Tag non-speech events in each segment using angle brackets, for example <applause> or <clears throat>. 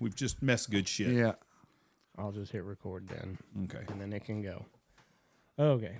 We've just messed good shit. Yeah. I'll just hit record then, Okay. and then it can go. Okay.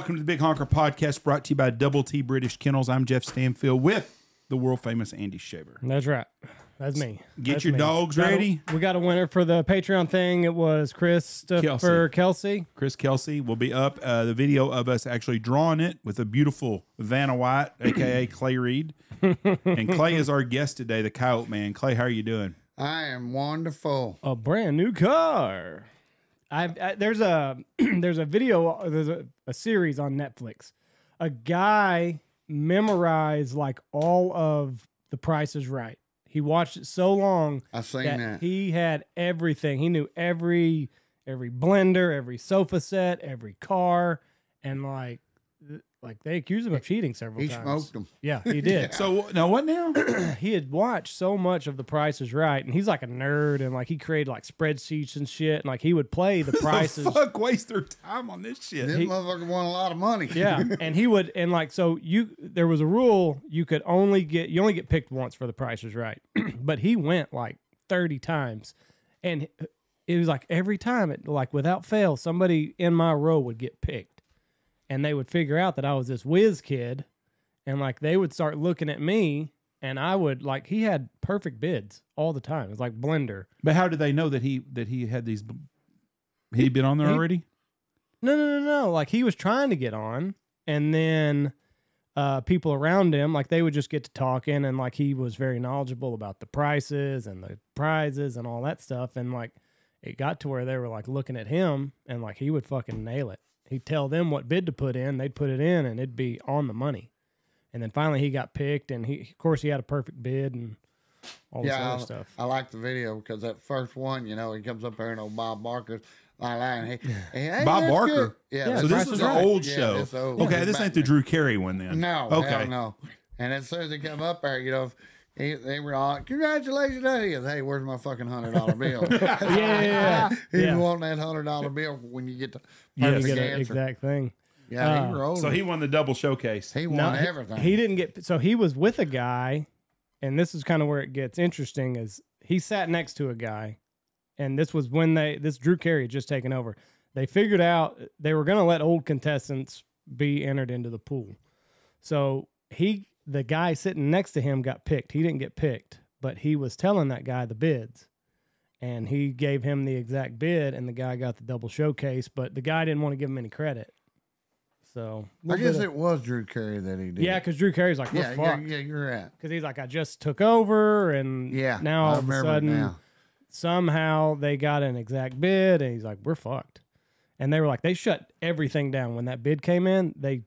Welcome to the Big Honker Podcast brought to you by Double T British Kennels. I'm Jeff Stanfield with the world famous Andy Shaver. That's right. That's me. Get That's your me. dogs Got a- ready. we got a winner for the Patreon thing. It was Chris Christopher Kelsey. Chris Kelsey will be up. Uh, the video of us actually drawing it with a beautiful Vanna White, <clears throat> aka Clay Reid. and Clay is our guest today, the Coyote Man. Clay, how are you doing? I am wonderful. A brand new car. I've, I, there's a <clears throat> there's a video there's a, a series on Netflix. A guy memorized like all of The Price is Right. He watched it so long I seen that that. he had everything. He knew every every blender, every sofa set, every car, and like like they accused him of cheating several He times. He smoked them. Yeah, he <laughs> did. So now what now? <clears throat> he had watched so much of The Price is Right, and he's like a nerd, and like he created like spreadsheets and shit, and like he would play the <laughs> prices. the fuck waste their time on this shit? This He- motherfucker won a lot of money. yeah, <laughs> and he would, and like so you, there was a rule you could only get you only get picked once for The Price is Right, <clears throat> but he went like thirty times, and it was like every time it like without fail somebody in my row would get picked, and they would figure out that I was this whiz kid, and like they would start looking at me. And I would like he had perfect bids all the time. It was like blender. But how did they know that he that he had these? He'd been on there he- already. No, no, no, no. Like he was trying to get on, and then uh, people around him, like they would just get to talking, and like he was very knowledgeable about the prices and the prizes and all that stuff, and like it got to where they were like looking at him, and like he would fucking nail it. He'd tell them what bid to put in, they'd put it in, and it'd be on the money. And then finally he got picked, and he, of course, he had a perfect bid and all this Yeah, other I, stuff. I like the video because that first one, you know, he comes up there and old Bob Barker's like, like he, hey, Bob Barker? good. Yeah, Yeah, So this Price was is an old Yeah, show. this old- okay, this this ain't the Drew Carey one then. No, Okay. hell no. And as soon as they come up there, you know, he, they were all, congratulations, that is. Hey, where's my fucking hundred dollar bill? <laughs> <laughs> yeah, yeah, yeah. <laughs> He Yeah. want that hundred dollar bill when you get the Yes. perfect You get an answer. exact thing. Yeah, Uh, he rolled. So he won the double showcase. he won No, he- everything. He didn't get so he was with a guy, and this is kind of where it gets interesting. Is he sat next to a guy, and this was when they this Drew Carey had just taken over. They figured out they were going to let old contestants be entered into the pool. So he, the guy sitting next to him, got picked. He didn't get picked, but he was telling that guy the bids. And he gave him the exact bid, and the guy got the double showcase, but the guy didn't want to give him any credit. So I guess of- it was Drew Carey that he did. yeah, because Drew Carey's like, yeah, yeah, yeah, you're right. Because he's like, I just took over, and Yeah, now all of a sudden, now. somehow they got an exact bid, and he's like, we're fucked. And they were like, they shut everything down when that bid came in. They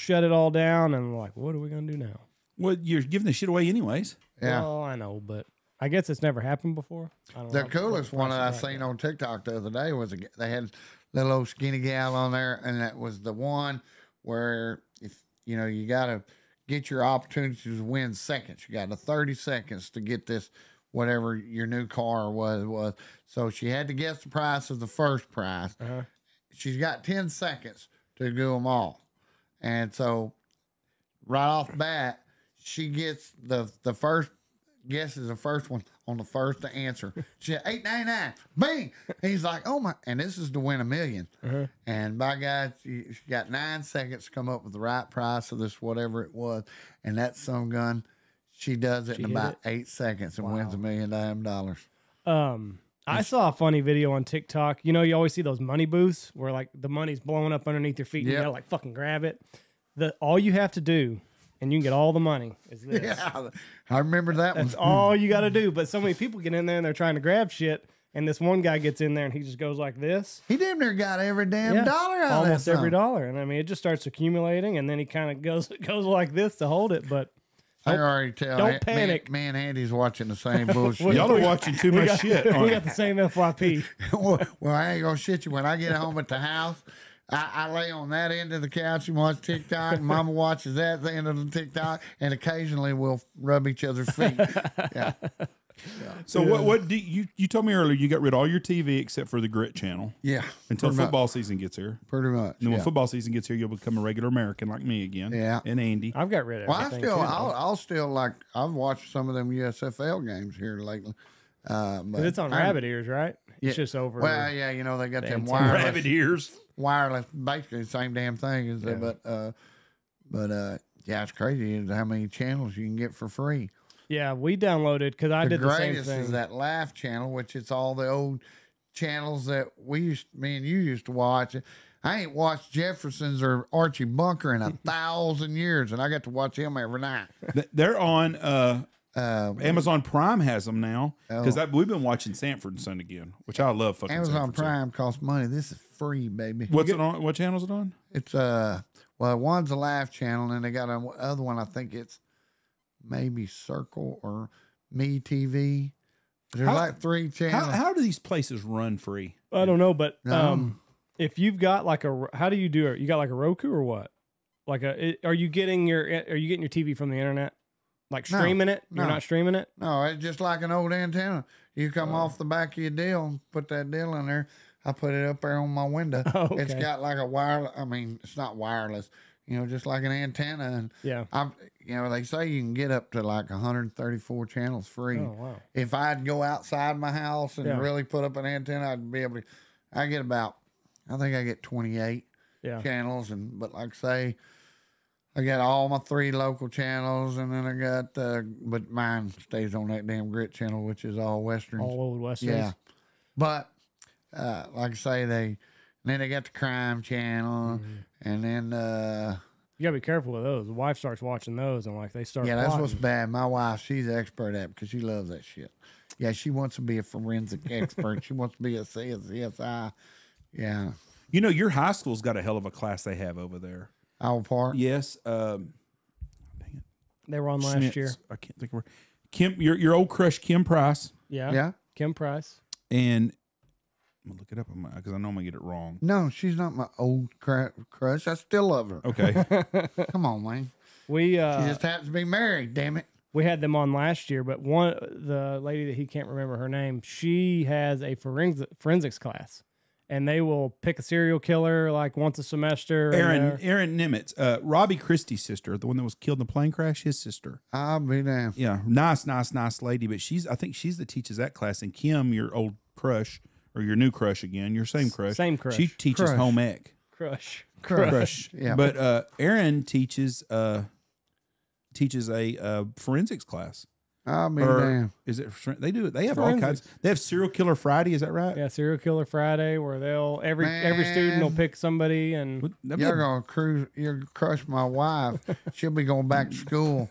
shut it all down, and like, what are we gonna do now? Well, you're giving the shit away anyways. Yeah. Well, I know, but I guess it's never happened before. I don't The know coolest one that I seen now. on TikTok the other day was a, g- they had little old skinny gal on there, and that was the one where if you know you got to get your opportunity to win seconds. You got the thirty seconds to get this whatever your new car was was. So she had to guess the price of the first prize. Uh-huh. She's got ten seconds to do them all, and so right off the bat, she gets the the first guess is the first one on the first to answer. <laughs> She had eight nine nine. Bing. He's like, oh my, and this is to win a 1000000 Uh-huh. And by God, she, she got nine seconds to come up with the right price of this whatever it was, and that some gun, she does it She in about eight seconds and wins a million damn dollars. Um, I saw a funny video on TikTok. You know, you always see those money booths where like the money's blowing up underneath your feet and you Yep. gotta like fucking grab it. The all you have to do and you can get all the money. Is this? <laughs> Yeah, I remember that one. That's all <laughs> you got to do. But so many people get in there and they're trying to grab shit, and this one guy gets in there and he just goes like this. He damn near got every damn Yeah, dollar out almost of that every son. dollar. And I mean, it just starts accumulating, and then he kind of goes <laughs> goes like this to hold it. But I already tell. don't man- panic. Man, man, Andy's watching the same <laughs> bullshit. Y'all are watching too much got, shit. <laughs> we got the same FYP. <laughs> well, well, I ain't gonna shit you. When I get home at the house, I, I lay on that end of the couch and watch TikTok. And Mama watches that the end of the TikTok, and occasionally we'll rub each other's feet. Yeah, So what? What do you? You told me earlier you got rid of all your TV except for the Grit channel yeah. until pretty football season gets here. Pretty much. And then when football season gets here, you'll become a regular American like me again. Yeah. And Andy. I've got rid of Well, I still too, I'll. I'll still like. I've watched some of them USFL games here lately. Uh, but But it's on I'm- rabbit ears, right? Yeah. It's just over. Well, yeah, you know they got the them antenna. wireless, Rabbit ears. wireless, basically the same damn thing. Is Yeah. but uh, but uh, yeah, it's crazy is how many channels you can get for free. Yeah, we downloaded because I the did the same greatest thing. is that Laff channel, which it's all the old channels that we used, me and you used to watch. I ain't watched Jefferson's or Archie Bunker in a <laughs> thousand years, and I got to watch him every night. Th- They're on. uh Uh, Amazon Prime has them now because Oh. we've been watching Sanford and Son again, which I love. Fucking Amazon Sanford and Son. Prime costs money. This is free, baby. What's it on? What channel is it on? It's uh, well, one's a Laff channel, and they got another one. I think it's maybe Circle or Me TV. There's How- like three How, channels. how do these places run free? I don't know, but No. um, if you've got like a, how do you do it? You got like a Roku or what? Like a, are you getting your, are you getting your TV from the internet? Like No, streaming it? You're no. not streaming it? No, it's just like an old antenna. You come off the back of your deal, put that deal in there. I put it up there on my window. <laughs> Oh, It's okay. got like a wire. I mean, it's not wireless. You know, just like an antenna. And Yeah. I'm, you know, they say you can get up to like 134 channels free. Oh wow. If I'd go outside my house and Yeah. really put up an antenna, I'd be able to. I get about, I think I get 28 Yeah. channels, and but like say, I got all my three local channels, and then I got, uh, but mine stays on that damn grit channel, which is all Western. All old westerns. yeah, but uh, like I say, they then they got the crime channel, Mm-hmm. And then uh, You gotta be careful with those. The wife starts watching those and like they start. yeah, that's plotting. what's bad. My wife, she's an expert at it because she loves that shit. Yeah, she wants to be a forensic expert. she wants to be a CSI. Yeah, You know, your high school's got a hell of a class they have over there. Owl Park. Yes. Um, They were on last Schmitz. year. I can't think of her. Kim, your your old crush Kim Price, Yeah. yeah. Kim Price. and I'm gonna look it up because I know I'm gonna get it wrong. No, she's not my old cra- crush. I still love her. Okay. <laughs> Come on, man. We uh, She just happens to be married. Damn it. we had them on last year, but one the lady that he can't remember her name, she has a forensic forensics class. And they will pick a serial killer like once a semester. Aaron Aaron Nimitz, uh, Robbie Christie's sister, the one that was killed in the plane crash, his sister. I'll be damned. Yeah, nice, nice, nice lady. But she's I think she's the teaches that class. And Kim, your old crush or your new crush again, your same crush, Same crush. She teaches Crush. home ec. crush. Crush. Yeah. But uh, Aaron teaches uh, teaches a uh, forensics class. I'll be Or damned. is it? They do it. They have all Forensics. kinds. They have serial killer Friday. Is that right? Yeah, serial killer Friday where they'll every every student will Man. pick somebody and Would- that'd be You're a- gonna cruise. You're crush my wife. She'll be going back to school.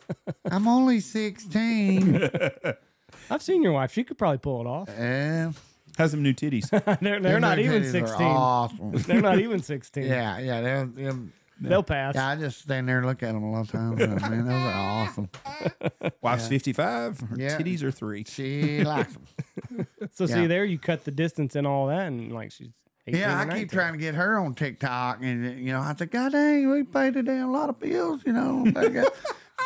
<laughs> I'm only sixteen. <laughs> I've seen your wife. She could probably pull it off. Yeah, has some new titties. <laughs> they're they're not even titties are sixteen. Awesome. <laughs> They're not even sixteen. yeah, yeah. They're, they're, They'll pass. yeah, I just stand there and look at them a lot of times. and, Man, those are awesome. <laughs> Wife's fifty five. Her Yeah. titties are three. She likes them. So Yeah. see there, you cut the distance and all that, and like she's 18 Yeah, or I 19. keep trying to get her on TikTok, and you know, I think, God dang, we paid a damn lot of bills, you know.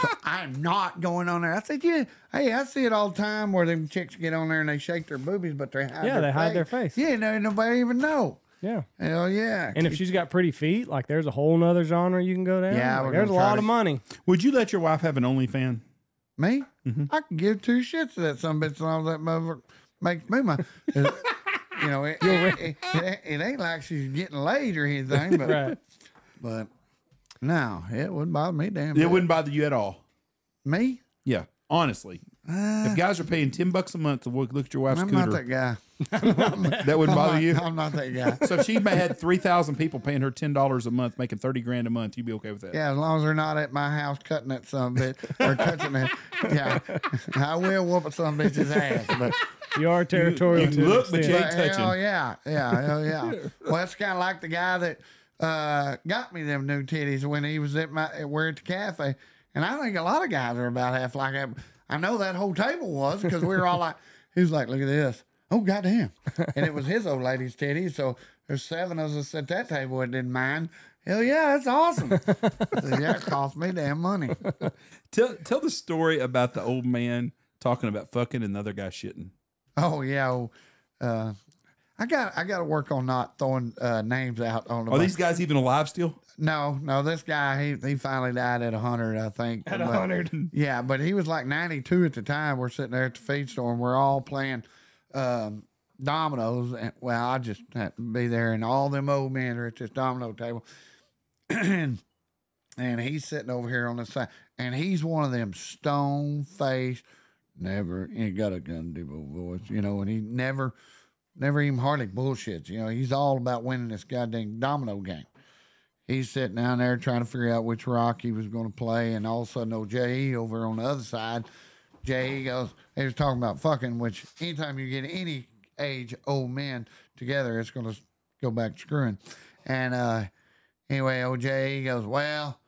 So I'm not going on there. I said, yeah, hey, I see it all the time where them chicks get on there and they shake their boobies, but they hide Yeah, their they face. hide their face. Yeah, no, nobody even know. Yeah, Hell yeah. and if she's got pretty feet, like there's a whole nother genre you can go down. Yeah, Like, there's a lot to- of money. Would you let your wife have an OnlyFan? me, Mm-hmm. I can give two shits to that some bitch as long as that mother makes me my. <laughs> you know, it, it, it, it, it ain't like she's getting laid or anything, but <laughs> Right. but no, it wouldn't bother me damn. It bit. wouldn't bother you at all. me. Yeah, honestly. Uh, if guys are paying ten bucks a month to look, look at your wife's I'm not cooter, that guy. <laughs> that wouldn't I'm bother not, you. I'm not that guy. <laughs> So if she may had three thousand people paying her ten dollars a month, making thirty grand a month, you'd be okay with that. Yeah, as long as they're not at my house cutting that some bitch or touching it. Yeah, <laughs> I will whoop some bitch's ass. But, You are territorial. you to an look, but you extent. ain't but touching. hell yeah, yeah, hell yeah. Well, that's kind of like the guy that uh, got me them new titties when he was at my we're at the cafe, and I think a lot of guys are about half like that. I know that whole table was because we were all like, <laughs> he was like, look at this. Oh goddamn! And it was his old lady's titties. So there's seven of us at that table that didn't mind. Hell yeah, that's awesome. <laughs> Yeah, it cost me damn money. Tell tell the story about the old man talking about fucking another guy shitting. Oh yeah. oh, Uh, I got I got to work on not throwing uh, names out on the. Are these guys even alive still? no, no. This guy he he finally died at hundred, I think. At But- 100. Yeah, but he was like ninety two at the time. We're sitting there at the feed store and we're all playing um, dominoes. And well, I just had to be there, and all them old men are at this domino table. and <clears throat> and he's sitting over here on the side, and he's one of them stone faced, never He got a gun devil voice, you know, and he never, never even hardly bullshits. You know, he's all about winning this goddamn domino game. He's sitting down there trying to figure out which rock he was going to play, and all of a sudden, old J.E. over on the other side, J.E. goes, he was talking about fucking, which anytime you get any age old men together, it's going to go back to screwing. And uh, anyway, old J.E. goes, well,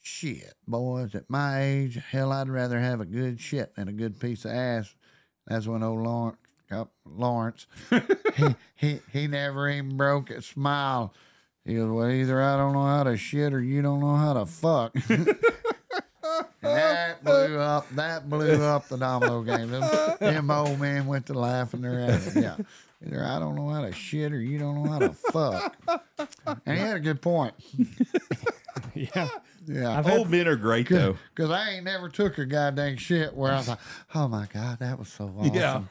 shit, boys, at my age, hell, I'd rather have a good shit than a good piece of ass. That's when old Lawrence, oh, Lawrence <laughs> he, he, he never even broke a smile. He goes, well, either I don't know how to shit or you don't know how to fuck. <laughs> that blew up. That blew up the domino game. Them, them old men went to laughing their ass. Yeah. Either I don't know how to shit or you don't know how to fuck. And he had a good point. <laughs> Yeah. Yeah. I've had- Old men are great though. Because I ain't never took a goddamn shit where I was like, oh my God, that was so awesome. Yeah.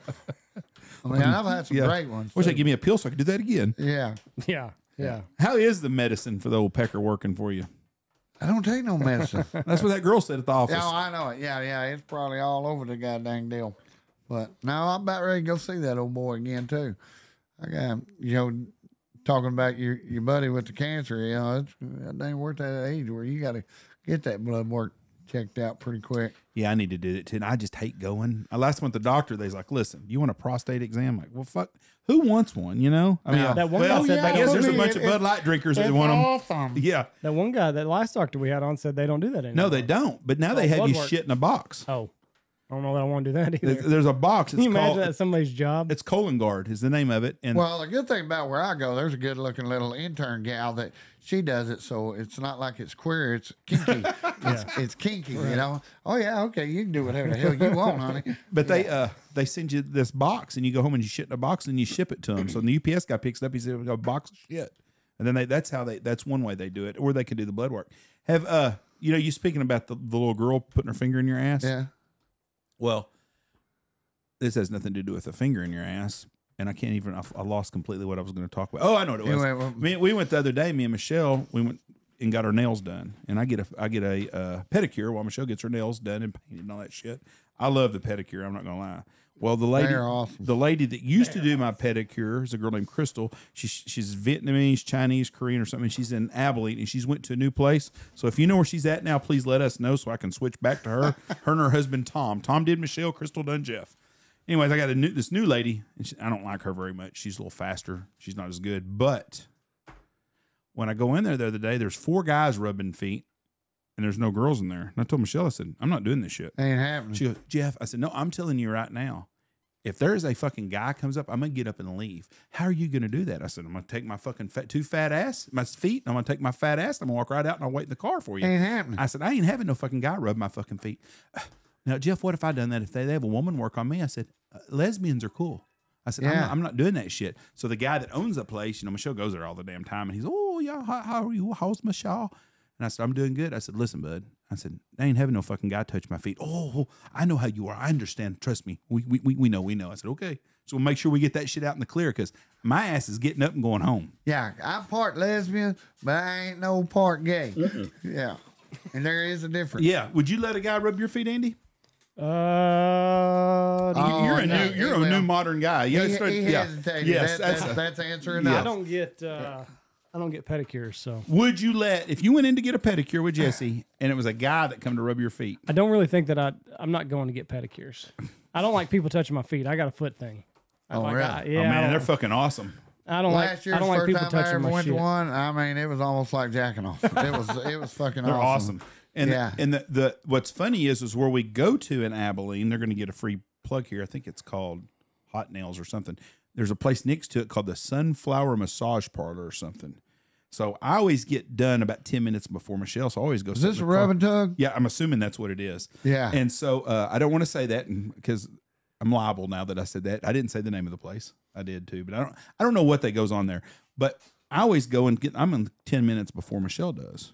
I mean, I've had some Yeah. great ones. Wish they too. give me a pill so I could do that again. Yeah. Yeah. Yeah. How is the medicine for the old pecker working for you? I don't take no medicine. <laughs> That's what that girl said at the office. yeah, I know it. Yeah, yeah. It's probably all over the goddamn deal. But now I'm about ready to go see that old boy again, too. I got, you know, talking about your, your buddy with the cancer, you know, it's, that ain't worth that age where you got to get that blood work checked out pretty quick. Yeah, I need to do it too. And I just hate going. I last went to the doctor. They's like, "Listen, you want a prostate exam?" I'm like, well, fuck, who wants one? You know? I mean, Yeah. That one well, guy said I they guess there's a bunch it. of Bud Light drinkers that It's want them. Yeah, That one guy, that last doctor we had on said they don't do that anymore. no, they don't. But now they Oh, have you work. shit in a box. Oh. I don't know that I want to do that either. There's, there's a box. Can It's you imagine called. that somebody's job? It's Colon Guard is the name of it, and Well, the good thing about where I go, there's a good looking little intern gal that she does it, so it's not like it's queer, it's kinky. <laughs> it's, it's kinky, you know. Oh yeah, okay, you can do whatever the hell you want, honey. <laughs> But they uh they send you this box and you go home and you shit in a box and you ship it to them. So the UPS guy picks it up. He said, "We got a box of shit," and then they that's how they that's one way they do it, or they can do the blood work. Have uh you know you speaking about the, the little girl putting her finger in your ass? Yeah. Well, this has nothing to do with a finger in your ass, and I can't even I, I lost completely what I was going to talk about. Oh, I know what it was. Anyway, well- me, we went the other day. Me and Michelle we went and got our nails done, and I get a I get a uh, pedicure while Michelle gets her nails done and painted and all that shit. I love the pedicure. I'm not gonna lie. Well, the lady, awesome. the lady that used to do my pedicure is a girl named Crystal. She's she's Vietnamese, Chinese, Korean, or something. She's in Abilene, and she's went to a new place. So if you know where she's at now, please let us know so I can switch back to her. <laughs> her and her husband Tom. Tom did Michelle. Crystal done Jeff. Anyways, I got a new this new lady, and she, I don't like her very much. She's a little faster. She's not as good. But when I go in there the other day, there's four guys rubbing feet, and there's no girls in there. And I told Michelle, I said, I'm not doing this shit. Ain't happening. She goes, Jeff, I said, no, I'm telling you right now. If there is a fucking guy comes up, I'm gonna get up and leave. How are you gonna do that? I said, I'm gonna take my fucking fat, two fat ass, my feet, and I'm gonna take my fat ass, I'm gonna walk right out and I'll wait in the car for you. Ain't happening. I said, I ain't having no fucking guy rub my fucking feet. <sighs> Now, Jeff, what if I done that? If they, they have a woman work on me, I said, uh, lesbians are cool. I said, I'm, Yeah. not, I'm not doing that shit. So the guy that owns the place, you know, Michelle goes there all the damn time, and he's, oh yeah, how, how are you? How's Michelle? And I said, I'm doing good. I said, listen, bud. I said, I ain't having no fucking guy touch my feet. Oh, I know how you are. I understand. Trust me. We we, we, we know. We know. I said, okay. So we'll make sure we get that shit out in the clear because my ass is getting up and going home. yeah, I'm part lesbian, but I ain't no part gay. Yeah. And there is a difference. Yeah. Would you let a guy rub your feet, Andy? Uh, Oh, you're a no, new, he you're a will. new modern guy. Yeah, he, it's he yeah. hesitated. Yes, that, that's that's, a- that's answer I don't get uh, I don't get pedicures, so Would you let if you went in to get a pedicure with Jesse and it was a guy that come to rub your feet? I don't really think that I I'm not going to get pedicures. I don't like people touching my feet. I got a foot thing. I Oh, like, really? I, oh yeah, I man, don't, they're fucking awesome. I don't Last like year's I don't like first people time I touching ever my went shit. to one. I mean, it was almost like jacking off. It was it was fucking They're awesome. awesome. And Yeah. and the, the what's funny is is where we go to in Abilene, they're going to get a free plug here. I think it's called Hot Nails or something. There's a place next to it called the Sunflower Massage Parlor or something. So I always get done about ten minutes before Michelle. So I always go. Is this a rub and tug? Yeah, I'm assuming that's what it is. Yeah. And so uh, I don't want to say that because I'm liable now that I said that. I didn't say the name of the place. I did too, but I don't. I don't know what that goes on there. But I always go and get. I'm in ten minutes before Michelle does.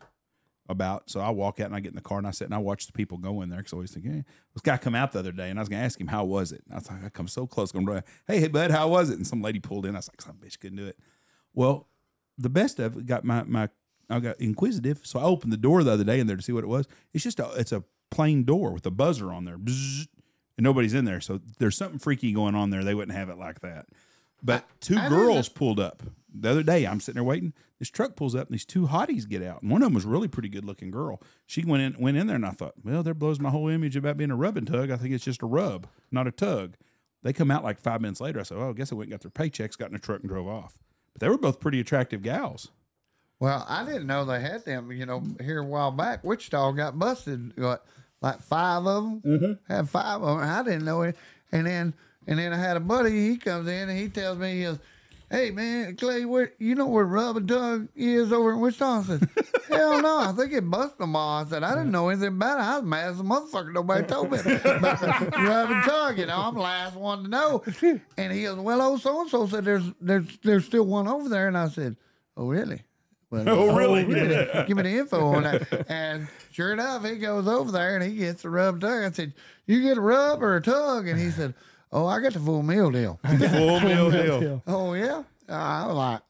About so I walk out and I get in the car and I sit and I watch the people go in there because I always think, hey, this guy come out the other day and I was gonna ask him how was it. And I was like, I come so close, going, to hey, hey, bud, how was it? And some lady pulled in. I was like, some bitch couldn't do it. Well, the best of it got my my I got inquisitive, so I opened the door the other day in there to see what it was. It's just a it's a plain door with a buzzer on there, Bzzz, and nobody's in there. So there's something freaky going on there. They wouldn't have it like that. But two I girls pulled up the other day. I'm sitting there waiting. This truck pulls up, and these two hotties get out. And one of them was really pretty good looking girl. She went in went in there, and I thought, well, there blows my whole image about being a rub and tug. I think it's just a rub, not a tug. They come out like five minutes later. I said, oh, I guess I went and got their paychecks, got in a truck, and drove off. They were both pretty attractive gals. Well, I didn't know they had them. You know, here a while back, Wichita got busted. What, like five of them? Mm-hmm. Had five of them. I didn't know it. And then, and then I had a buddy. He comes in and he tells me, he goes, "Hey man, Clay, where you know where Rub and Tug is over in Wisconsin? <laughs> "Hell no, I think it busted them all." I said, "I didn't know anything about it. I was mad as a motherfucker. Nobody told me about Rub and Tug. You know, I'm the last one to know." And he goes, "Well, oh, so and so said there's there's there's still one over there." And I said, "Oh, really?" Well, Oh, oh really? Give me, the, give me the info on that. And sure enough, he goes over there and he gets the rub tug. I said, "You get a rub or a tug?" And he said, "Oh, I got the full meal deal." <laughs> Full <laughs> meal deal. Oh yeah. I was like,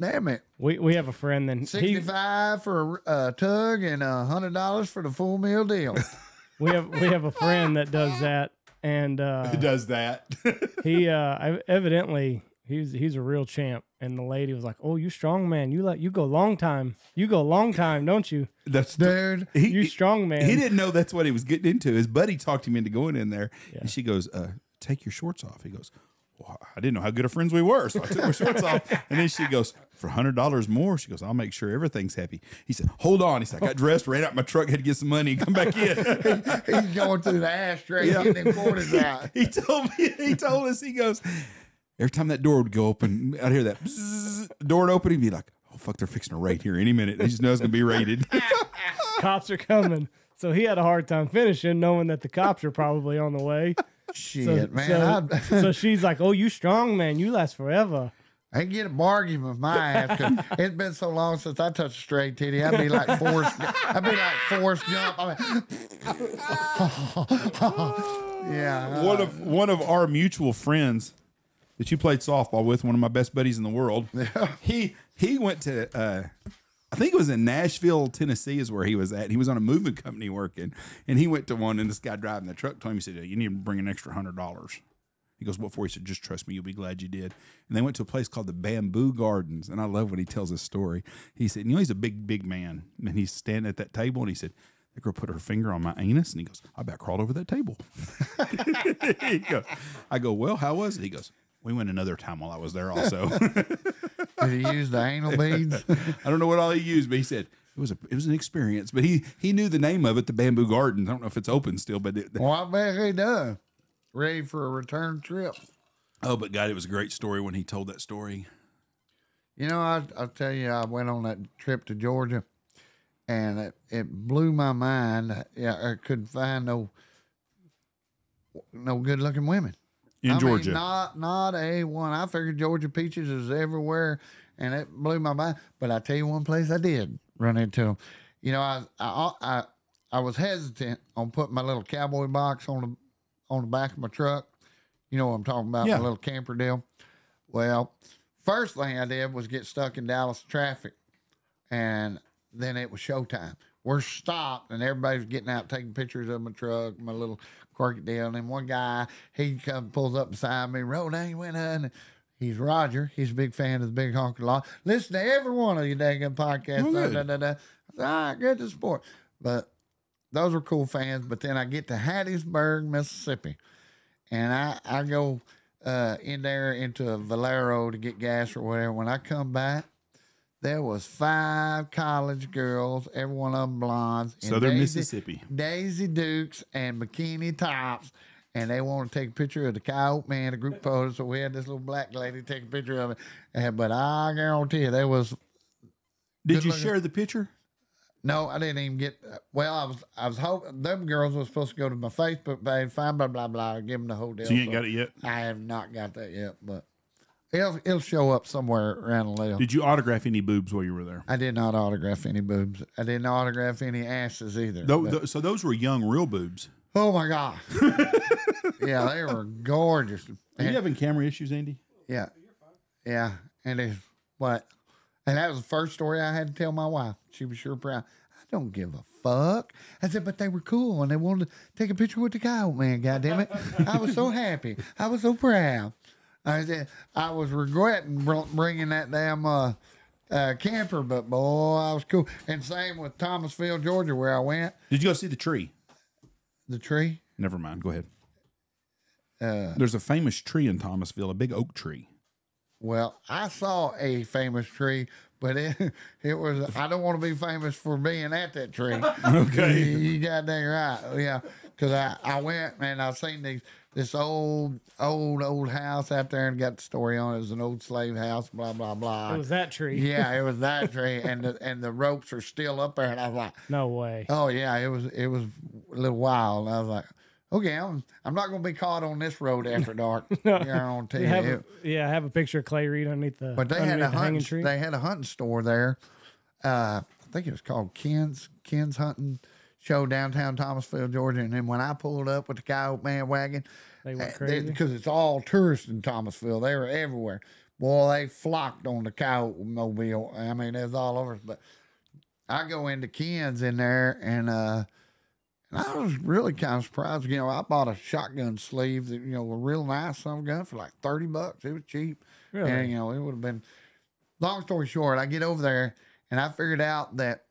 "Damn it." We we have a friend then he, 65 for a uh, tug and a hundred dollars for the full meal deal. <laughs> we have we have a friend that does that and uh does that. he uh evidently he's he's a real champ and the lady was like oh you strong man you like you go long time you go long time don't you That's Dude, he, you strong man He didn't know that's what he was getting into. His buddy talked him into going in there, and she goes, uh, "Take your shorts off." He goes, well, "I didn't know how good of friends we were, so I took my shorts off." And then she goes, "For hundred dollars more," she goes, "I'll make sure everything's happy." He said, "Hold on." He said, "I got dressed, ran out my truck, had to get some money, and come back in." <laughs> he's going through the ashtray Yeah. getting them quarters <laughs> out. he told me. He told us. He goes, every time that door would go open, I'd hear that bzzz, door would open. He'd be like, "Oh fuck, they're fixing to raid here any minute." He just knows it's gonna be raided. <laughs> cops are coming so he had a hard time finishing knowing that the cops are probably on the way Shit, so, man. so, so she's like oh you strong man you last forever I can get a bargain with my ass 'cause it's been so long since I touched a straight titty. I'd be like Forrest. I'd be like Forrest Gump. <laughs> I mean, yeah. one of one of our mutual friends that you played softball with, one of my best buddies in the world. He he went to uh, I think it was in Nashville, Tennessee, is where he was at. He was on a moving company working, and he went to one, and this guy driving the truck told him, he said, "You need to bring an extra hundred dollars." He goes, "What for?" He said, "Just trust me, you'll be glad you did." And they went to a place called the Bamboo Gardens, and I love when he tells this story. He said, "You know, he's a big, big man, and he's standing at that table, and he said." The girl put her finger on my anus, and he goes, "I about crawled over that table." <laughs> goes, I go, "Well, how was it?" He goes, "We went another time while I was there, also." <laughs> Did he use the anal beads? <laughs> I don't know what all he used, but he said it was a it was an experience. But he he knew the name of it, the Bamboo Gardens. I don't know if it's open still, but it, well, I bet he does. Ready for a return trip. oh, but God, it was a great story when he told that story. You know, I, I'll tell you, I went on that trip to Georgia, and it, it blew my mind. Yeah, I couldn't find no no good looking women In I mean, Georgia, not not a one. I figured Georgia peaches is everywhere, and it blew my mind. But I tell you one place I did run into them. You know, I I I, I was hesitant on putting my little cowboy box on the on the back of my truck. You know what I'm talking about, Yeah. my little camper deal. Well, first thing I did was get stuck in Dallas traffic, and then it was showtime. We're stopped and everybody's getting out taking pictures of my truck, my little quirky deal. And then one guy, he comes pulls up beside me, roll down your window, he's Roger. He's a big fan of the Big Honker Law. Listen to every one of your dang podcasts. Oh, da, good. da, da, da. I said, all right, good to support. But those were cool fans. But then I get to Hattiesburg, Mississippi, and I, I go uh, in there into Valero to get gas or whatever. When I come back, there was five college girls, every one of them blondes. Southern Daisy- Mississippi. Daisy Dukes and bikini tops. And they want to take a picture of the coyote man, a group photo. So we had this little black lady take a picture of it. And, but I guarantee you, there was Did you looking. share the picture? no, I didn't even get. Well, I was, I was hoping them girls were supposed to go to my Facebook page, find blah blah blah, give them the whole deal. So you ain't got it yet. I have not got that yet, but it'll it'll show up somewhere around the list. Did you autograph any boobs while you were there? I did not autograph any boobs. I didn't autograph any asses either. Tho- but- tho- so those were young, real boobs. oh my god! <laughs> yeah, they were gorgeous. Are you having camera issues, Andy? Yeah. Yeah. And it's what? And that was the first story I had to tell my wife. She was sure proud. I don't give a fuck. I said, but they were cool and they wanted to take a picture with the coyote man, God damn it. I was so happy. I was so proud. I said, I was regretting bringing that damn uh, uh, camper, but boy, I was cool. And same with Thomasville, Georgia, where I went. Did you go see the tree? The tree. Never mind. Go ahead. Uh, There's a famous tree in Thomasville, a big oak tree. Well, I saw a famous tree, but it <laughs> it was I don't want to be famous for being at that tree. <laughs> Okay. you, you got that right, yeah. Because I, I went and I seen these this old old old house out there and got the story on it. It was an old slave house, blah blah blah. It was that tree. yeah, it was that <laughs> tree, and the and the ropes are still up there, and I was like, No way. oh yeah, it was it was a little wild. And I was like, okay, I'm I'm not gonna be caught on this road after dark. <laughs> No. yeah, on You TV. have a, yeah, I have a picture of Clay Reid underneath the, but they had a the hunting. tree. They had a hunting store there. Uh, I think it was called Ken's Ken's Hunting Show downtown Thomasville, Georgia. And then when I pulled up with the coyote man wagon, They went crazy. because it's all tourists in Thomasville, they were everywhere. Boy, they flocked on the coyote mobile. I mean, it was all over. But I go into Ken's in there, and uh, and I was really kind of surprised. You know, I bought a shotgun sleeve that you know a real nice some gun for like thirty bucks. It was cheap. Really? And, you know, it would have been. Long story short, I get over there and I figured out that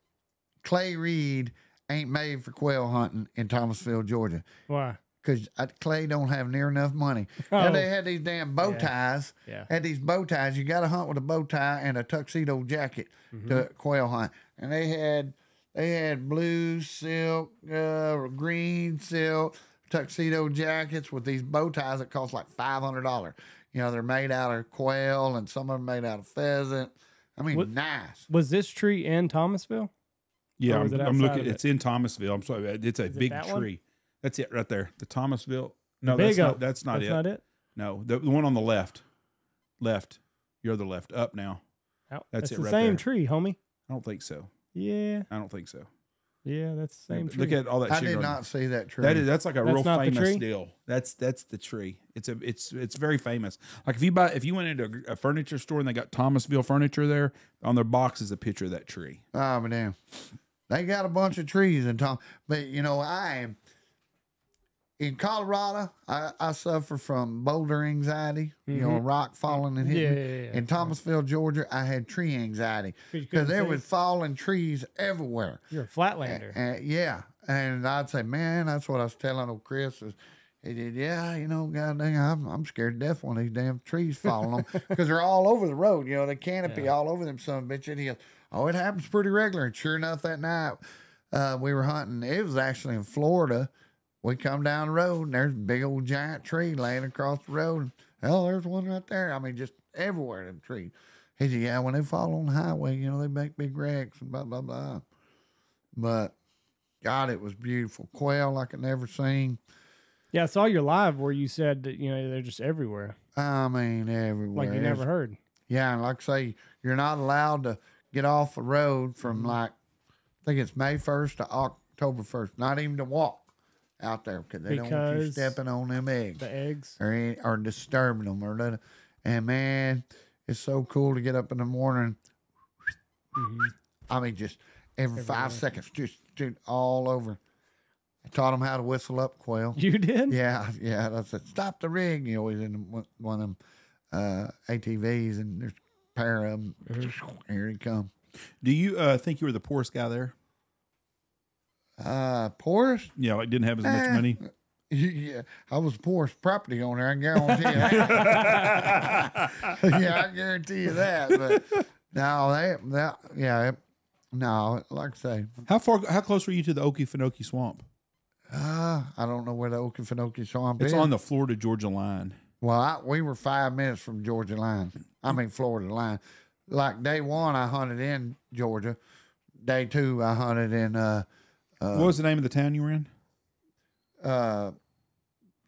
Clay Reid ain't made for quail hunting in Thomasville, Georgia, Why? Because Clay don't have near enough money. Oh. <laughs> And they had these damn bow ties. Yeah. Had these bow ties. You got to hunt with a bow tie and a tuxedo jacket Mm-hmm. to quail hunt. And they had they had blue silk, uh, green silk tuxedo jackets with these bow ties that cost like five hundred dollars. You know, they're made out of quail and some of them made out of pheasant. I mean, What- nice. Was this tree in Thomasville? Yeah, I'm, it I'm looking. of it? It's in Thomasville. I'm sorry. It's a it big tree. one? Tree. That's it right there. The Thomasville. No, Big that's not. That's not That's it. not it. No, the, the one on the left. Left. Your other left. Up now. That's that's it the right same there. tree, homie. I don't think so. Yeah, I don't think so. yeah, that's the same tree. Look at all that I shit. did on- not see that tree. That is that's like a That's real not the famous tree? deal. That's that's the tree. It's a it's it's very famous. Like if you buy if you went into a, a furniture store and they got Thomasville furniture there on their box is a picture of that tree. Ah, oh, but damn. They got a bunch of trees in Tom. But, you know, I am in Colorado, I, I suffer from boulder anxiety, you know, a rock falling and hitting. Yeah, yeah, yeah. In Thomasville, Georgia, I had tree anxiety 'Cause because there was falling trees everywhere. You're a flatlander. Uh, yeah. And I'd say, man, that's what I was telling old Chris. Is, he did, yeah, you know, God dang, I'm, I'm scared to death when these damn trees falling on because they're all over the road. You know, the canopy all over them, son of a bitch. And he goes, oh, it happens pretty regular. And sure enough, that night uh, we were hunting. It was actually in Florida. We come down the road and there's a big old giant tree laying across the road. Hell, there's one right there. I mean, just everywhere them trees. He said, yeah, when they fall on the highway, you know, they make big wrecks and blah, blah, blah. But God, it was beautiful. Quail like I never seen. yeah, I saw your live where you said that you know they're just everywhere, I mean, everywhere. like you never heard. Yeah, and like I say, you're not allowed to get off the road from Mm-hmm. like, I think it's May 1st to October 1st, not even to walk out there because they don't want you Because stepping on them eggs The eggs. or, any, or disturbing them. Or that. And man, it's so cool to get up in the morning. Mhm. I mean, just every five seconds, just, just all over. I taught them how to whistle up quail. You did? Yeah, <laughs> yeah. I said, stop the rig. You always in one- one of them uh, ATVs, and there's a pair of them. Here he come. Do you uh, think you were the poorest guy there? Uh, poorest? Yeah, like didn't have as much Eh. money. Yeah, I was the poorest property owner. I guarantee you that. <laughs> yeah, I guarantee you that. But no, they, that, yeah, it- no, like I say, How far? How close were you to the Okefenokee Swamp? uh, I don't know where the Okefenokee Swamp It's is. on the Florida Georgia line. Well, I, we were five minutes from Georgia line. I mean Florida line. Like day one, I hunted in Georgia. Day two, I hunted in uh, what was the name of the town you were in? uh,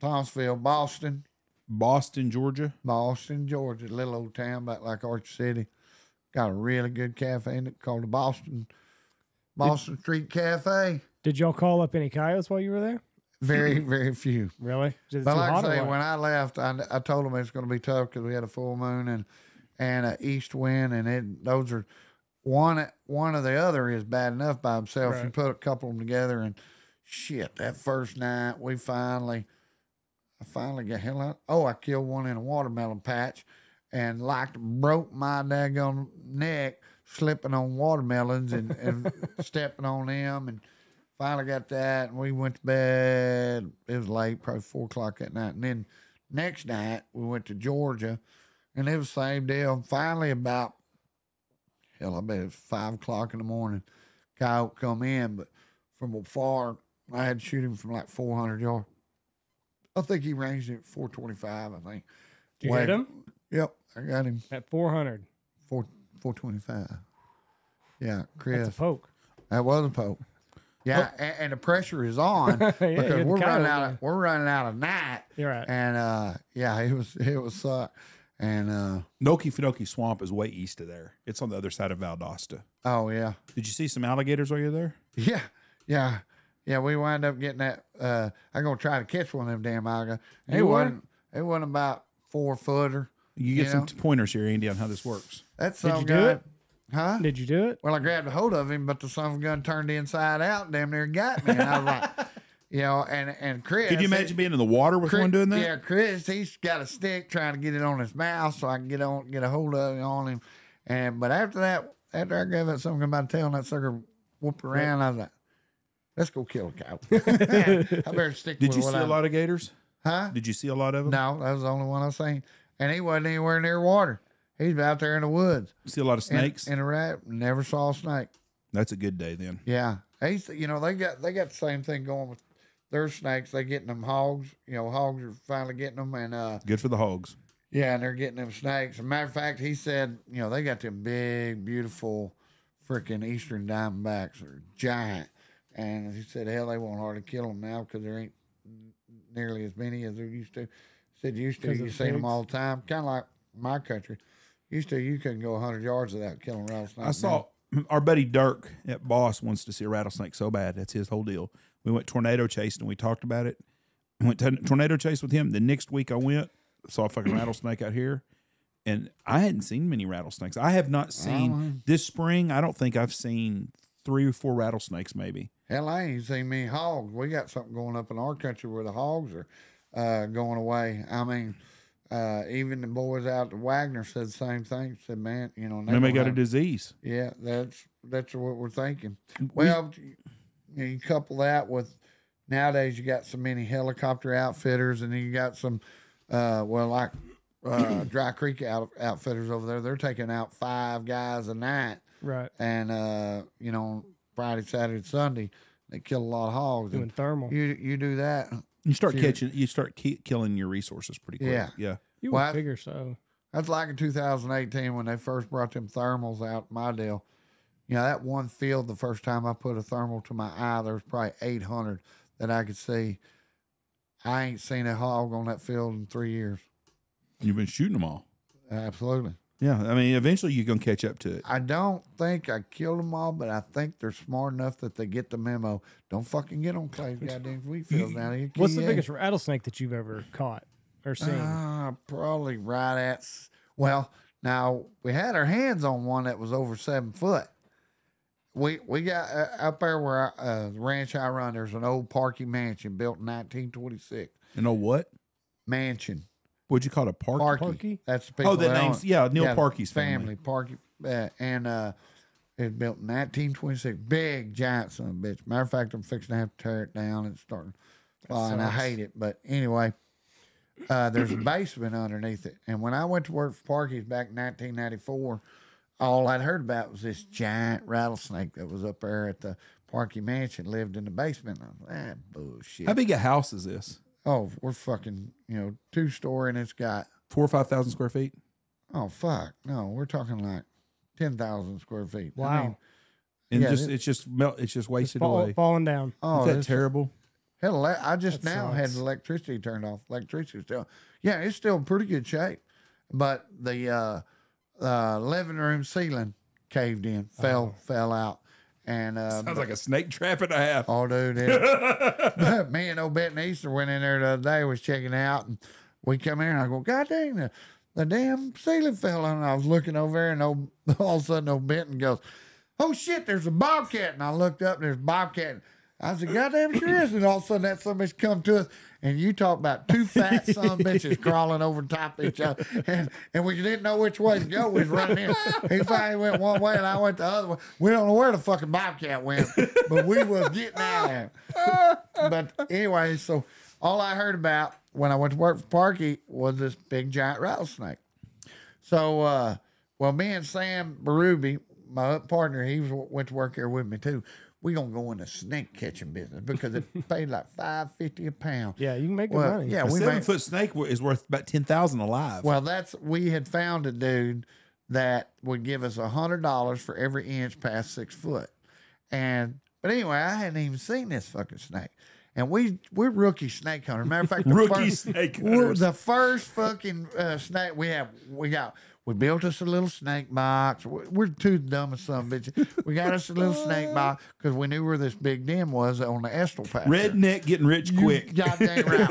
Thomasville, Boston, Boston, Georgia. Boston, Georgia, little old town about like Arch City. Got a really good cafe in it called the Boston Boston Street Cafe. Did y'all call up any coyotes while you were there? Very, <laughs> very few. Really? Just But too like hot I say, when I left, I, I told them it's going to be tough because we had a full moon and and a east wind, and it those are one one or the other is bad enough by themselves. You put a couple of them together, and shit, that first night we finally, I finally got hell out. Oh, I killed one in a watermelon patch, and like broke my daggone neck slipping on watermelons and, and <laughs> stepping on them and finally got that and we went to bed it was late probably four o'clock that night and then next night we went to georgia and it was the same deal finally about hell i bet it was five o'clock in the morning coyote come in but from afar i had to shoot him from like 400 yards i think he ranged it at 425 i think Did you Way- hit him yep i got him at 400? four four twenty five. Yeah, That's Chris, a poke. that was a poke. Yeah, and, and the pressure is on <laughs> because we're running out. Of, we're running out of night, You're right. and uh, yeah, it was it was suck. And uh, The Okefenokee Swamp is way east of there. It's on the other side of Valdosta. oh yeah, Did you see some alligators while you were there? <laughs> yeah, yeah, yeah. We wind up getting that. Uh, I'm gonna try to catch one of them damn alligators. It You wasn't. It wasn't about four footer. You get You some know? pointers here, Andy, on how this works. That's Did some you do it? Huh? Did you do it? Well, I grabbed a hold of him, but the son of a gun turned inside out damn near got me. And I was like, <laughs> you know, and and Chris. Could you he- imagine being in the water with Chris, one doing that? Yeah, Chris, he's got a stick trying to get it on his mouth so I can get on get a hold of it on him. And but after that, after I gave that something about tail and that sucker whooped around, I was like, let's go kill a cow. <laughs> <laughs> I better stick Did with you what see I, a lot of gators? Huh? Did you see a lot of them? No, that was the only one I seen. And he wasn't anywhere near water. He's out there in the woods. See a lot of snakes? And, a rat. Never saw a snake. That's a good day then. Yeah, they you know they got they got the same thing going with their snakes. They getting them hogs. You know, hogs are finally getting them, and uh, Good for the hogs. yeah, and they're getting them snakes. As a matter of fact, he said you know they got them big, beautiful, freaking eastern diamondbacks are giant, and he said hell they won't hardly kill them now because there ain't nearly as many as there used to. Said used to, you of seen them all the time, kind of like my country. Used to you couldn't go hundred yards without killing a rattlesnake. I Now- saw <clears throat> our buddy Dirk at Boss wants to see a rattlesnake so bad. That's his whole deal. We went tornado chasing and we talked about it. Went to tornado chase with him. The next week I went, saw a fucking rattlesnake out here. And I hadn't seen many rattlesnakes. I have not seen this spring. I don't think I've seen three or four rattlesnakes, maybe. Hell, I ain't seen many hogs. We got something going up in our country where the hogs are uh, going away. I mean, uh, even the boys out at Wagner said the same thing. Said, man, you know, They may gonna got a disease. Yeah, that's that's what we're thinking. Well, you, know, you couple that with nowadays you got so many helicopter outfitters, and then you got some, uh, well, like uh, <clears throat> Dry Creek out, outfitters over there. They're taking out five guys a night Right. and uh, you know Friday, Saturday, Sunday, they kill a lot of hogs. Doing And thermal. you you do that. You start If catching, you start ki- killing your resources pretty quick. Yeah. Yeah. You Well, would I- figure so. That's like in 2018 when they first brought them thermals out. My deal, you know, that one field. The first time I put a thermal to my eye, there was probably 800 that I could see. I ain't seen a hog on that field in three years. You've been shooting them all. Absolutely. Yeah. I mean, eventually you're going to catch up to it. I don't think I killed them all, but I think they're smart enough that they get the memo. Don't fucking get on Clay's goddamn wheat fields down here. What's the biggest rattlesnake that you've ever caught or seen? Uh, probably right at. Well, now we had our hands on one that was over seven foot. We we got uh, up there where I, uh, the ranch I run. There's an old Parky mansion built in 1926. You know what? Mansion What'd you call it? A park? Parky. Parky? That's the people. Oh, that name's yeah, Neil Parky's family. family. Parky, uh, and uh, it was built in 1926. Big giant son of a bitch. Matter of fact, I'm fixing to have to tear it down. It's starting flying. I hate it, but anyway. Uh, there's a basement underneath it, and when I went to work for Parky's back in 1994, all I'd heard about was this giant rattlesnake that was up there at the Parky Mansion, lived in the basement. I was like, ah, bullshit. How big a house is this? oh, we're fucking, you know, two story, and it's got Four or five thousand square feet. Oh fuck! No, we're talking like ten thousand square feet. I Wow. mean, And Yeah, just it- it's just melt. It's just wasted Fall, away. falling down. oh, is that this- terrible? hell, I just That now had sucks. the electricity turned off. Electricity still, yeah, it's still in pretty good shape, but the uh, uh, living room ceiling caved in, fell, fell out, and uh, Sounds like a snake trap and a half. Oh, dude. <laughs> It, <laughs> me and old Benton Easter went in there the other day, was checking out, and we come in, and I go, God dang, the, the damn ceiling fell on. And I was looking over there, and old, <laughs> all of a sudden, old Benton goes, Oh, shit, there's a bobcat. And I looked up, and there's a bobcat. I said, God damn, sure is. And all of a sudden, that son of a bitch come to us, and you talk about two fat <laughs> son bitches crawling over top of each other. And, and we didn't know which way to go. We was running in. He finally went one way, and I went the other way. We don't know where the fucking bobcat went, but we was getting out of there but anyway, so all I heard about when I went to work for Parky was this big giant rattlesnake. So, uh, well, me and Sam Baruby, my partner, he was went to work here with me too. We gonna go in the snake catching business because it <laughs> paid like five fifty a pound. Yeah, you can make good Well, money. yeah, A we seven made, foot snake is worth about ten thousand alive. well, that's we had found a dude that would give us a hundred dollars for every inch past six foot. And but anyway, I hadn't even seen this fucking snake. And we we're rookie snake hunters. Matter of fact, the <laughs> Rookie first, snake hunters. the first fucking uh, snake we have. We got we built us a little snake box. We're, too dumb as some bitches. We got us a little snake box because we knew where this big den was on the Estel pasture. Redneck getting rich You quick. Goddamn right.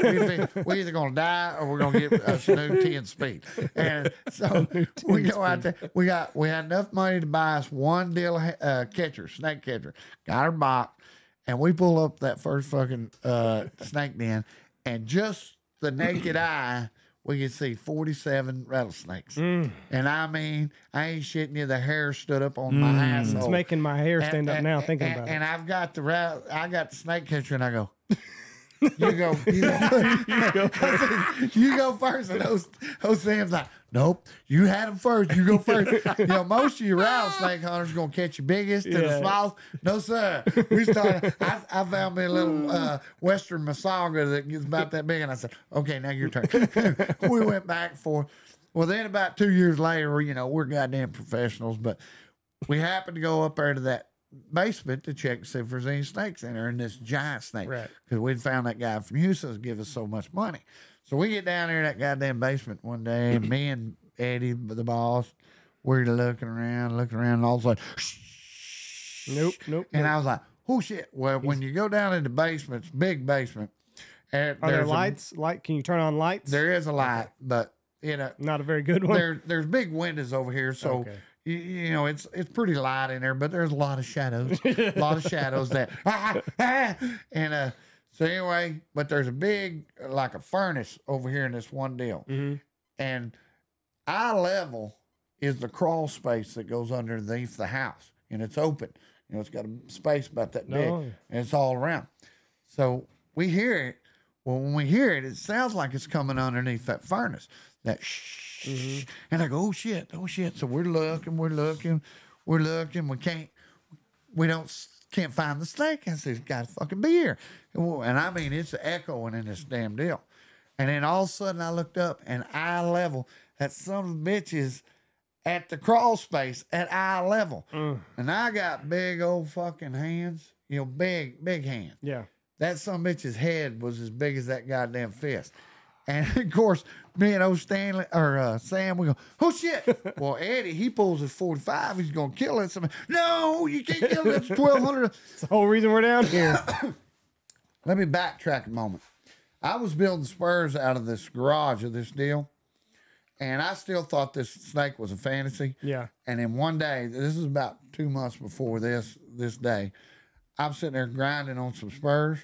We <laughs> we're either gonna die or we're gonna get us a new ten speed. And so we go out there. We got we had enough money to buy us one deal uh, catcher, snake catcher. Got our box, and we pull up that first fucking uh, snake den, and just the naked eye. We could see 47 rattlesnakes. Mm. And I mean, I ain't shitting you, the hair stood up on my mm. asshole. It's making my hair And- stand up and- now thinking and, about it. and. I've got the rat, I got the snake catcher, and I go. <laughs> You go, <laughs> you go, <laughs> you go first. And those, Sam's like, nope, you had them first. You go <laughs> first. you know, most of your snake hunters gonna catch your biggest and the smallest. No, sir. We started. I, I found me a little uh, Western Massasauga that gets about that big, and I said, okay, now your turn. <laughs> we went back for. Well, then about two years later, you know, we're goddamn professionals, but we happened to go up there to that basement to check to see if there's any snakes in there, and this giant snake, Right. Because we'd found that guy from Houston give us so much money. So we get down there in that goddamn basement one day, and me and Eddie, the boss, we're looking around, looking around, and all of a sudden, shh, Nope, nope. and nope. I was like, oh shit. Well, when you go down in the basement, it's big basement. And Are there there's a- lights? Light? Can you turn on lights? there is a light, but you know, Not a very good one. there there's big windows over here, so Okay. you, you know it's it's pretty light in there, but there's a lot of shadows, a <laughs> lot of shadows that ah, ah, and uh. So anyway, but there's a big like a furnace over here in this one deal, Mhm. and eye level is the crawl space that goes underneath the house, and it's open. You know, it's got a space about that big, Oh. and it's all around. So we hear it. Well, when we hear it, it sounds like it's coming underneath that furnace. That shh, and I go, oh shit, oh shit. So we're looking, we're looking, we're looking. We can't, we don't, can't find the snake. I said, it's got to fucking be here. And I mean, it's echoing in this damn deal. And then all of a sudden, I looked up and eye level, at some bitch is at the crawl space at eye level. Mm. And I got big old fucking hands, you know, big, big hands Yeah. that some bitch's head was as big as that goddamn fist. And <laughs> of course, me and old Stanley or uh, Sam, we go, oh shit. <laughs> well, Eddie, he pulls his 45. He's going to kill it. Somebody, no, you can't kill it. 1200. <laughs> It's the whole reason we're down here. <coughs> Let me backtrack a moment. I was building spurs out of this garage of this deal. And I still thought this snake was a fantasy. yeah. And then one day, this is about two months before this, this day. I'm sitting there grinding on some spurs,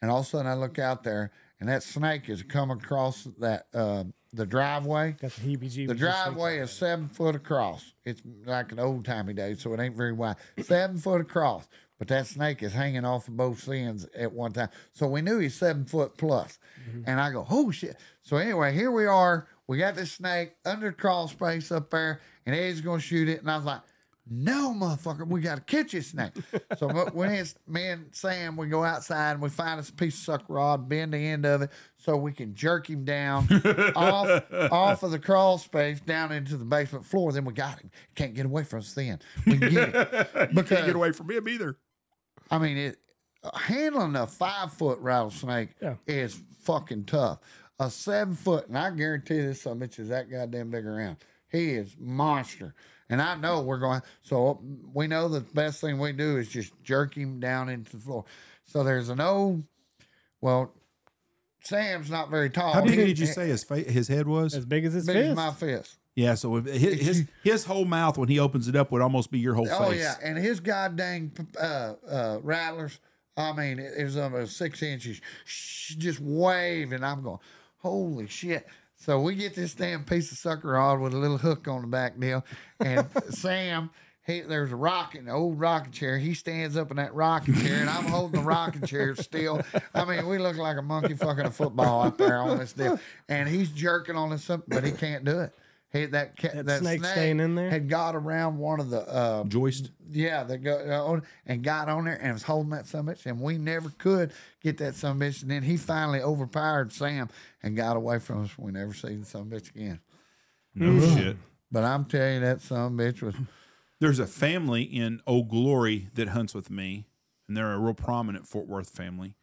and all of a sudden I look out there, and that snake is coming across that uh, the driveway. Got the heebie-jeebies. The driveway is seven foot across. It's like an old timey day, so it ain't very wide. Seven foot across. But that snake is hanging off of both ends at one time. So we knew he's seven foot plus. And I go, oh shit. So anyway, here we are. We got this snake under crawl space up there, and Eddie's gonna shoot it. And I was like, no, motherfucker, we gotta catch this snake. so <laughs> but when it's me and Sam, we go outside and we find us a piece of sucker rod, bend the end of it so we can jerk him down <laughs> off off of the crawl space down into the basement floor. Then we got him. Can't get away from us then. We can get it. <laughs> you can't get away from him either. I mean, it handling a five foot rattlesnake Yeah. is fucking tough. A seven foot, and I guarantee this some bitch is that goddamn big around. He is monster. And I know we're going, so we know the best thing we do is just jerk him down into the floor. So there's an old, well, Sam's not very tall. How big He- did you say his fa- his head was? As big as his Big as fist. my fist. Yeah, so if his, his his whole mouth when he opens it up would almost be your whole Oh face. Oh yeah, and his goddamn uh, uh, rattlers. I mean, it, it was almost six inches, shh, just waving. I'm going, holy shit! So we get this damn piece of sucker rod with a little hook on the back deal, and <laughs> Sam. He, there's a rocking, old rocking chair. He stands up in that rocking chair, and I'm holding the rocking chair still. I mean, we look like a monkey fucking a football out there on this deal. And he's jerking on this, but he can't do it. He, that, ca- That that, snake snake staying in there? had got around one of the uh, Joist. yeah, they go uh, on and got on there and was holding that son bitch, and we never could get that son bitch. And then he finally overpowered Sam and got away from us. We never seen the son of a bitch again. No shit. But I'm telling you, that son of a bitch was <clears throat> There's a family in Old Glory that hunts with me, and they're a real prominent Fort Worth family.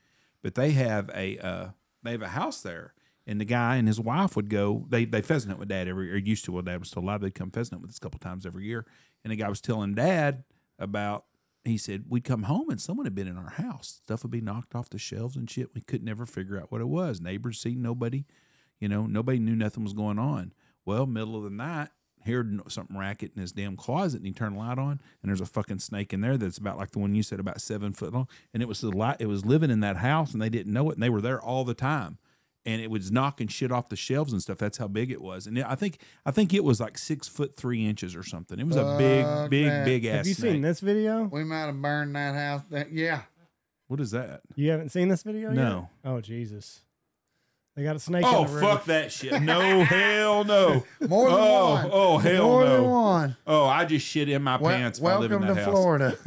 But they have a uh, they have a house there, and the guy and his wife would go. They they pheasant with dad every or used to while dad was still alive. They'd come pheasant with us a couple times every year. And the guy was telling dad about. He said we'd come home and someone had been in our house. Stuff would be knocked off the shelves and shit. We could never figure out what it was. Neighbors seen nobody, you know, nobody knew nothing was going on. Well, middle of the night, heard something racket in his damn closet and he turned the light on and there's a fucking snake in there that's about like the one you said about seven foot long and it was the light it was living in that house and they didn't know it and they were there all the time and it was knocking shit off the shelves and stuff that's how big it was and i think i think it was like six foot three inches or something it was a big big that. big ass Have you snake. seen this video? we might have burned that house. That, yeah, what is that You haven't seen this video yet? No. Oh Jesus. They got a snake. oh in the room. fuck that shit no <laughs> hell no more than oh one. oh hell more than no one. oh i just shit in my Wel- pants if I live in welcome that to house. Florida.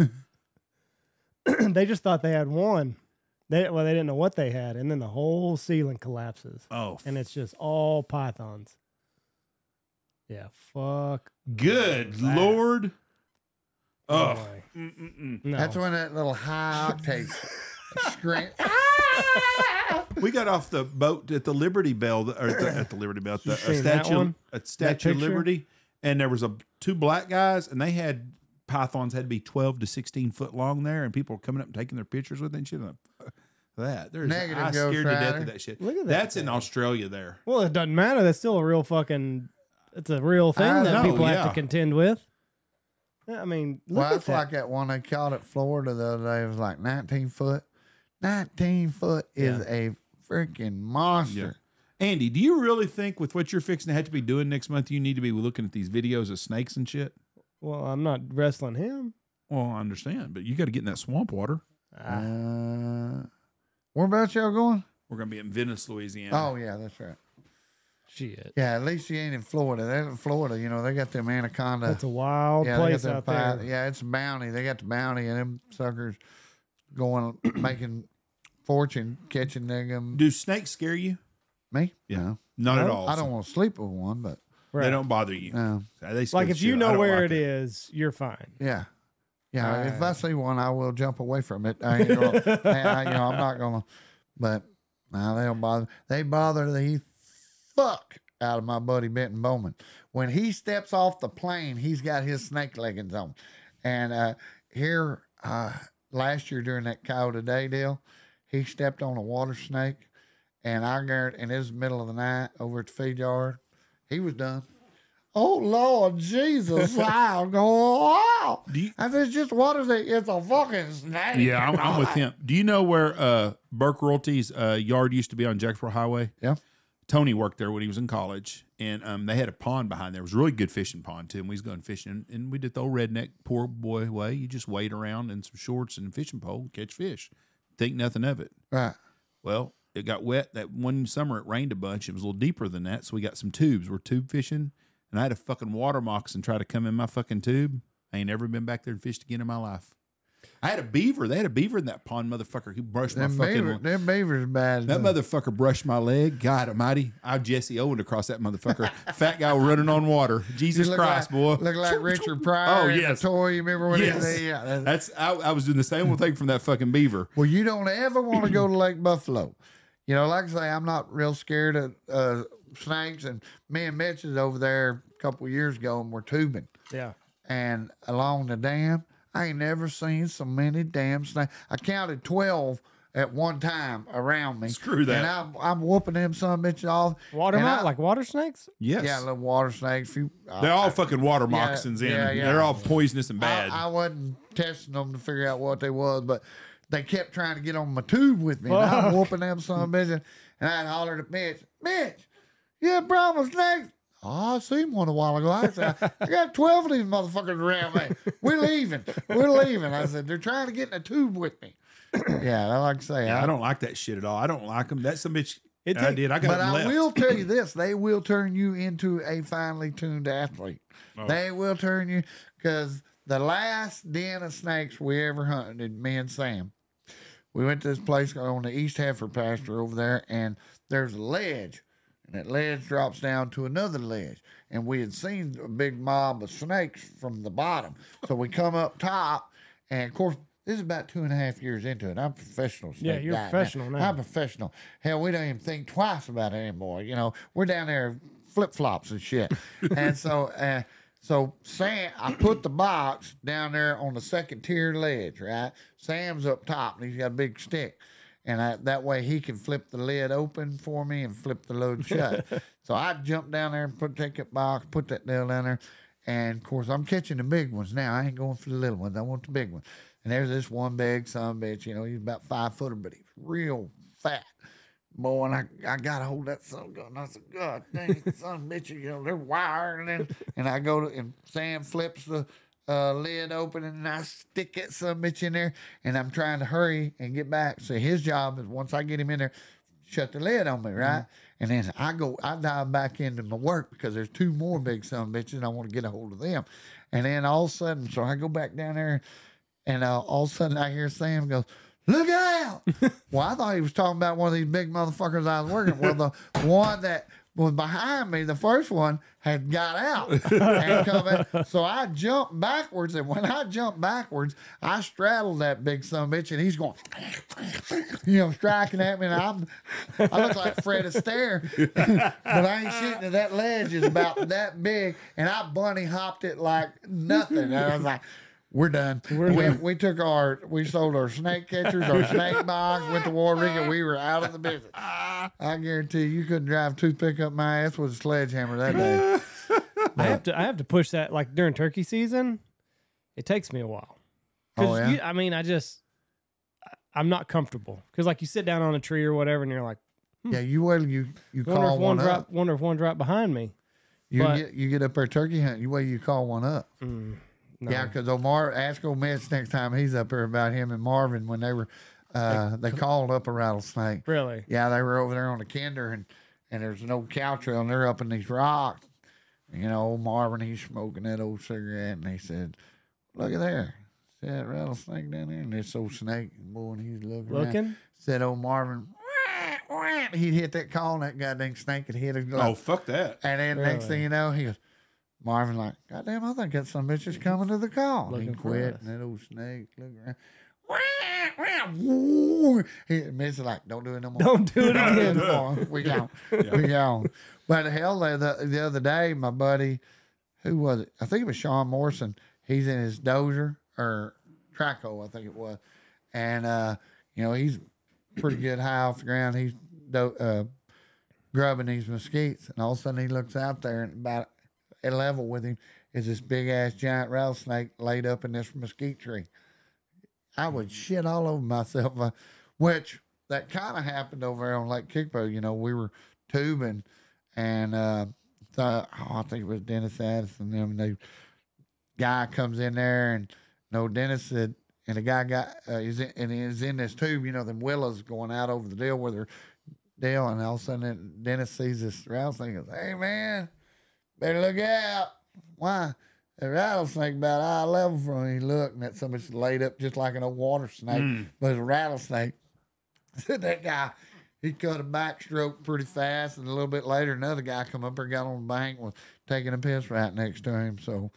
<coughs> they just thought they had one. They well, they didn't know what they had, and then the whole ceiling collapses, oh and it's just all pythons. Yeah, fuck. good that. lord oh boy. No. That's when that little high octave scream. <laughs> <laughs> We got off the boat at the Liberty Bell, or at the, at the Liberty Bell, at the You seen that statue, one? at Statue of? Liberty, and there was a two black guys, and they had pythons had to be twelve to sixteen foot long there, and people were coming up and taking their pictures with it and shit. I'm like, That there's Negative I Ghost scared to death of that shit. Look at that That's in. Australia there. Well, it doesn't matter. That's still a real fucking. It's a real thing I that know, people have to contend with. Yeah, I mean, look Well, at it's that. like that one they caught at Florida the other day. It was like 19 foot. 19 foot is a freaking monster. Andy, do you really think with what you're fixing to have to be doing next month, you need to be looking at these videos of snakes and shit? Well, I'm not wrestling him. Well, I understand, but you got to get in that swamp water. Ah, Uh, whereabouts y'all going? We're gonna be in Venice, Louisiana. Oh, yeah, that's right. shit. Yeah, at least you ain't in Florida. They're in Florida, you know, they got them anaconda. That's a wild yeah, they got place out fi- there. Yeah, it's bounty. They got the bounty, and them suckers going <clears throat> making fortune catching them. Do snakes scare you? Me? Yeah. No. Not at all. I don't want to sleep with one, but They don't bother you. no. They scare Like if you shit- I know don't where like it is, you're fine. Yeah. Yeah, if I see one, I will jump away from it. I ain't gonna, <laughs> I, you know, I'm not gonna. But no, they don't bother. They bother the fuck out of my buddy Benton Bowman. When he steps off the plane, he's got his snake leggings on. And uh, here, uh, last year during that Coyote Day deal, he stepped on a water snake, and I guarantee, and it was the middle of the night over at the feed yard. He was done. oh Lord Jesus, <laughs> wow, go you- If it's just what is it? It's a fucking snake. Yeah, I'm, I'm with <laughs> him. Do you know where uh, Burk Royalty's uh, yard used to be on Jacksboro Highway? Yeah. Tony worked there when he was in college, and um, they had a pond behind there. It was a really good fishing pond too. And we was going fishing, and we did the old redneck poor boy way. You just wade around in some shorts and a fishing pole, catch fish, think nothing of it. Right. Well, it got wet that one summer. It rained a bunch. It was a little deeper than that, so we got some tubes. We're tube fishing, and I had a fucking water moccasin try to come in my fucking tube. I ain't ever been back there and fished again in my life. I had a beaver. They had a beaver in that pond, motherfucker. He brushed Them, my fucking. beaver, them beavers bad. that though. motherfucker brushed my leg. God Almighty! I Jesse Owen across that motherfucker. <laughs> Fat guy running on water. Jesus Christ, like, boy! Look like Richard Pryor. Oh, yes. toy. You remember when Yes. he? Yeah. That's I, I was doing the same thing from that fucking beaver. Well, you don't ever want to go to Lake Buffalo. You know, like I say, I'm not real scared of uh, snakes. And me and Mitch is over there a couple of years ago, and we're tubing. Yeah. And along the dam, I ain't never seen so many damn snakes. I counted twelve at one time around me. Screw that. And I'm, I'm whooping them some bitches off. Water mo- I- like water snakes? Yes, Yeah, little water snakes. Few, they're all fucking water moccasins in. yeah, yeah. They're all poisonous and bad. I, I wasn't testing them to figure out what they was, but they kept trying to get on my tube with me. And I'm oh. whooping them son of a <laughs> bitch. And I'd hollered at Mitch, Mitch, you had problem with snakes? Oh, I seen one a while ago. I said, I got 12 of these motherfuckers around me. We're leaving. We're leaving. I said, they're trying to get in a tube with me. <clears throat> Yeah, I like to say, I I, don't like that shit at all. I don't like them. That's some bitch. It I did. I got but I left. will tell you <clears throat> this: they will turn you into a finely tuned athlete. Oh. They will turn you because the last den of snakes we ever hunted, me and Sam, we went to this place on the East Heifer pasture over there, and there's a ledge, and that ledge drops down to another ledge, and we had seen a big mob of snakes from the bottom, so we come up top, and of course. This is about two and a half years into it. I'm a professional. Yeah, snake you're guy professional now. I'm professional. Hell, we don't even think twice about it anymore. You know, we're down there flip flops and shit. <laughs> and so, uh, so Sam, I put the box down there on the second tier ledge, right? Sam's up top and he's got a big stick. And I, that way he can flip the lid open for me and flip the load shut. <laughs> so I jump down there and put take that box, put that nail down there. And of course, I'm catching the big ones now. I ain't going for the little ones. I want the big ones. And there's this one big son of a bitch, you know, he's about five footer, but he's real fat. Boy, and I, I got a hold that son gun. And I said, God dang it, <laughs> son bitch, you know, they're wired. And and I go to, and Sam flips the uh, lid open and I stick that son bitch in there. And I'm trying to hurry and get back. So his job is once I get him in there, shut the lid on me, right? And then I go, I dive back into my work because there's two more big son of bitches and I want to get a hold of them. And then all of a sudden, so I go back down there and uh, all of a sudden I hear Sam goes, Look out! <laughs> well, I thought he was talking about one of these big motherfuckers I was working with. Well, the <laughs> one that was behind me, the first one, had got out and come in. So I jumped backwards, and when I jumped backwards, I straddled that big son of a bitch, and he's going, <laughs> you know, striking at me, and I'm, I look like Fred Astaire, but I ain't shitting it. That ledge is about that big, and I bunny hopped it like nothing. And I was like, we're done. we, we took our, we sold our snake catchers, our <laughs> snake box, went to War Ring, we were out of the business. <laughs> I guarantee you, couldn't drive toothpick up my ass with a sledgehammer that day. <laughs> I have to I have to push that like during turkey season. It takes me a while. Oh, yeah? you- I mean, I just I'm not comfortable because like you sit down on a tree or whatever, and you're like, hmm. Yeah, you wait you, you wonder call if one one drop, up. wonder if one drop behind me. You but- get you get up there turkey hunting. You wait, you call one up. Mm. No. Yeah, because Omar ask old Mitch next time he's up here about him and Marvin when they were uh, they called up a rattlesnake. really. Yeah, they were over there on the kinder and and there's an old cow trail and they're up in these rocks. You know, old Marvin he's smoking that old cigarette and he said, "Look at there." See that rattlesnake down there? And this old snake, boy, and he's looking. around. Said old Marvin, he'd hit that call and that goddamn snake had hit him. oh fuck that! And then next thing you know, he goes, Marvin like, goddamn, I think that some bitch is coming to the call. Looking he quit, and that old snake look around. Wah, wah, woo. He is like, don't do it no more. Don't do it Don't do it again. no more. We gone. We gone. But hell, the, the the other day, my buddy, who was it? I think it was Sean Morrison. He's in his dozer or trackhoe, I think it was, and uh, you know he's pretty good high off the ground. He's do, uh, grubbing these mesquites, and all of a sudden he looks out there, and about level with him is this big ass giant rattlesnake laid up in this mesquite tree. I would shit all over myself, uh, which that kind of happened over there on Lake Kickapoo. You know, we were tubing, and uh, thought, oh, I think it was Dennis Addison. Them they guy comes in there, and no Dennis said, and the guy got uh, he's in, and he's in this tube. You know, them willows going out over the deal where they're deal, and all of a sudden Dennis sees this rattlesnake. and Goes, hey man, better look out! Why? The rattlesnake about eye level from him. He looked, and that somebody's laid up just like an old water snake, but it's a rattlesnake. <laughs> that guy, he cut a backstroke pretty fast, and a little bit later, another guy come up there, got on the bank, was taking a piss right next to him. So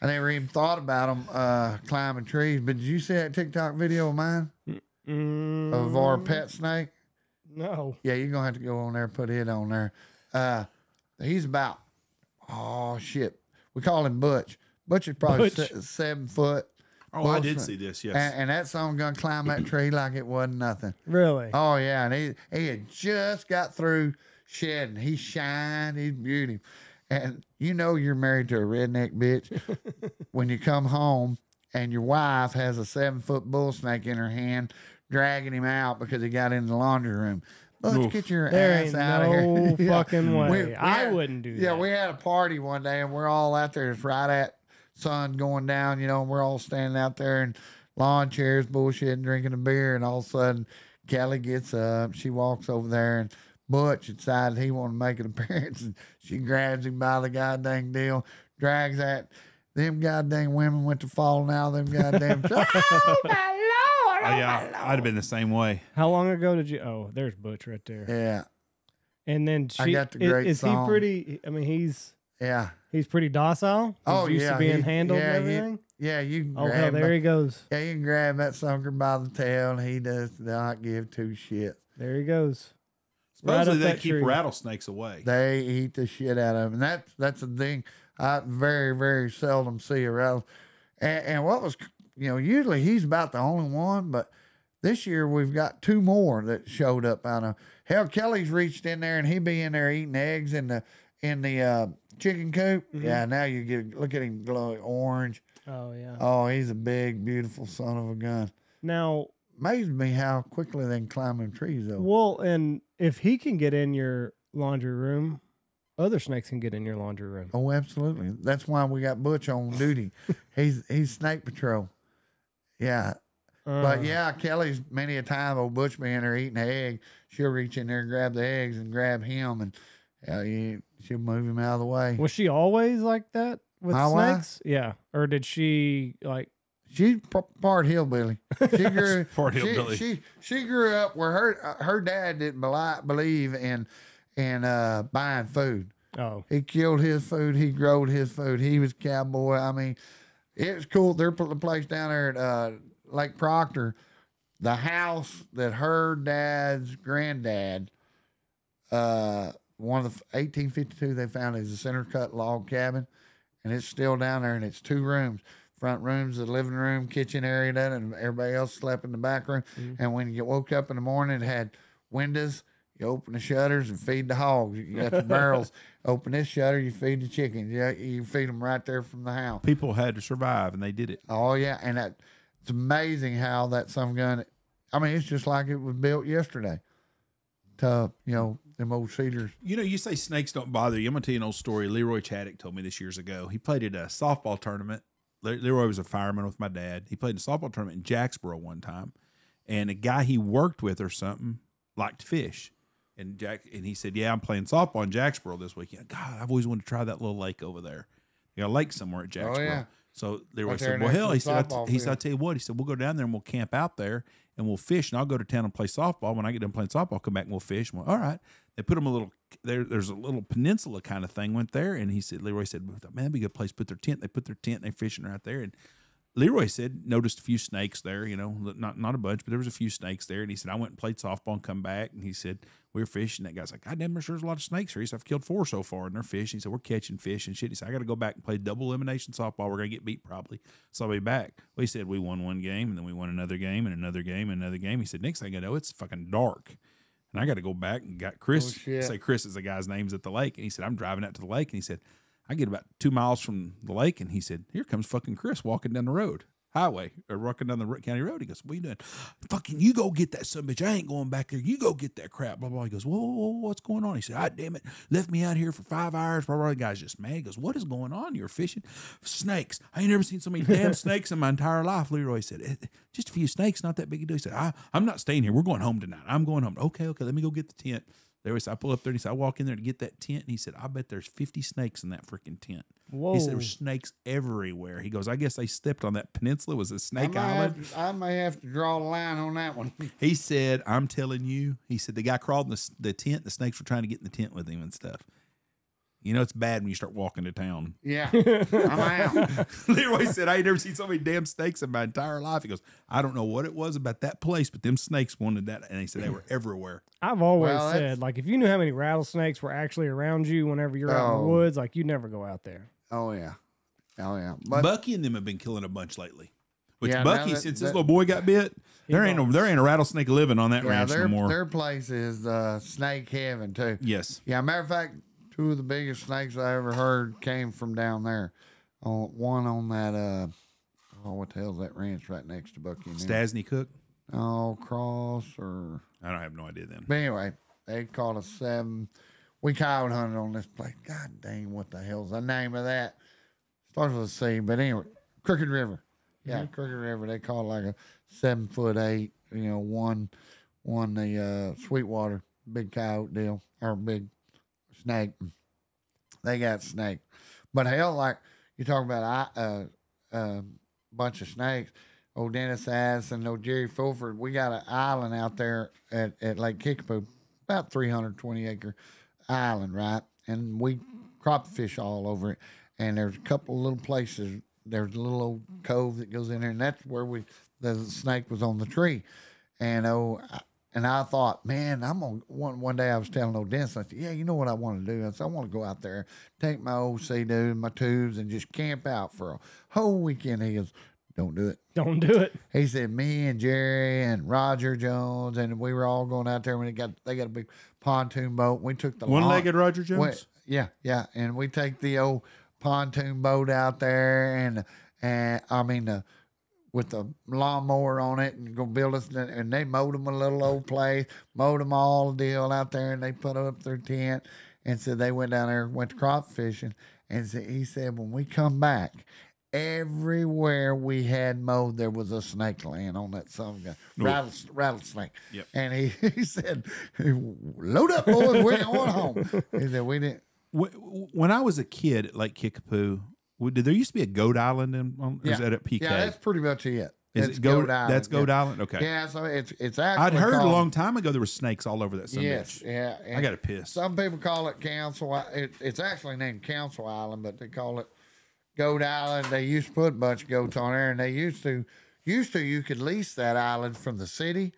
I never even thought about him uh, climbing trees. But did you see that TikTok video of mine Mm, of our pet snake? no. Yeah, you're gonna have to go on there and put it on there. Uh, he's about oh shit. We call him Butch. Butch is probably Butch. se- seven foot, Oh, I did see this. Yes. and, and that son gonna climb that tree like it wasn't nothing. Really? Oh yeah, and he he had just got through shedding. He shined, he's beauty. And you know you're married to a redneck bitch <laughs> when you come home and your wife has a seven foot bull snake in her hand, dragging him out because he got in the laundry room. Butch, Oof. get your There ass ain't out of no here. <laughs> Yeah. fucking way. We- we I had- wouldn't do Yeah, that. Yeah, we had a party one day and we're all out there. It's right at sun going down, you know, and we're all standing out there in lawn chairs, bullshitting, drinking a beer, and all of a sudden Kelly gets up, she walks over there and Butch decided he wanted to make an <laughs> appearance and she grabs him by the goddamn deal, drags that them goddamn women went to falling out of them goddamn <laughs> Oh my lord. Oh, yeah, I'd have been the same way. How long ago did you? Oh, there's Butch right there. Yeah, And then she, I got the great is, song. he pretty? I mean, he's yeah. he's pretty docile. He's Oh, used yeah, to being he- handled yeah, and he- everything. Yeah, you can oh hell, grab there he goes. Yeah, you can grab that sucker by the tail, and he does not give two shits. There he goes. Right Supposedly up they that keep tree. rattlesnakes away. They eat the shit out of him, and that's that's the thing. I very very seldom see a rattle. And, and what was you know usually he's about the only one, but this year we've got two more that showed up out of hell. Kelly's reached in there and he be in there eating eggs in the in the uh, chicken coop. Yeah, now you get look at him glowing orange. Oh yeah. Oh, he's a big beautiful son of a gun. Now, Amazed me how quickly they can climb them trees though. well, and if he can get in your laundry room, other snakes can get in your laundry room. Oh, absolutely. That's why we got Butch on duty. <laughs> he's he's snake patrol. Yeah, but Uh, yeah, Kelly's many a time old Butch being there eating an egg, she'll reach in there and grab the eggs and grab him, and yeah, you, she'll move him out of the way. Was she always like that with My wife? snakes? Yeah. Or did she like? She's p- part hillbilly. She <laughs> grew <laughs> Part she, hillbilly. She she grew up where her uh, her dad didn't beli- believe in in uh, buying food. Oh, He killed his food. He growed his food. He was cowboy. I mean, it was cool. They're putting a place down there at uh, Lake Proctor. The house that her dad's granddad, uh, one of the 1852, they found is a center cut log cabin, and it's still down there, and it's two rooms. Front room's the living room, kitchen area, that, and everybody else slept in the back room. And when you woke up in the morning, it had windows. You open the shutters and feed the hogs. You got the barrels. <laughs> Open this shutter, you feed the chickens. Yeah, you feed them right there from the house. People had to survive, and they did it. Oh yeah, and that it's amazing how that some gun. I mean, it's just like it was built yesterday. To you know them old cedars. You know, you say snakes don't bother you. I'm gonna tell you an old story. Leroy Chaddock told me this years ago. He played at a softball tournament. Leroy was a fireman with my dad. He played in a softball tournament in Jacksboro one time, and a guy he worked with or something liked fish. And Jack and he said, "Yeah, I'm playing softball in Jacksboro this weekend. God, I've always wanted to try that little lake over there. You got a lake somewhere at Jacksboro." Oh, yeah. So Leroy Right there said, "Well, hell," he said, I "He said, I tell you what," he said, "We'll go down there and we'll camp out there and we'll fish, and I'll go to town and play softball. When I get done playing softball, I'll come back and we'll fish." Well, all right. They put them a little there. There's a little peninsula kind of thing went there, and he said, Leroy said, "Man, that'd be a good place to put their tent." They put their tent, and they fishing right there, and Leroy said noticed a few snakes there. You know, not not a bunch, but there was a few snakes there. And he said, I went and played softball and come back, and he said we were fishing. That guy's like, God damn, there's a lot of snakes here. He said, I've killed four so far, and they're fishing. He said, we're catching fish and shit. He said, I got to go back and play double elimination softball. We're gonna get beat probably, so I'll be back. Well, he said we won one game, and then we won another game, and another game, and another game. He said, next thing I know, it's fucking dark. And I got to go back and got oh, Chris. Oh, say Chris is the guy's name's at the lake. And he said, I'm driving out to the lake. And he said, I get about two miles from the lake, and he said, "Here comes fucking Chris walking down the road." Highway or walking down the county road. He goes, "What you doing? Fucking, you go get that son bitch. I ain't going back there. You go get that crap." Blah blah. He goes, "Whoa, whoa, whoa what's going on?" He said, "Ah, damn it, left me out here for five hours." Blah blah. The guy's just mad. He goes, "What is going on? You're fishing snakes. I ain't never seen so many damn <laughs> snakes in my entire life." Leroy said, "Eh, "Just a few snakes, not that big a deal." He said, I, "I'm not staying here. We're going home tonight. I'm going home." Okay, okay. Let me go get the tent. There was I pull up there and he said, I walk in there to get that tent. And he said, I bet there's 50 snakes in that freaking tent. Whoa. He said there's snakes everywhere. He goes, I guess they stepped on that peninsula. Was a snake may, island. to, I may have to draw a line on that one. <laughs> He said, I'm telling you, he said the guy crawled in the, the tent. The snakes were trying to get in the tent with him and stuff. You know, it's bad when you start walking to town. yeah, <laughs> I'm out. <laughs> Leroy said, I ain't never seen so many damn snakes in my entire life. He goes, I don't know what it was about that place, but them snakes wanted that. And he said they were everywhere. I've always Well, said, like, if you knew how many rattlesnakes were actually around you whenever you're out in Oh. the woods, like, you'd never go out there. Oh yeah, oh yeah. But Bucky and them have been killing a bunch lately. Which Yeah, Bucky, that- since that- his little boy got bit, there ain't no, lost. there ain't a rattlesnake living on that yeah, ranch their no more. their place is uh, snake heaven too. yes. Yeah, matter of fact, two of the biggest snakes I ever heard came from down there. Oh, one on that uh, oh, what the hell's that ranch right next to Bucky? Stasny Cook. Oh, Cross or I don't have no idea then. but anyway, they caught us seven. We coyote hunted on this place. God dang, what the hell's the name of that? Starts with a C, but anyway, Crooked River. Yeah, Crooked River. They caught like a seven foot eight. You know, one, one the uh, Sweetwater big coyote deal or big snake. They got snake, but hell, like you talk about a uh, uh, bunch of snakes. Old Dennis Addison, old Jerry Fulford. We got an island out there at, at Lake Kickapoo, about 320 acre island, right? And we crop fish all over it. And there's a couple little places. There's a little old cove that goes in there, and that's where we the snake was on the tree. And oh, and I thought, man, I'm gonna one one day I was telling old Dennis, I said, yeah, you know what I want to do? I said, I want to go out there, take my old sea dude, my tubes, and just camp out for a whole weekend. He goes, don't do it. Don't do it. He said me and Jerry and Roger Jones and we were all going out there when they got they got a big pontoon boat. We took the One legged Roger Jones. yeah, yeah, and we take the old pontoon boat out there and and I mean the with a lawnmower on it and go build us and they mowed them a little old place, mowed them all deal out there and they put up their tent. And said they went down there went to crop fishing and said, he said when we come back everywhere we had mowed there was a snake laying on that some guy rattle, rattlesnake. Yep. and he, <laughs> he said load up boys we're going home. He said we didn't When I was a kid at Lake Kickapoo, did there used to be a goat island in, on, or is that at PK? Yeah, that's pretty much it. is It's it goat? Island, that's goat yeah. island. Okay. Yeah, so it's it's actually. I'd heard a long time ago there were snakes all over that. Son Yes, bitch. yeah. I got to piss. Some people call it Council. I- It, it's actually named Council Island, but they call it Goat Island. They used to put a bunch of goats on there, and they used to used to you could lease that island from the city,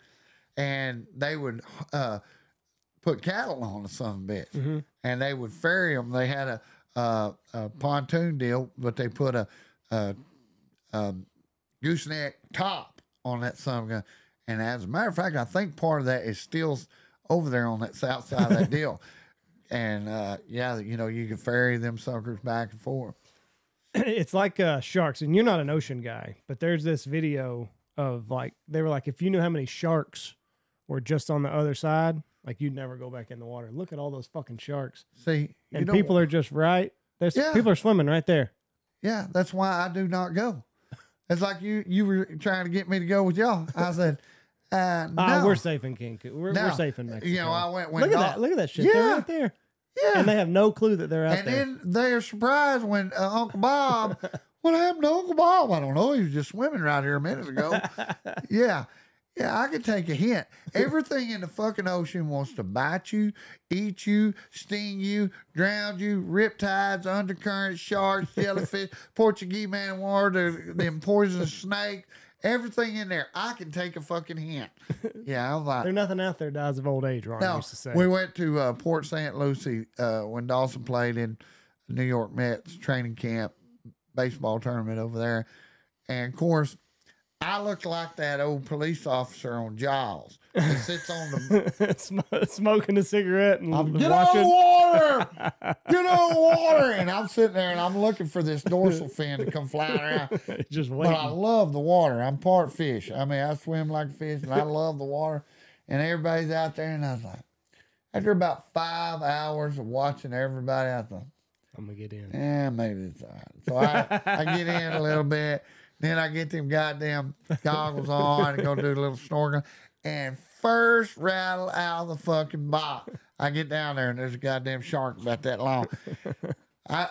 and they would uh, put cattle on the son of a bitch, and they would ferry them. They had a, uh, a pontoon deal, but they put a, a, a gooseneck top on that son gun. And as a matter of fact, I think part of that is still over there on that south side of that deal. <laughs> And uh, yeah, you know, you can ferry them suckers back and forth. <clears throat> it's like uh, sharks, and you're not an ocean guy, but there's this video of like they were like, if you knew how many sharks were just on the other side, like you'd never go back in the water. Look at all those fucking sharks, See, you and people are just right. There's Yeah. people are swimming right there. yeah, that's why I do not go. It's like you you were trying to get me to go with y'all. I said, <laughs> uh, no. Ah, we're safe in Cancun. We're, No. we're safe in Mexico. You know, I went when look at Dol- that. Look at that shit. They're Yeah. right there, Yeah, and they have no clue that they're out and there. then they're surprised when uh, Uncle Bob, <laughs> what happened to Uncle Bob? I don't know. He was just swimming right here a minute ago. <laughs> yeah. Yeah, I could take a hint. Everything in the fucking ocean wants to bite you, eat you, sting you, drown you, riptides, undercurrents, sharks, jellyfish, <laughs> Portuguese man of war, the, them poisonous snakes, everything in there. I can take a fucking hint. Yeah, I'm like, There's nothing out there dies of old age. Ron no, used to say. we went to uh, Port St. Lucie uh, when Dawson played in New York Mets training camp baseball tournament over there, and of course, I look like that old police officer on Jaws that sits on the <laughs> Sm- smoking a cigarette and I'm, get on the watching. water, <laughs> get on the water, and I'm sitting there and I'm looking for this dorsal fin to come flying around. <laughs> Just But I love the water. I'm part fish. I mean, I swim like a fish, and I love the water. And everybody's out there, and I was like, after about five hours of watching everybody, I thought, I'm gonna get in. yeah, maybe it's all right. So I, I get in a little bit. Then I get them goddamn goggles on and go do a little snorkeling. And first rattle out of the fucking box, I get down there and there's a goddamn shark about that long. I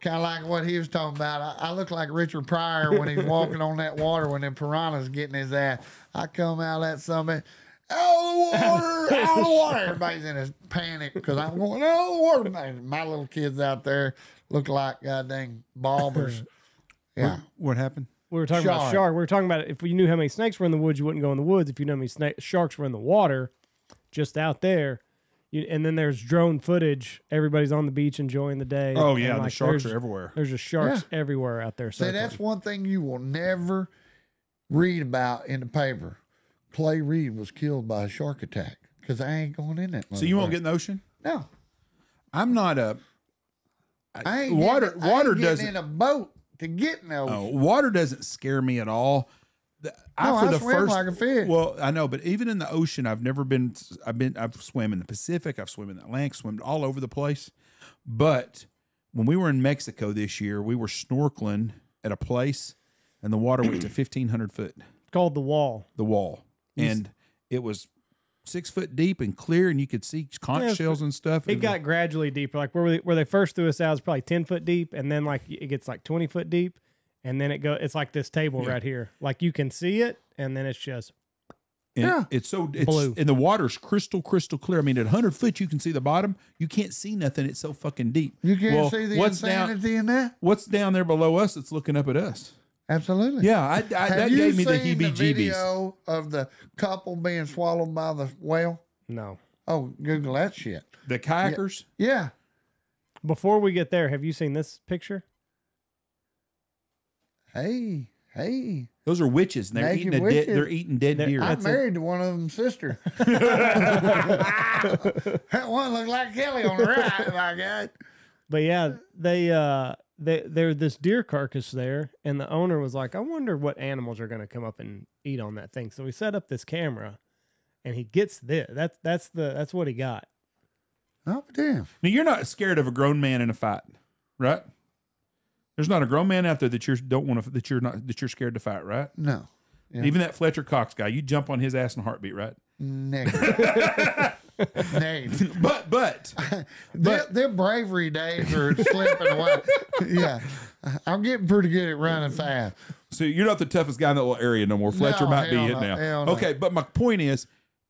kind of like what he was talking about. I, I look like Richard Pryor when he's walking on that water when them piranhas getting his ass. I come out of that summit. Out of the water! <laughs> Out of the water! Everybody's in a panic because I'm going out of the water. Man, My little kids out there look like goddamn bobbers. Yeah. What happened? We were talking about Shark. shark. We were talking about if you knew how many snakes were in the woods, you wouldn't go in the woods. If you knew how many snake, sharks were in the water, just out there, you, and then there's drone footage. Everybody's on the beach enjoying the day. Oh and, yeah, the like, sharks are everywhere. There's just sharks everywhere out there. See, circling. that's one thing you will never read about in the paper. Clay Reid was killed by a shark attack because I ain't going in that. So you won't get in the ocean? no. I'm not a I ain't water. Getting, I ain't water doesn't. in a boat to get in the ocean. Oh, water doesn't scare me at all. The- No, after I the swim first, like a fish. Well, I know, but even in the ocean, I've never been. I've been. I've swam in the Pacific. I've swum in the Atlantic. Swum all over the place. But when we were in Mexico this year, we were snorkeling at a place, and the water went to fifteen hundred foot. It's called the wall. The wall, and it was six foot deep and clear, and you could see conch Yeah, shells and stuff. It was- got gradually deeper. Like where we, where they first threw us out is probably ten foot deep, and then like it gets like twenty foot deep, and then it go. It's like this table right here. Like you can see it, and then it's just And Yeah. It's so it's Blue. and the water's crystal crystal clear. I mean, at 100 foot you can see the bottom. You can't see nothing. It's so fucking deep. you can't Well, see the what's down insanity in that. what's down there below us that's looking up at us. Absolutely. Yeah, I, I, Have that you gave me the seen the heebie-jeebies. video of the couple being swallowed by the whale? no. Oh, Google that shit. The kayakers. Yeah. Before we get there, have you seen this picture? Hey, hey. Those are witches, and they're Naked eating a dead. witches. They're eating dead They're- deer. I'm That's a- married to one of them sister. <laughs> <laughs> that one looked like Kelly on the right. My God. But yeah, they uh they they're this deer carcass there, and the owner was like, I wonder what animals are gonna come up and eat on that thing. So we set up this camera, and he gets this. That's that's the that's what he got. Oh damn. now you're not scared of a grown man in a fight, right? There's not a grown man out there that you don't want to that you're not that you're scared to fight, right? No. Yeah. Even that Fletcher Cox guy, you jump on his ass in a heartbeat, right? Negative. <laughs> Negative. <laughs> But but <laughs> Their, their bravery days are slipping away. <laughs> yeah. I'm getting pretty good at running fast. So you're not the toughest guy in that little area no more. Fletcher No, might be hell it no, now. hell no. Okay, but my point is,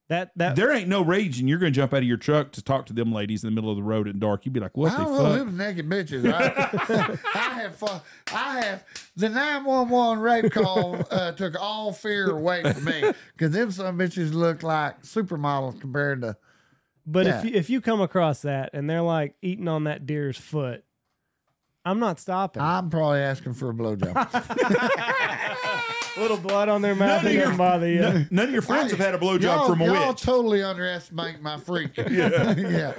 That that there ain't no raging. you're going to jump out of your truck to talk to them ladies in the middle of the road at dark. You'd be like, "What I the don't know, fuck?" them naked bitches. Right? I have fun. I have the nine one one rape call uh, took all fear away from me because them some bitches look like supermodels compared to. But Yeah. if you, if you come across that and they're like eating on that deer's foot, I'm not stopping. I'm probably asking for a blowjob. <laughs> <laughs> little blood on their mouth None of your- bother you. None, none of your friends have had a blowjob y'all, from a y'all witch. totally underestimate my freak. <laughs> yeah, yeah,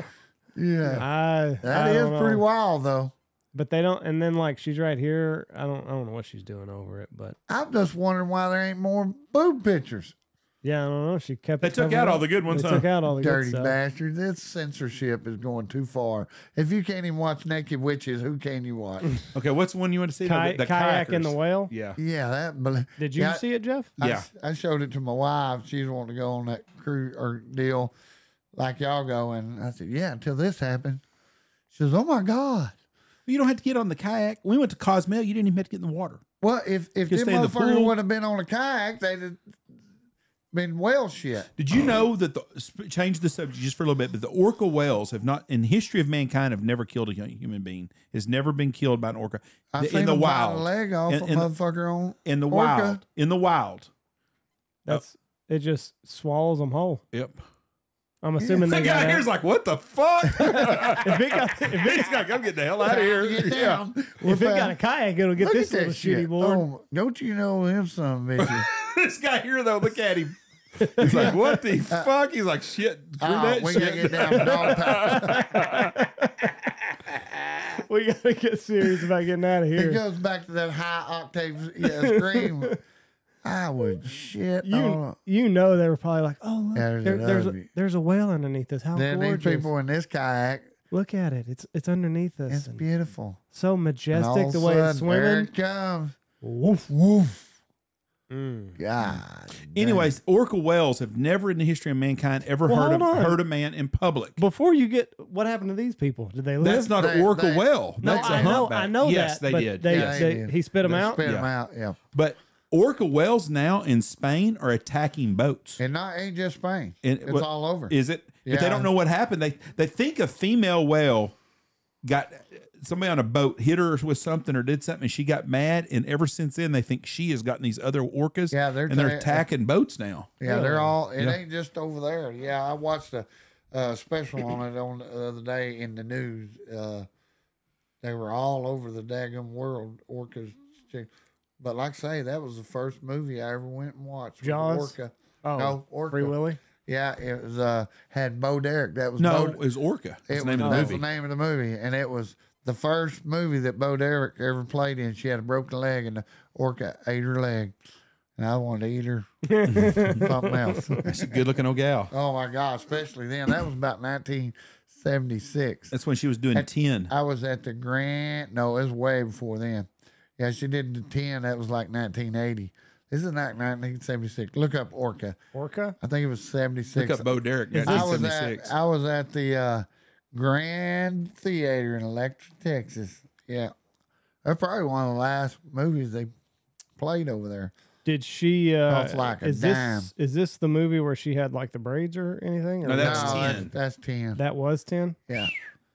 yeah. I, That I is pretty wild, though. But they don't. And then like she's right here. I don't. I don't know what she's doing over it. But I'm just wondering why there ain't more boob pictures. Yeah, I don't know. She kept. They took covered out all the good ones, They huh? took out all the Dirty good stuff. bastard. This censorship is going too far. If you can't even watch Naked Witches, who can you watch? <laughs> Okay, what's the one you want to see? Ki- the, the kayak and the whale. Yeah. yeah, that. Did you Yeah, see it, Jeff? I, Yeah. I showed it to my wife. She's wanting to go on that cruise or deal like y'all go. And I said, yeah, until this happened. She says, oh my God. You don't have to get on the kayak. We went to Cozumel. You didn't even have to get in the water. Well, if, if Just them stay in the motherfuckers would have been on a kayak, they'd have been whale shit. Did you know that the change the subject just for a little bit? But the orca whales have not, in the history of mankind, have never killed a human being. Has never been killed by an orca I The- seen in the wild. a leg off In- a in the- motherfucker on. in the Orca? wild. In the wild. That's it. Just swallows them whole. Yep. I'm assuming The <laughs> guy here's like, what the fuck? <laughs> <laughs> if it got if it, He's like, I'm getting the hell out of here. to get Yeah. down. if it got a kayak, it'll get Look this little that shitty shit. board. Oh, don't you know him, son of a bitch? this guy here though, look at him. <laughs> He's like, what the uh, fuck? He's like, shit. Screw Oh, that we gotta shit. get down dog pound. <laughs> we gotta get serious about getting out of here. It goes back to that high octave yeah, scream. <laughs> I would shit You on you know they were probably like, oh look, There's there, there's a, there's a whale underneath us. How Then these people in this kayak, Look at it. It's it's underneath us. it's beautiful. so majestic the a way it's sudden, There swimming. it comes. Woof. Woof. Mm. God. Anyways, orca whales have never in the history of mankind ever Well, heard of, hold on. hurt a man in public. Before you get what happened to these people? Did they live? That's not They- an orca they- while. no, That's I a know, humpback. I know yes, that. they did. They, Yeah, they they- did. he spit them out. Spit them Yeah. out. Yeah. But orca whales now in Spain are attacking boats. And not ain't just Spain. And it's what- all over. Is it? But they don't know what happened. They they think a female whale got somebody on a boat hit her with something or did something and she got mad and ever since then they think she has gotten these other orcas Yeah, they're and they're ta- attacking boats now. Yeah, they're all. It Yeah. ain't just over there. Yeah, I watched a, uh special on it on the other day in the news. Uh, they were all over the daggum world. Orcas, but like I say, that was the first movie I ever went and watched. Jaws? Orca. Oh, No, Orca. Free Willy. Yeah, it was. Uh, had Bo Derek. That was No, Bo, it was orca. That's It the was, name of the that's movie. the name of the movie, and it was the first movie that Bo Derek ever played in. She had a broken leg, and the orca ate her leg, and I wanted to eat her <laughs> something else. That's a good looking old gal. Oh my God! Especially then, that was about 1976. That's when she was doing ten. I was at the Grand. No, it was way before then. Yeah, she did the 10. That was like 1980. This is not 1976. Look up Orca. Orca. I think it was 76. Look up Bo Derek. Is I was at I was at the uh, Grand Theater in Electra, Texas. Yeah, that's probably one of the last movies they played over there. Did she? Uh, Costs like a is dime. this is this the movie where she had like the braids or anything? Or No, that's no, 10. That's, that's ten. that was ten. yeah.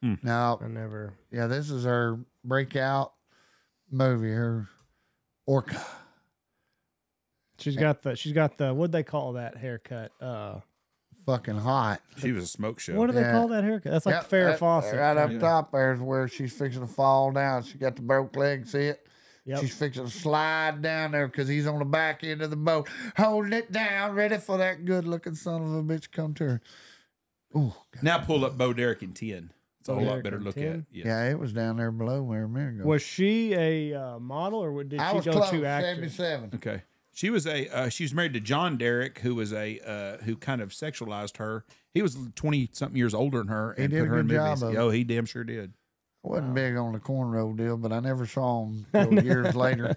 Hmm. No, I never. yeah. This is her breakout movie. Her Orca. She's got the. She's got the. what would they call that haircut? Uh, Fucking hot. She was a smoke show. what do they Yeah. call that haircut? That's like Yep, Farrah that- Fawcett. Right up Yeah. top there's where she's fixing to fall down. She got the broke leg. See it? Yep. She's fixing to slide down there because he's on the back end of the boat, holding it down, ready for that good looking son of a bitch to come to her. Ooh, Now pull up Bo Derek in ten. It's a Bo whole lot Derek better in look 10? at. Yeah. yeah, it was down there below where a minute ago. Was she a uh, model or what- did I she was go close, to actress? 77. Okay. She was a uh, she was married to John Derek, who was a uh, who kind of sexualized her. He was twenty something years older than her He and did put a her in good job movies. of it. Oh, he damn sure did. I wasn't big on the cornrow deal, but I never saw him <laughs> till years later.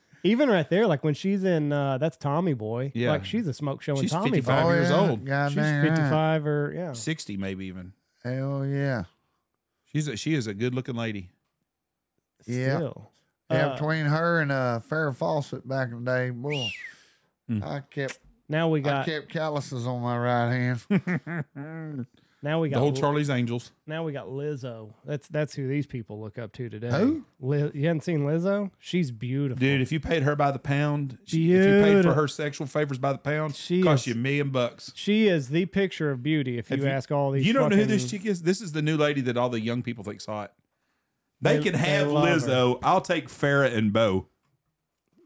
<laughs> Even right there, like when she's in, uh, that's Tommy Boy. Yeah. like she's a smoke show in She's Tommy 55 Boy. years old. God She's dang right. fifty-five or yeah. Sixty maybe even. Hell yeah. She's a, she is a good looking lady. Yeah. Still. Yeah, Uh, between her and uh, Farrah Fawcett back in the day, boy, Mm. I kept now we got. I got. kept calluses on my right hand. <laughs> Now we The got. whole Li- Charlie's Angels. now we got Lizzo. That's that's who these people look up to today. Who? Li- you hadn't seen Lizzo? She's beautiful. Dude, if you paid her by the pound, she, if you paid for her sexual favors by the pound, She cost is- you a million bucks. She is the picture of beauty. If you, you- ask all these, You don't know who this chick is? This is the new lady that all the young people think's hot. They, They- can they have love her. I'll take Farrah and Bo.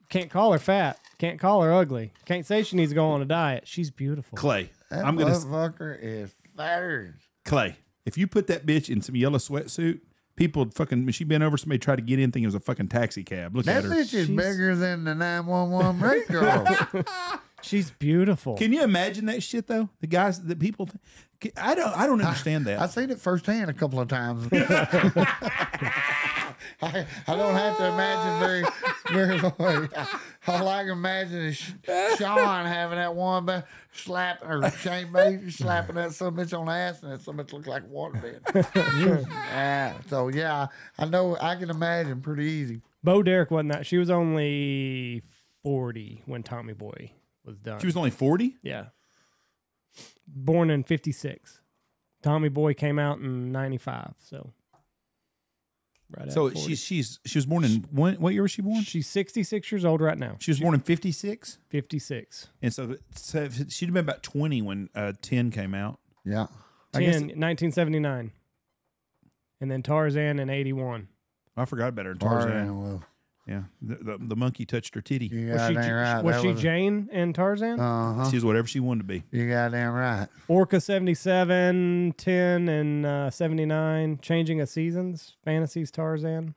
Can't call her fat. Can't call her ugly. Can't say she needs to go on a diet. She's beautiful. Clay. That I'm gonna motherfucker is fatter. Clay. If you put that bitch in some yellow sweatsuit, people would fucking when she bent over, somebody tried to get in, thinking it was a fucking taxi cab. Look That at her. That bitch is She's- bigger than the 911 rate girl. <laughs> She's beautiful. Can you imagine that shit though? The guys, the people. th- I don't. I don't understand that. I've seen it firsthand a couple of times. <laughs> <laughs> I, I don't have to imagine very, very <laughs> much. All I can imagine is Sean having that one ba- slapping, or Shane Baby slapping that some bitch on the ass, and that some bitch look like a waterbed. yeah. So yeah, I know I can imagine pretty easy. Bo Derek wasn't that. She was only forty when Tommy Boy was done. she was only forty. yeah. Born in fifty six. Tommy Boy came out in ninety five. So. Right. So at she's she's she was born in when, what year was she born? she's sixty six years old right now. She was born in 56? 56. and so, so she'd have been about twenty when uh, ten came out. Yeah. I guess- 10, 1979. And then Tarzan in 81. I forgot about her. Tarzan. Tarzan. Well, Yeah, the, the, the monkey touched her titty. You Was she, goddamn right. was That she was- Jane in Tarzan? Uh-huh. She's whatever she wanted to be. You got damn right. Orca 77, 10, and uh, 79. Changing of Seasons. Fantasies Tarzan.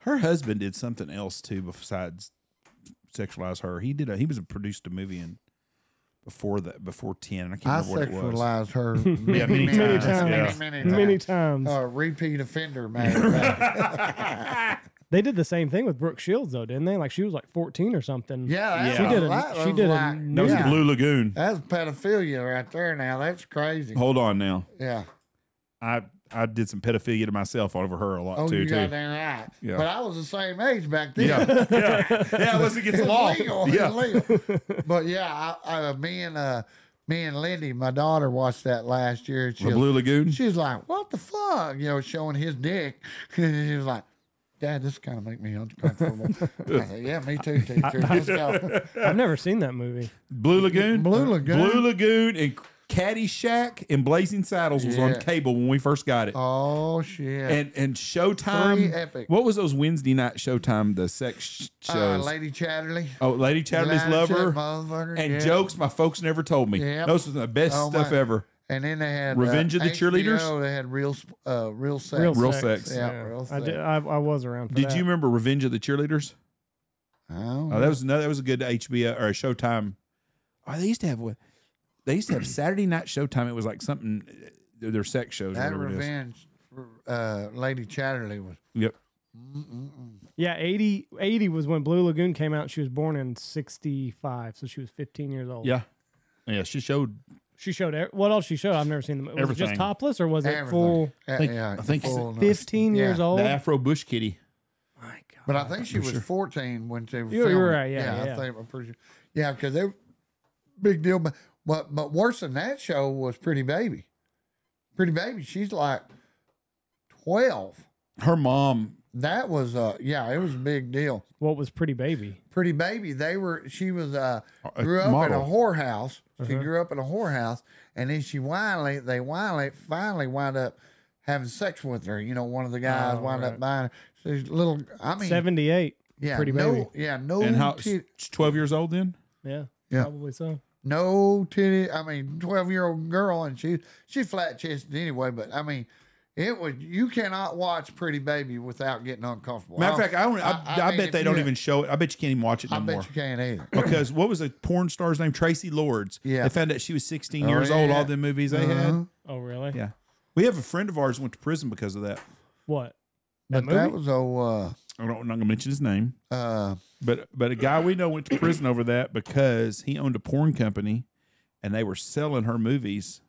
Her husband did something else too besides sexualize her. He did a he was a, produced a movie in before that before ten. I can't I remember what it was. sexualized her <laughs> Yeah, many, many many times, times. yeah. Many, many times. Many times. Uh, repeat offender, man. <laughs> <laughs> They did the same thing with Brooke Shields, though, didn't they? Like she was like 14 or something. yeah, that's She a did a- lot. she That did a like- That was yeah. the Blue Lagoon. That's pedophilia right there. Now that's crazy. Hold on now. Yeah. I I did some pedophilia to myself over her a lot Oh, too. you too. goddamn right. Yeah. But I was the same age back then. Yeah, <laughs> yeah, yeah. Unless it gets It's law. legal. Yeah. It's legal. but yeah, I, I, me and uh, me and Lindy, my daughter, watched that last year. and She The was, Blue Lagoon. she was like, "What the fuck?" You know, showing his dick. <laughs> she was like, "Dad, this kind of make me uncomfortable." Said, "Yeah, me too, teacher. Let's go." <laughs> I've never seen that movie. Blue Lagoon. Blue Lagoon. Blue Lagoon and Caddyshack and Blazing Saddles was on cable when we first got it. Oh shit! and and Showtime. Three epic. What was those Wednesday night Showtime the sex sh- uh, shows? Lady Chatterley, oh, Lady Chatterley's Lady Lover Chatterley, and yeah. jokes my folks never told me. Yep. Those were the best Oh, stuff my- ever. And then they had Revenge uh, of the Cheerleaders? HBO, They had real, uh, real sex. Real, Real sex. sex. Yeah, real I, did. I, I was around for Did that. you remember Revenge of the Cheerleaders? Oh, Oh, that was another. That was a good HBO or a Showtime. Oh, they used to have what? They used to have Saturday night Showtime. It was like something. uh, Their, their sex shows. that whatever it is. revenge. Uh, Lady Chatterley was. Yep. Yeah, 80, 80 was when Blue Lagoon came out. She was born in 65, so she was 15 years old. Yeah. Yeah. She showed. She showed, what else she showed? I've never seen them. Was it Everything. just topless or was it Everything. full Yeah, think- yeah, I think full, no. 15 years Yeah. old? The Afro Bush Kitty. My God. But I think she was 14 when they were You're- you're filming. right, yeah, I yeah. think I'm pretty sure. Yeah, because they big deal. But, but but worse than that show was Pretty Baby. Pretty Baby, she's like 12. Her mom. That was uh yeah, it was a big deal. What was Pretty Baby? Pretty Baby, they were she was uh A grew up in a whorehouse. She Uh-huh. grew up in a whorehouse and then she finally they finally finally wound up having sex with her. You know, one of the guys Oh, wound right. up buying her. She's little I mean 78. yeah, Pretty no, Baby. Yeah, no And how? tit- She's twelve years old then. Yeah, Yeah. probably so. No titty. I mean, twelve year old girl, and she she's flat chested anyway. But I mean, it was you cannot watch Pretty Baby without getting uncomfortable. Matter of fact, I don't. I, I- I I, mean, bet they don't even show it. I bet you can't even watch it no I bet more. you can't either. because what was the porn star's name? Traci Lords. Yeah. They found out she was 16 Oh, years old. All the movies they Uh-huh. had. Oh, really? Yeah. We have a friend of ours went to prison because of that. What? But That that was oh I don't, I'm not going to mention his name, uh but but a guy we know went to prison over that because he owned a porn company, and they were selling her movies,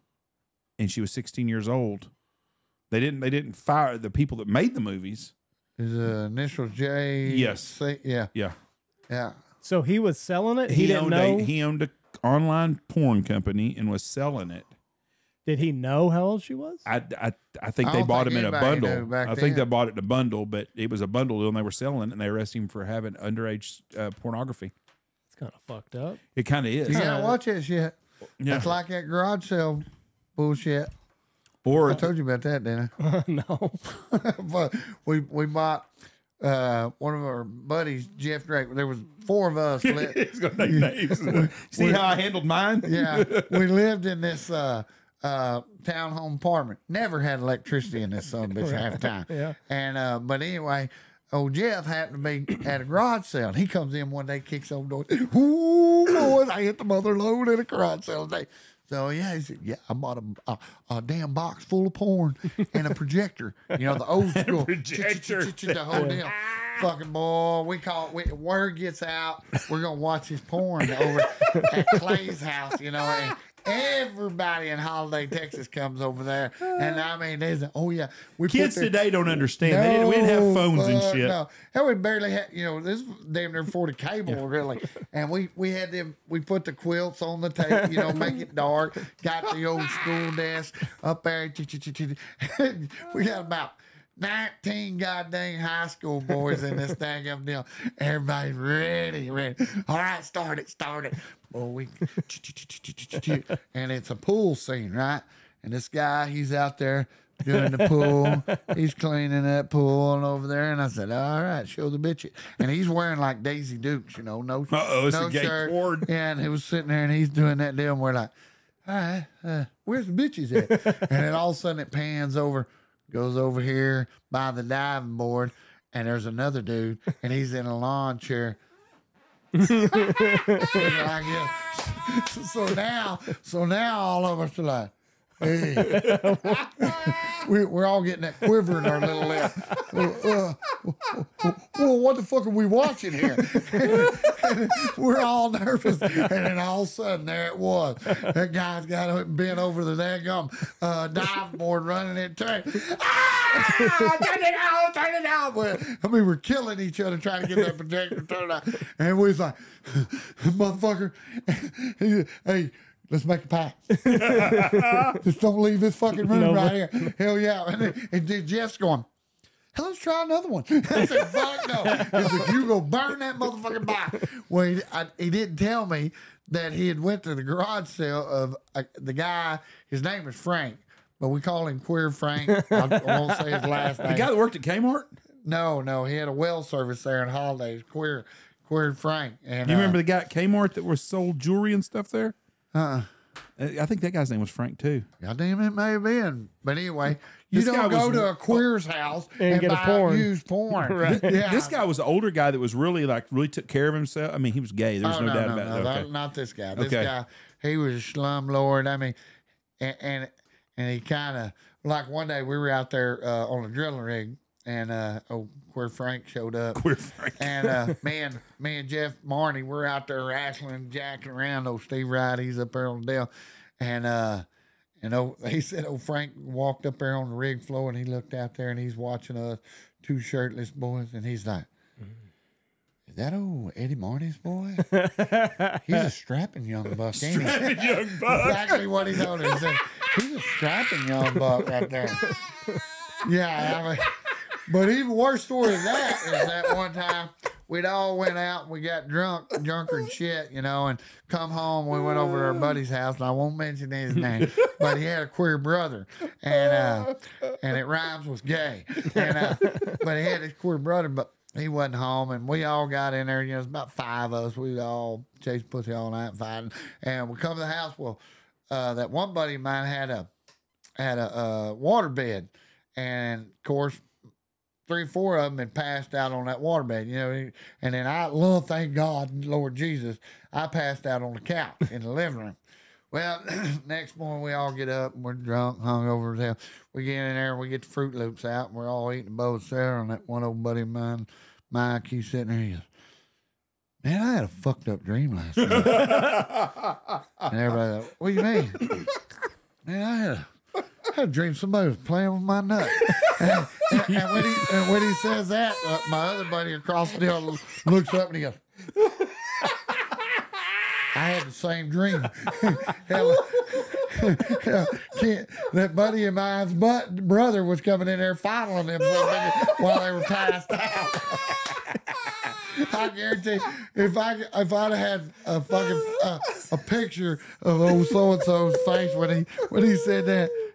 and she was 16 years old. They didn't they didn't fire the people that made the movies. his uh, initials J. Yes. C, yeah, Yeah. yeah. So he was selling it? He, He, didn't owned know? a he owned a online porn company and was selling it. Did he know how old she was? I, I, I think I they bought think him in a bundle. back I think they bought it in a bundle, but it was a bundle deal and they were selling it and they arrested him for having underage uh, pornography. It's kind of fucked up. It kind of is. You Yeah. gotta watch that shit. Yeah. It's like that garage sale bullshit. Or I told you about that, didn't I? <laughs> <laughs> no. but we we bought uh, one of our buddies, Jeff Drake. There was four of us. <laughs> Li- he's going to make names. See how I handled mine? yeah, we lived in this uh, uh, townhome apartment. Never had electricity in this son of a bitch half the <laughs> time. Yeah. And uh, but anyway, old Jeff happened to be at a garage sale. He comes in one day, kicks over the door. Ooh, boys, I hit the mother load at a garage sale today. So yeah, he said, yeah, I bought a, a, a damn box full of porn and a projector. You know, the old <laughs> school projector. the whole deal. <laughs> Fucking boy, we call we, word gets out. We're gonna watch his porn over at Clay's house, you know. And everybody in Holliday, Texas, comes over there, and I mean, there's oh yeah, we Kids their- today don't understand. they didn't, we didn't have phones and uh, shit. No, hell, we barely had. You know, this damn near forty cable, really. And we we had them. We put the quilts on the table. You know, make it dark. Got the old school desk up there. <laughs> we got about. 19 goddamn high school boys in this dang up deal. Everybody's ready, ready. All right, start it, start it. Well, we <laughs> and it's a pool scene, right? And this guy, he's out there doing the pool. <laughs> He's cleaning that pool and over there. And I said, all right, show the bitch it. And he's wearing like Daisy Dukes, you know, no, Uh-oh, it's no a gay shirt. Yeah, and he was sitting there and he's doing that deal. And we're like, all right, uh, where's the bitches at? <laughs> and then all of a sudden it pans over, goes over here by the diving board. And there's another dude, and he's in a lawn chair. <laughs> So now, so now all of us are like, hey, <laughs> we, we're all getting that quiver in our little lip. Uh, well, what the fuck are we watching here? <laughs> we're all nervous, and then all of a sudden, there it was. That guy's got bent over the daggum uh, dive board, running it, turn. Ah, turn it out, turn it out. I mean, we're killing each other trying to get that projector turned out, and we was like, <laughs> motherfucker, hey. Let's make a pact. <laughs> Just don't leave this fucking room No, right here. Hell yeah. And, then, and then Jeff's going, Hell, let's try another one. <laughs> I said, fuck no. He said, you go burn that motherfucking box. Well, he, I, he didn't tell me that he had went to the garage sale of uh, the guy. His name is Frank, but we call him Queer Frank. I, I won't say his last name. The guy that worked at Kmart. no, no, he had a well service there in Holidays. Queer, Queer Frank. And You remember the guy at Kmart that was sold jewelry and stuff there? Uh, uh I think that guy's name was Frank too. God damn it, may have been. But anyway, you This don't go was- to a queer's house And and, get a porn. used porn. <laughs> Right. Yeah. This guy was an older guy that was really like really took care of himself. I mean, he was gay. There's Oh, no, no, doubt no, about no, it. that- Okay. not this guy. This Okay. guy, he was a slum lord. I mean, and and, and he kind of like one day we were out there uh, on a drilling rig, and uh, oh, where Frank showed up. Frank. And uh, <laughs> me and me and Jeff Marney, we're out there wrestling, jacking around. Old Steve Wright, he's up there on the deal, and uh, and oh, he said, "Oh, Frank walked up there on the rig floor, and he looked out there, and he's watching us two shirtless boys, and he's like." Is that old Eddie Marty's boy? <laughs> He's a strapping young buck, ain't he? young <laughs> buck. Exactly what he told us. He's a strapping young buck right there. Yeah, I mean, but even worse story than that is that one time we'd all went out and we got drunk, drunker and shit, you know, and come home. We went over to our buddy's house, and I won't mention his name, but he had a queer brother, and uh, and it rhymes with gay, and uh, but he had his queer brother, but. He wasn't home, and we all got in there. You know, it's about five of us. We all chased pussy all night fighting, and we come to the house. Well, uh, that one buddy of mine had a had a uh, water bed, and of course, three, four of them had passed out on that waterbed. You know, and then I love, thank God, Lord Jesus, I passed out on the couch in the living room. Well, <clears throat> next morning we all get up and we're drunk, hungover as hell. We get in there and we get the Froot Loops out and we're all eating a bowl of cereal. And that one old buddy of mine, Mike, he's sitting there. He goes, "Man, I had a fucked up dream last night." <laughs> and everybody, like, "What do you mean?" Man, I had a, I had a dream somebody was playing with my nut. and, <laughs> and- when he and when he says that, uh, my other buddy across the deal looks up and he goes. <laughs> I had the same dream. <laughs> Hell, that buddy of mine's brother was coming in there fondling himself while they were passed out. I guarantee, if I if I'd have had a fucking uh, a picture of old so and so's face when he when he said that,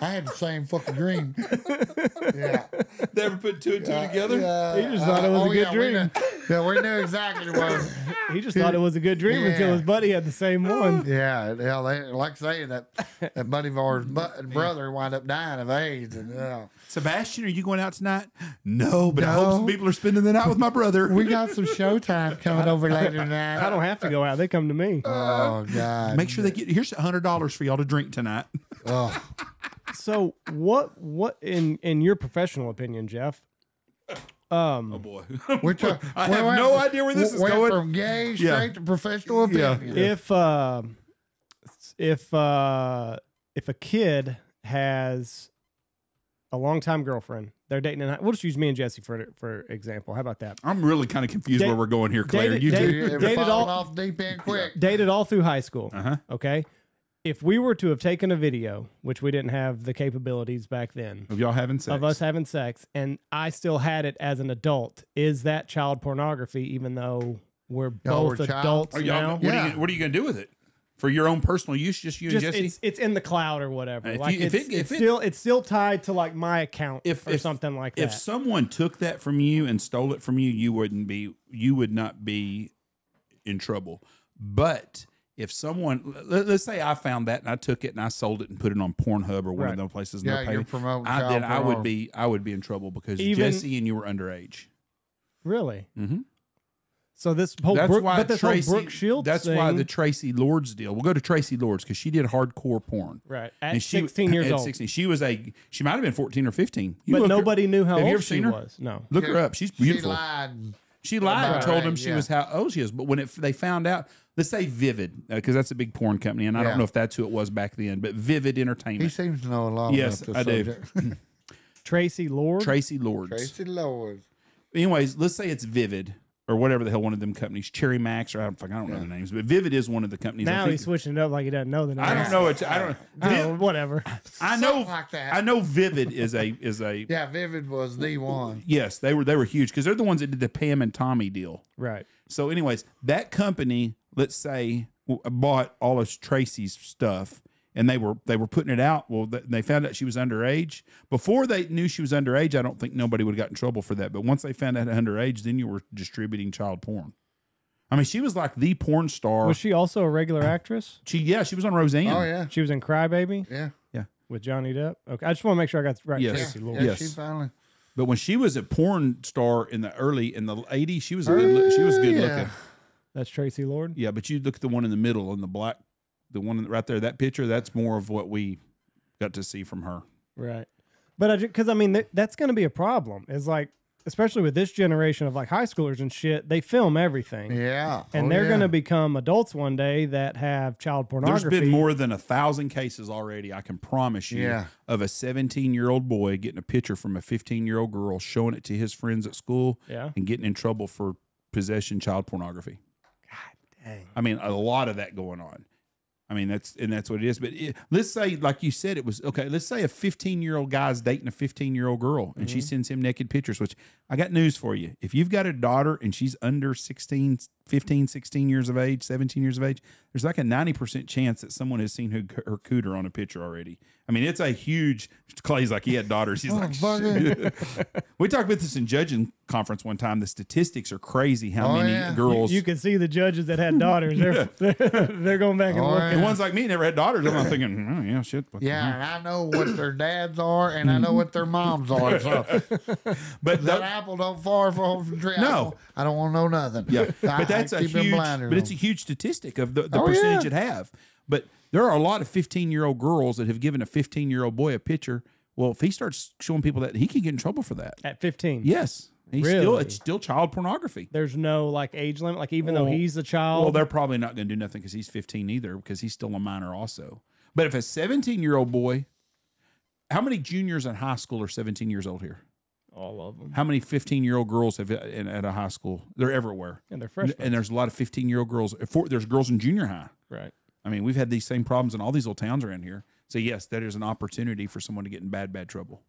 I had the same fucking dream. Yeah. <laughs> Never put two and two together. Yeah, He just thought it was a good yeah, we dream. knew- yeah, we knew exactly what. it was. He just thought it was a good dream until his buddy had the same one. <laughs> Yeah, yeah, they, like saying that that buddy of ours, bu- <laughs> brother, wound up dying of AIDS, and uh, Sebastian, are you going out tonight? No, but I hope some people are spending the night with my brother. we got some showtime coming over later tonight. I don't have to go out; they come to me. Oh God! Make sure they get here's a hundred dollars for y'all to drink tonight. Oh, So, what, what in in your professional opinion, Jeff? Um, Oh boy. <laughs> we're ta- I we have went no idea where this is going. From gay straight Yeah. to professional opinion. Yeah. opinion. if uh, if uh, if a kid has a longtime girlfriend, they're dating, and we'll just use me and Jesse for for example. How about that? I'm really kind of confused Da- where we're going here, Claire. dated- You dated- do. You dated all- off deep end quick. Dated all through high school. Uh huh. Okay. If we were to have taken a video, which we didn't have the capabilities back then, Of y'all having sex. of us having sex, and I still had it as an adult, is that child pornography? Even though we're Y'all both were child- adults Are y'all, now. what, are Yeah. you, what are you going to do with it? for your own personal use, just you Just and Jesse. it's it's in the cloud or whatever. If like you- if it's, it- if it's it- still it's still tied to like my account if or if- something like that. if someone took that from you and stole it from you, you wouldn't be you would not be in trouble. But if someone let, us say I found that and I took it and I sold it and put it on Pornhub or one Right. of those places, Yeah, they're paying you're promoting I, child then I would be I would be in trouble because Even- Jesse and you were underage. really. Mhm. So this whole That's Brooke, why but this Traci. whole Brooke Shields that's thing, why the Traci Lords deal. We'll go to Traci Lords because she did hardcore porn. right at And she, 16 years at old, 16, she was a. She might have been fourteen or fifteen. You but look her- nobody knew how old she her? was. No, Look her up. She's beautiful. She lied. She lied and told her them age, she yeah. was how old she is. But when it, they found out, let's say Vivid, uh, because that's a big porn company, and I Yeah. don't know if that's who it was back then, but Vivid Entertainment. He seems to know a lot Yes, about I this do. <laughs> Traci Lord. Traci Lords. Traci Lords. Anyways, let's say it's Vivid or whatever the hell one of them companies, Cherry Max or I don't, I don't know the names, but Vivid is one of the companies. I now think- he's switching it up like he doesn't know the names. I don't know it. I don't. Oh, whatever. I know. Something like that. I know. Vivid is a is a <laughs> Yeah, Vivid was the one. yes. They were they were huge because they're the ones that did the Pam and Tommy deal. Right. So, anyways, that company, let's say, w- bought all of Traci's stuff, and they were they were putting it out. Well, they found out she was underage. Before they knew she was underage, I don't think nobody would have got in trouble for that. But once they found out underage, then you were distributing child porn. I mean, she was like the porn star. Was she also a regular actress? <clears throat> she yeah, she was on Roseanne. Oh yeah, She was in Crybaby yeah, yeah, with Johnny Depp. Okay, I just want to make sure I got the right Yes. Traci Lord. yeah Yes. She finally. But when she was a porn star in the early in the '80s, she was a good. Look, she was good Yeah. looking. That's Traci Lord. Yeah, but you look at the one in the middle in the black, the one right there, that picture. That's more of what we got to see from her. Right. But I because I mean th- that's going to be a problem. Is like especially with this generation of like high schoolers and shit, they film everything. Yeah, And Oh, they're yeah. going to become adults one day that have child pornography. There's been more than a thousand cases already. I can promise you, Yeah. of a 17 year old boy getting a picture from a 15 year old girl, showing it to his friends at school, Yeah. and getting in trouble for possession child pornography. Dang. I mean, a lot of that going on. I mean, that's and that's what it is. But it, let's say, like you said, it was okay. Let's say a 15 year old guy's dating a 15 year old girl, and she mm-hmm. sends him naked pictures. Which I got news for you: if you've got a daughter and she's under 16, 15, 16 years of age, 17 years of age, there's like a 90 percent chance that someone has seen her, her cooter on a picture already. I mean, it's a huge. Clay's like he had daughters. He's Oh, like, fucking- shit. <laughs> <laughs> we talked about this in judging conference one time. The statistics are crazy. How Oh, many yeah. girls? You can see the judges that had daughters. <laughs> They're they're, they're going back and Oh, looking. The ones like me never had daughters. I'm not thinking, oh, yeah, shit. what Yeah, and I know what their dads are, and I know what their moms are. So But that that, apple don't far from the tree. I No. don't- I don't want to know nothing. yeah, I- but that's I a keep them huge, blinders but it's a huge statistic of the, the Oh, percentage yeah. it have. But there are a lot of 15 year old girls that have given a 15 year old boy a picture. Well, if he starts showing people that, he can get in trouble for that. At 15. Yes, he's still Really? it's still child pornography. There's no like age limit. Like even though he's a child. Well, they're probably not going to do nothing because he's 15 either, because he's still a minor also. But if a 17 year old boy, how many juniors in high school are 17 years old here? All of them. How many 15 year old girls have in, at a high school? They're everywhere. And they're freshmen. and there's a lot of 15 year old girls. For, there's girls in junior high. right. I mean, we've had these same problems in all these little towns around here. So yes, that is an opportunity for someone to get in bad, bad trouble.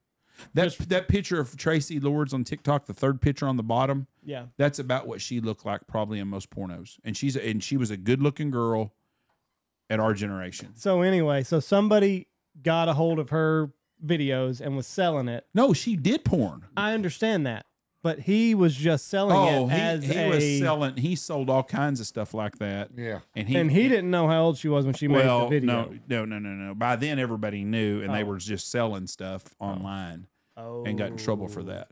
That that picture of Traci Lords on TikTok, the third picture on the bottom, Yeah. that's about what she looked like probably in most pornos. And she's a, and she was a good looking girl at our generation. So anyway, so somebody got a hold of her videos and was selling it. No, she did porn. I understand that, but he was just selling Oh, it he, as he a, was selling. He sold all kinds of stuff like that. Yeah. and he and he didn't know how old she was when she made the video. no, no, no, no, no. By then, everybody knew, and they Oh. were just selling stuff online oh, and got in trouble for that.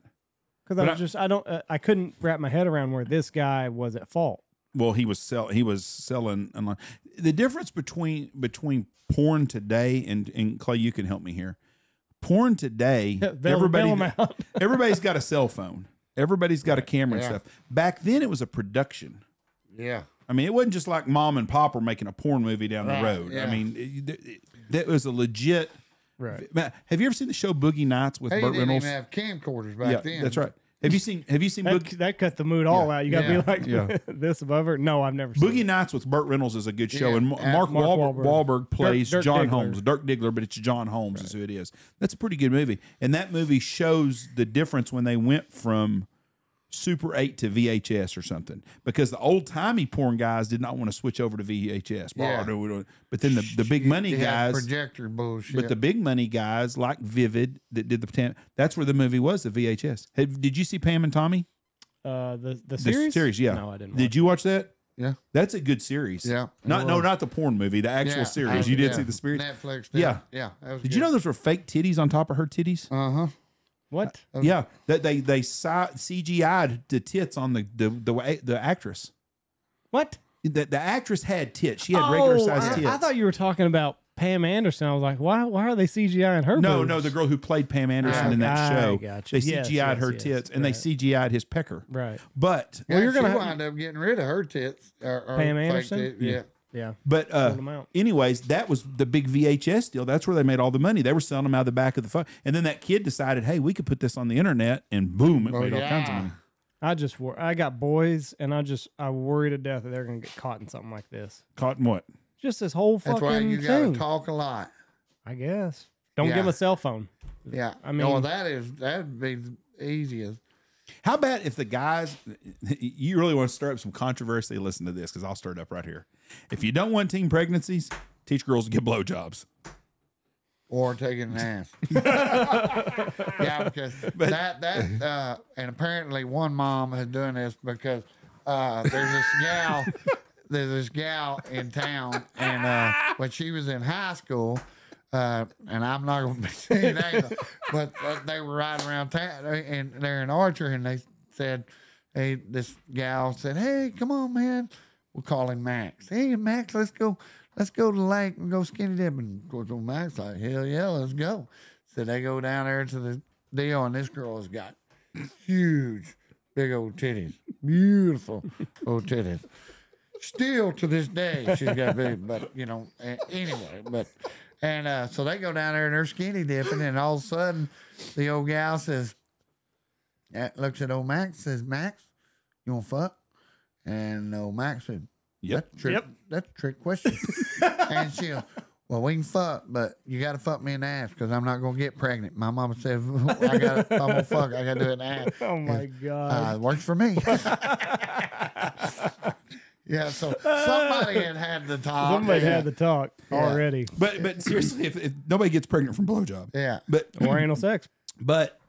Because I was I- just I don't uh, I couldn't wrap my head around where this guy was at fault. Well, he was sell he was selling online. The difference between between porn today and and Clay, you can help me here. Porn today, <laughs> Bail- bail everybody him out. <laughs> everybody's got a cell phone. Everybody's got a camera and stuff. Back then, it was a production. Yeah. I mean, it wasn't just like mom and pop were making a porn movie down the Right, road. I mean, it, it- that was a legit. Right. Have you ever seen the show Boogie Nights with Hey, Burt didn't Reynolds? even have camcorders back yeah, then. that's right. Have you seen Have you seen That, Boogie, that cut the mood all Yeah. out. You got to Yeah. be like Yeah. <laughs> this above her. No, I've never seen Boogie it. Nights with Burt Reynolds is a good show, Yeah, and Mark, Mark Wahlberg, Wahlberg. Wahlberg plays Dirk John Diggler. Holmes, Dirk Diggler, but it's John Holmes is who it is. That's a pretty good movie, and that movie shows the difference when they went from Super 8 to VHS or something because the old timey porn guys did not want to switch over to VHS. Yeah. No, we don't. But then the, the big money They had guys, projector bullshit. but the big money guys like Vivid that did the that's where the movie was the VHS. Have, did you see Pam and Tommy? Uh, the the The series. series, yeah. No, I didn't. Did you watch that? yeah, That's a good series. Yeah, it Not no, not the porn movie, the actual yeah, series. I- you did yeah. see the series. Netflix. Did. Yeah. yeah. that was Did you know those were fake titties on top of her titties? Uh huh. What? Yeah, that they they si- CGI'd the tits on the the the, the actress. What? The, the actress had tits. She had regular Oh, sized I, tits. I thought you were talking about Pam Anderson. I was like, why? Why are they CGIing her? no, boobs? no, the girl who played Pam Anderson Ah, in that I show. gotcha. They Yes, CGI'd yes, her yes, tits and they. CGI'd his pecker. Right. But Well, you're you're gonna gonna wind up getting rid of her tits. Or, or Pam fake Anderson? tit- Yeah. Yeah. But uh, Pulled 'em out. anyways, that was the big VHS deal. That's where they made all the money. They were selling them out of the back of the phone. And then that kid decided, hey, we could put this on the internet, and boom, it Oh, made all kinds of money. I just wor- I got boys, and I just I worry to death that they're gonna get caught in something like this. Caught in what? Just this whole That's fucking why you gotta thing. talk a lot. I guess. Don't Yeah. give 'em a cell phone. Yeah. I I mean- mean, well, that is that'd be the easiest. How about if the guys, <laughs> you really want to stir up some controversy? Listen to this because I'll stir it up right here. If you don't want teen pregnancies, teach girls to get blowjobs. or taking an ass. <laughs> yeah, because that that uh, and apparently one mom is doing this because uh, there's this gal, <laughs> there's this gal in town, and uh, when she was in high school. Uh, and I'm not going <laughs> to be saying names, but they were riding around town, and they're in Archer, and they said, "Hey, this gal said, hey, come on, man, we'll call him Max. Hey, Max, let's go, let's go to the lake and go skinny dipping. And of course, old Max like, hell yeah, let's go. So they go down there to the deal, and this girl has got huge, big old titties, beautiful old titties. Still to this day, she's got big, but you know, anyway, but. And uh, so they go down there and they're skinny dipping, and all of a sudden, the old gal says, uh, looks at old Max, says, Max, you want to fuck? And old Max said, Yep. that's a trick, Yep. that's a trick question. <laughs> and she, goes, well, we can fuck, but you got to fuck me in the ass because I'm not gonna get pregnant. My mama said, I got, I'm gonna fuck, I got to do it in the ass. <laughs> Oh my god. Uh, it works for me. <laughs> yeah, so <laughs> somebody had had the talk. Somebody yeah. had the talk already. But but seriously, if, if nobody gets pregnant from blowjob, Yeah. but Or anal sex. <clears throat> but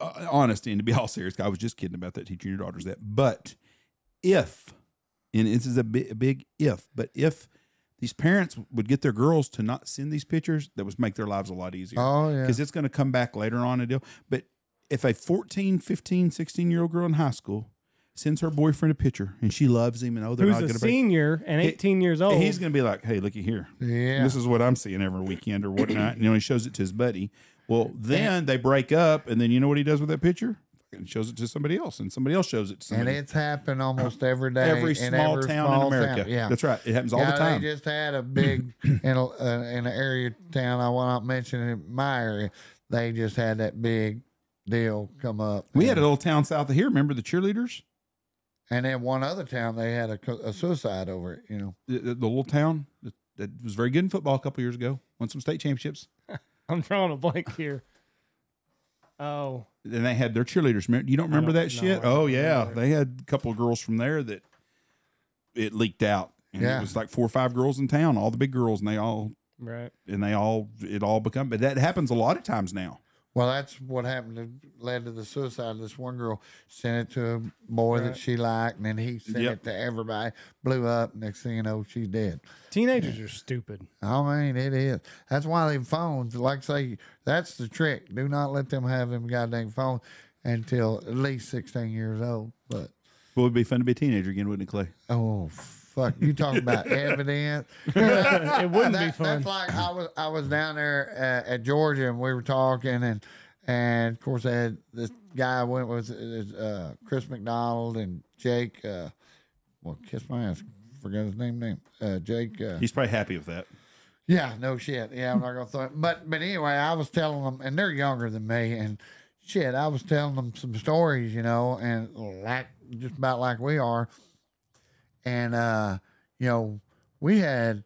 uh, honesty and to be all serious, I was just kidding about that. Teaching your daughters that. But if, and this is a big, a big if, but if these parents would get their girls to not send these pictures, that would make their lives a lot easier. Oh, yeah. Because it's going to come back later on a deal. But if a 14, 15, 16 year old girl in high school sends her boyfriend a picture and she loves him and oh, they're Who's not a going to break. senior and 18 years old. He's going to be like, hey, looky here. Yeah. This is what I'm seeing every weekend or whatnot. you know, he shows it to his buddy. Well, then they break up, and then you know what he does with that picture? And shows it to somebody else, and somebody else shows it to and it's happened almost every day. every in small every town small in America. town. Yeah. that's right. It happens all yeah, the time. They just had a big <clears throat> in a, uh, in an area town I will not mention in my area. They just had that big deal come up. we had a little town south of here. Remember the cheerleaders? And then one other town they had a, a suicide over it. You know, The, the, the little town that, that was very good in football a couple years ago. Won some state championships. <laughs> I'm drawing a blank here. Oh, And they had their cheerleaders. Remember- You don't remember don't- that shit? I don't Oh yeah, remember. they had a couple of girls from there that it leaked out. And Yeah. it was like four or five girls in town, all the big girls, and they all right. and they all it all become but that happens a lot of times now well, that's what happened. To, led to the suicide. Of this one girl sent it to a boy Right. that she liked, and then he sent Yep. it to everybody. Blew up. Next thing you know, she's dead. Teenagers are stupid. I mean, it is. That's why them phones, like I say, that's the trick. Do not let them have them goddamn phones until at least 16 years old. But, it would be fun to be a teenager again wouldn't it clay oh, fuck. You talking about <laughs> evidence? <laughs> it wouldn't be fun. That's like I was I was down there at, at Georgia and we were talking and and of course I had this guy went with uh, Chris McDonald and Jake. Uh, well, kiss my ass. Forgot his name. Name. Uh, Jake. Uh, he's probably happy with that Yeah, no shit. Yeah, I'm not gonna throw it. But but anyway, I was telling them, and they're younger than me, and shit, I was telling them some stories, you know, and like just about like we are, and uh, you know, we had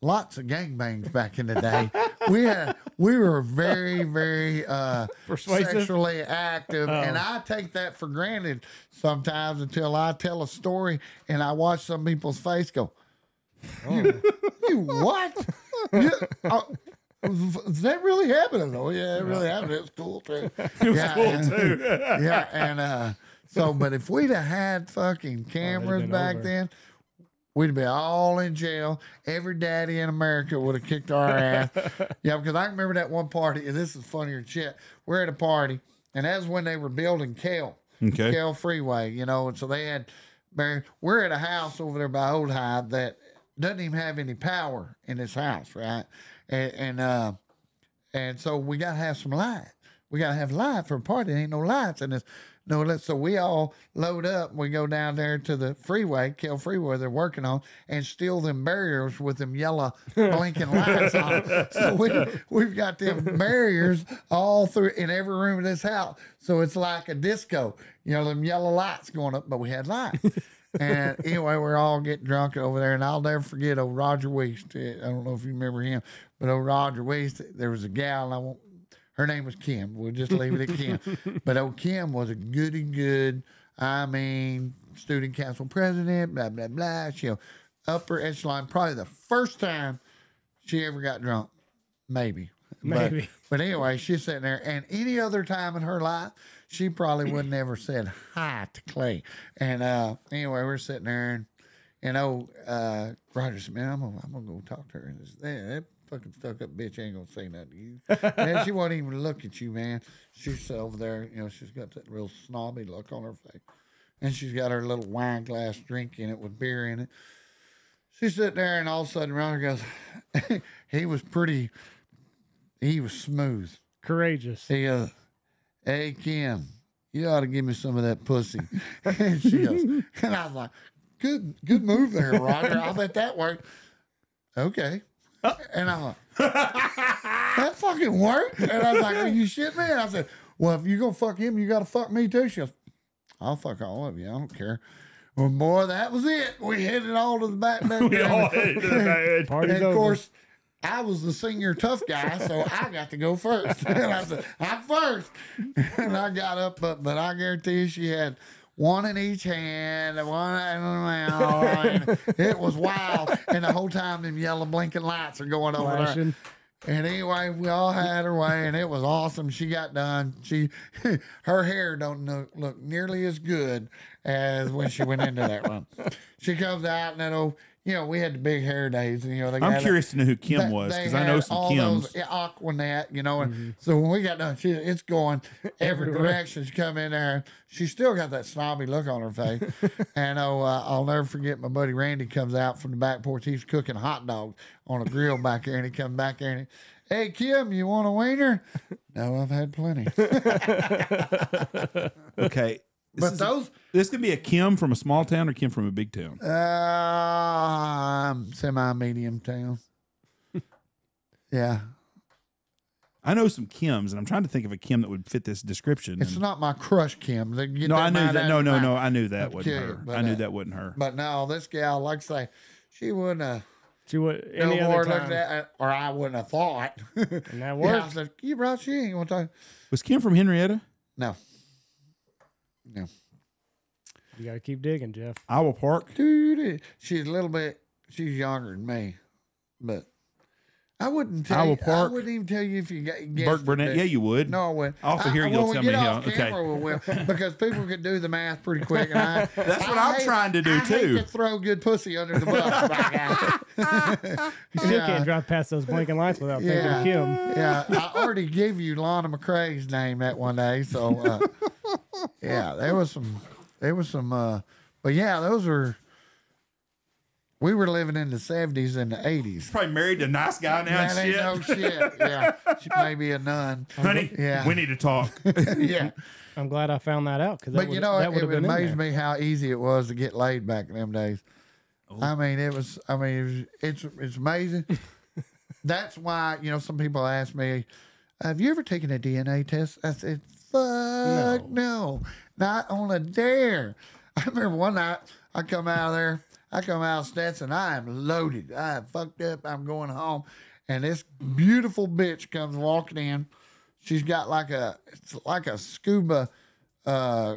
lots of gangbangs back in the day. <laughs> we had we were very, very uh, Persuasive? sexually active, and Oh. I take that for granted sometimes until I tell a story and I watch some people's face go, "You, you what? <laughs> You- uh, does that really happen? I go, oh, yeah, it really happened. It was cool too. <laughs> It was cool, too. yeah, and uh, so, but if we'd have had fucking cameras been back over. then, we'd be all in jail. Every daddy in America would have kicked our ass. <laughs> yeah, because I remember that one party, and this is funnier shit. We're at a party, and that's when they were building Kell, Okay. Kell Freeway, you know, and so they had. We're at a house over there by Old Hyde that doesn't even have any power in this house, right? And, and uh, and so we gotta have some light. We gotta have light for a party. There ain't no lights in this. No, let's, so we all load up. We go down there to the freeway, Kell Freeway, they're working on, and steal them barriers with them yellow blinking lights on. <laughs> So we we've got them barriers all through in every room of this house. So it's like a disco. You know, them yellow lights going up, but we had lights. and anyway, we're all getting drunk over there, and I'll never forget old Roger Weast. I don't know if you remember him, but old Roger Weast, there was a gal, and I won't her name was Kim. We'll just leave it at Kim. <laughs> but old Kim was a goody good, I mean, student council president, blah, blah, blah. She know, upper echelon, probably the first time she ever got drunk. Maybe. But- Maybe. But, anyway, she's sitting there. And any other time in her life, she probably would <clears throat> never said hi to Clay. And uh, anyway, we're sitting there and and old uh, Roger said, "Man, I'm gonna, I'm gonna go talk to her." And this, that fucking stuck up bitch ain't gonna say nothing to you. <laughs> and she won't even look at you, man. She's over there, you know. She's got that real snobby look on her face, and she's got her little wine glass drink in it with beer in it. She's sitting there, and all of a sudden, Roger goes, <laughs> "He was pretty. He was smooth." Courageous. He goes, Hey, Kim, you ought to give me some of that pussy. <laughs> and she goes, and I was like, Good, good move there, Roger. I'll bet that worked. Okay. And I'm like, That fucking worked. And I was like, Are you shitting me? And I said, Well, if you're going to fuck him, you got to fuck me too. She goes, I'll fuck all of you. I don't care. Well, boy, that was it. We hit it all to the back. <laughs> back We all headed to the bed. <laughs> Party's And of over. course, I was the senior tough guy, so I got to go first. <laughs> and I said, I'm first. And I got up, but but I guarantee you she had one in each hand, one in the mouth. <laughs> It was wild. And the whole time them yellow blinking lights are going over there. Flashing. And anyway, we all had her way, and it was awesome. She got done. She, <laughs> her hair don't look, look nearly as good as when she went into that one. She comes out, and that old, you know, we had the big hair days, and you know, they I'm had curious to know who Kim they- was because I know had some all Kims. Those, yeah, Aqua Net, you know, and so when we got done, she, it's going <laughs> every Everywhere. direction. She come in there, she still got that snobby look on her face. <laughs> and oh, uh, I'll never forget my buddy Randy comes out from the back porch. He's cooking hot dogs on a grill back there, and he comes back there and he, hey Kim, you want a wiener? <laughs> no, I've had plenty. Okay. This but is- those, this could be a Kim from a small town or Kim from a big town. uh, semi-medium town. <laughs> Yeah, I know some Kims, and I'm trying to think of a Kim that would fit this description. it's and- not my crush, Kim. They get no, that I knew that. No, no, no. I knew that wasn't kill you, her. but, I knew uh, that wasn't her. But no, this gal, like I say, she wouldn't have She would no any more other looked time. at, or I wouldn't have thought. <laughs> And that Yeah, I said, you brought she ain't gonna talk. Was Kim from Henrietta? No, no, You got to keep digging, Jeff. Iowa Park. dude. She's a little bit. She's younger than me, but I wouldn't tell Iowa you. Park? I wouldn't even tell you if you got Burkburnett. Yeah, you would. No, I wouldn't. Off of I- here, when you'll tell me off how- okay. Camera, we will, because people can do the math pretty quick. And I, <laughs> That's what I I'm hate- trying to do, I hate too. to throw good pussy under the bus. <laughs> You still Yeah. can't drive past those blinking lights without Yeah. thinking Kim. yeah, I already gave you Lana McCrae's name that one day. So uh, <laughs> yeah, there was some, there was some, uh, but yeah, those were. We were living in the seventies and the eighties. Probably married to a nice guy now That and ain't shit. no shit. Yeah, she <laughs> may be a nun. Honey, Yeah. we need to talk. <laughs> yeah, I'm glad I found that out because but you know, that it, would it have amazed me how easy it was to get laid back in them days. Oh. I mean, it was. I mean, it was, it's it's amazing. <laughs> That's why you know some people ask me, "Have you ever taken a DNA test?" I said, "Fuck no, not on a dare." I remember one night I come out of there. I come out of Stetson. I am loaded. I am fucked up. I'm going home, and this beautiful bitch comes walking in. She's got like a it's like a scuba uh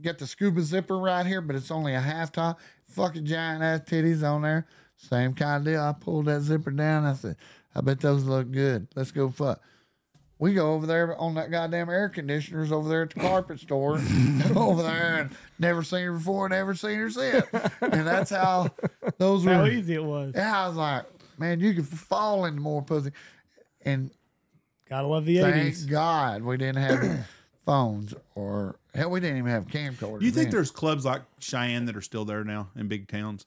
get the scuba zipper right here, but it's only a half top. Fucking giant ass titties on there. Same kind of deal. I pulled that zipper down. I said, I bet those look good. Let's go fuck. We go over there on that goddamn air conditioners over there at the carpet store <laughs> over there and never seen her before, never seen her since. And that's how those How were. easy it was. Yeah, I was like, man, you could fall into more pussy. And Gotta love the thank eighties. God we didn't have <coughs> phones or hell, we didn't even have camcorders. You think then. there's clubs like Cheyenne that are still there now in big towns?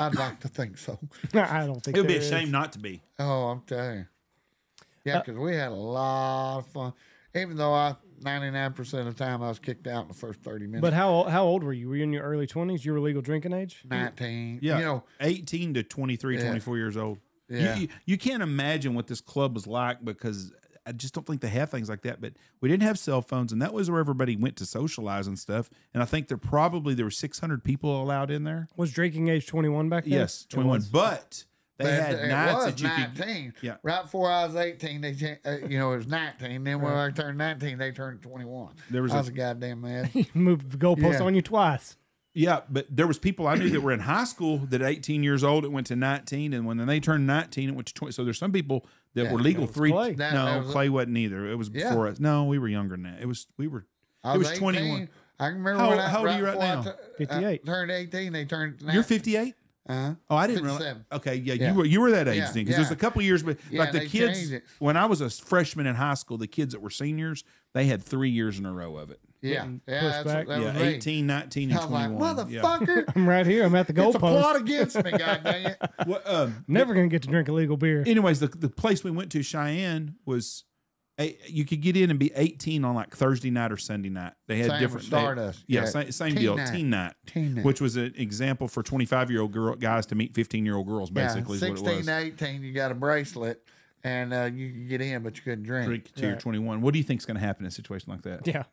I'd like to think so. <laughs> I don't think It would be a there shame is. not to be. Oh, I'm telling you. Yeah, uh, because we had a lot of fun. Even though I, 99% of the time, I was kicked out in the first 30 minutes. But how how old were you? Were you in your early twenties? You were legal drinking age? 19. Yeah. You know, 18 to 23, Yeah. 24 years old. You- Yeah. You, you can't imagine what this club was like because I just don't think they have things like that. But we didn't have cell phones, and that was where everybody went to socialize and stuff. And I think there probably there were 600 people allowed in there. Was drinking age twenty one back then? Yes, 21. was. But they But had it nights was that you could. 19. Yeah. Right before I was 18, they cha- uh, you know, it was 19. Then when I turned 19, they turned 21. There was I a- was a goddamn mad. <laughs> moved the goalpost Yeah. on you twice. Yeah, but there was people I knew that were in high school that at 18 years old it went to 19, and when they turned 19 it went to 20. So there's some people that Yeah, were legal was three. Clay. That- no, that was- Clay wasn't either. It was Yeah. before us. No, we were younger than that. It was we were. I It was, was 21. 21. I remember How- when I, how old are you right before I now? tu- I 58. turned 18, they turned. You're 58. Uh-huh. Oh, I didn't realize. Okay, yeah, Yeah. you were you were that age Yeah, then because there's yeah. a couple of years, but Yeah, like the kids when I was a freshman in high school, the kids that were seniors, they had three years in a row of it. Yeah. Yeah. pushed That's, back. that yeah, was me. 18, 19, and I was like, 21. yeah. motherfucker. <laughs> I'm right here. I'm at the It's a plot against me, <laughs> god goddamn it. What, um, Never gonna get to drink illegal beer. anyways, the the place we went to, Cheyenne, was a, you could get in and be 18 on like Thursday night or Sunday night. They had Same with different they- Stardust. yeah, Yeah. same, same Teen deal. night. Teen night, Teen night. which was an example for 25 year old girl guys to meet 15 year old girls. Basically, yeah, is what it 16 was. 18, you got a bracelet and uh, you could get in, but you couldn't drink. Drink till you're 21. What do you think is going to happen in a situation like that? Yeah,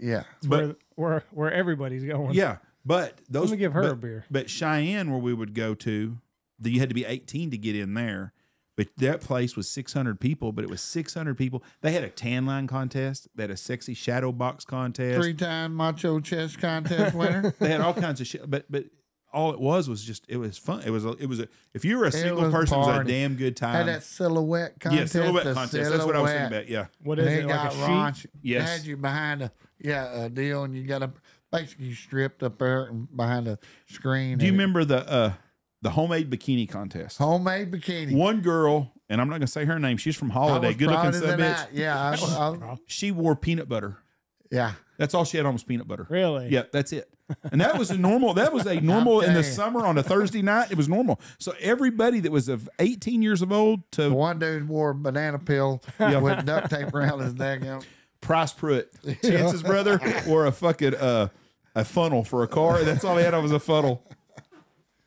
Yeah. it's But- where, where where everybody's going. Yeah, but those. Let me give her but, a beer. But Cheyenne, where we would go to, the, you had to be 18 to get in there. But that place was 600 people, but it was 600 people. They had a tan line contest. They had a sexy shadow box contest. Three time macho chess contest winner. <laughs> They had all kinds of shit. But but all it was was just it was fun. It was a, it was a if you were a single was person, it was a damn good time. Had time. that silhouette Yeah, contest. silhouette contest. That's what I was thinking about. Yeah. What is they it? Like got a sheet? raunchy. Yes. Had you behind a yeah a deal, and you got a basically you stripped up there and behind a screen. Do you and remember the uh the homemade bikini contest? homemade bikini? One girl, and I'm not gonna say her name. She's from I Holliday. was Good looking proud of son bitch. Yeah, I, I, <laughs> She wore peanut butter. yeah. That's all she had on was peanut butter. Really? Yeah, that's it. And that was a normal. That was a normal in the summer on a Thursday night. It was normal. So everybody that was of 18 years of old to one dude wore a banana peel yeah. with duct tape around his neck. You know. Price Pruitt, Chance's brother, <laughs> wore a fucking uh, a funnel for a car. That's all he had on was a funnel.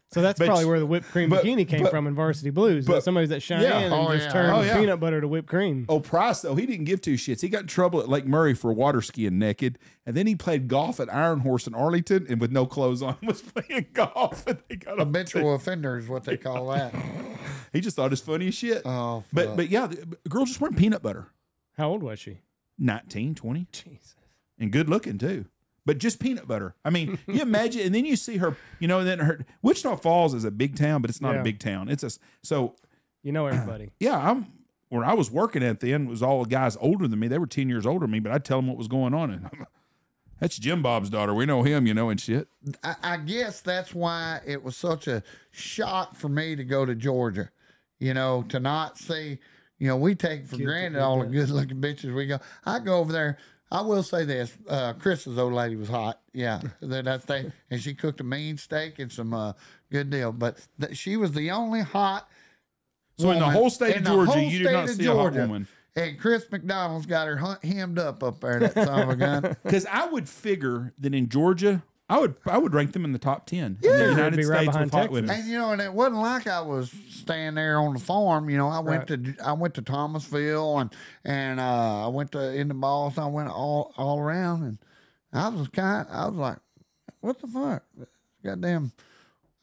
So that's But- probably where the whipped cream but- bikini came but- from in Varsity Blues. but- That somebody's at Cheyenne Yeah. and Oh, just yeah. turned Oh, yeah. peanut butter to whipped cream. Oh, Price though he didn't give two shits. He got in trouble at Lake Murray for water skiing naked, and then he played golf at Iron Horse in Arlington, and with no clothes on, <laughs> was playing golf. And they got a Habitual offender is what they call that. <laughs> He just thought it's funny as shit. Oh, but fuck. but yeah, the girl just wearing peanut butter. How old was she? 19, 20. Jesus. and good looking too. But just peanut butter. I mean, you imagine, and then you see her. You know, and then her Wichita Falls is a big town, but it's not Yeah. a big town. It's a so You know everybody. <clears throat> yeah. I'm where I was working at the end was all guys older than me. They were ten years older than me, but I'd tell them what was going on, and <laughs> that's Jim Bob's daughter. We know him, you know, and shit. I, I guess that's why it was such a shock for me to go to Georgia. You know, to not see, you know, we take for granted all the good looking bitches we go. I go over there. I will say this: uh, Chris's old lady was hot. Yeah, <laughs> that thing, and she cooked a mean steak and some uh, good deal. But th- she was the only hot. So in the whole state of Georgia, you did not see a hot Georgia. woman. And Chris McDonald's got her hemmed up up there. That son of a gun. <laughs> Because I would figure that in Georgia, I would I would rank them in the top ten in Yeah. the It'd United be right States behind with hot Texas. women. And you know, and it wasn't like I was staying there on the farm. You know, I went to I went to Thomasville and and uh, I went to into Boston. I went all all around, and I was kind. I was like, what the fuck, goddamn.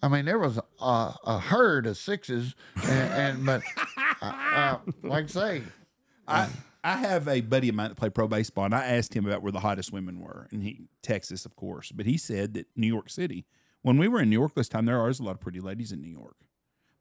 I mean, there was a, a herd of sixes, and, and but <laughs> uh, like I say, I I have a buddy of mine that played pro baseball, and I asked him about where the hottest women were, and he Texas, of course, but he said that New York City. When we were in New York this time, there are a lot of pretty ladies in New York,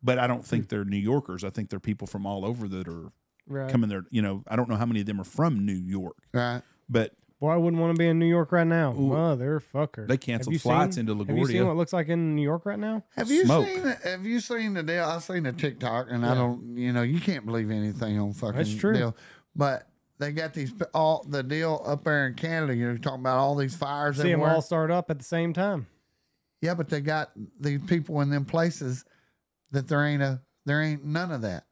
but I don't think hmm. they're New Yorkers. I think they're people from all over that are Right. coming there. You know, I don't know how many of them are from New York, right? but Boy, I wouldn't want to be in New York right now. Motherfucker. They Have canceled flights seen- into Have you seen what it looks like in New York right now? Have you Smoke. seen? Have you seen the deal? I've seen the TikTok, and I don't. You know, you can't believe anything on fucking That's true. deal. But they got these all the deal up there in Canada. You're talking about all these fires See them all start up at the same time. Yeah, but they got these people in them places that there ain't a there ain't none of that.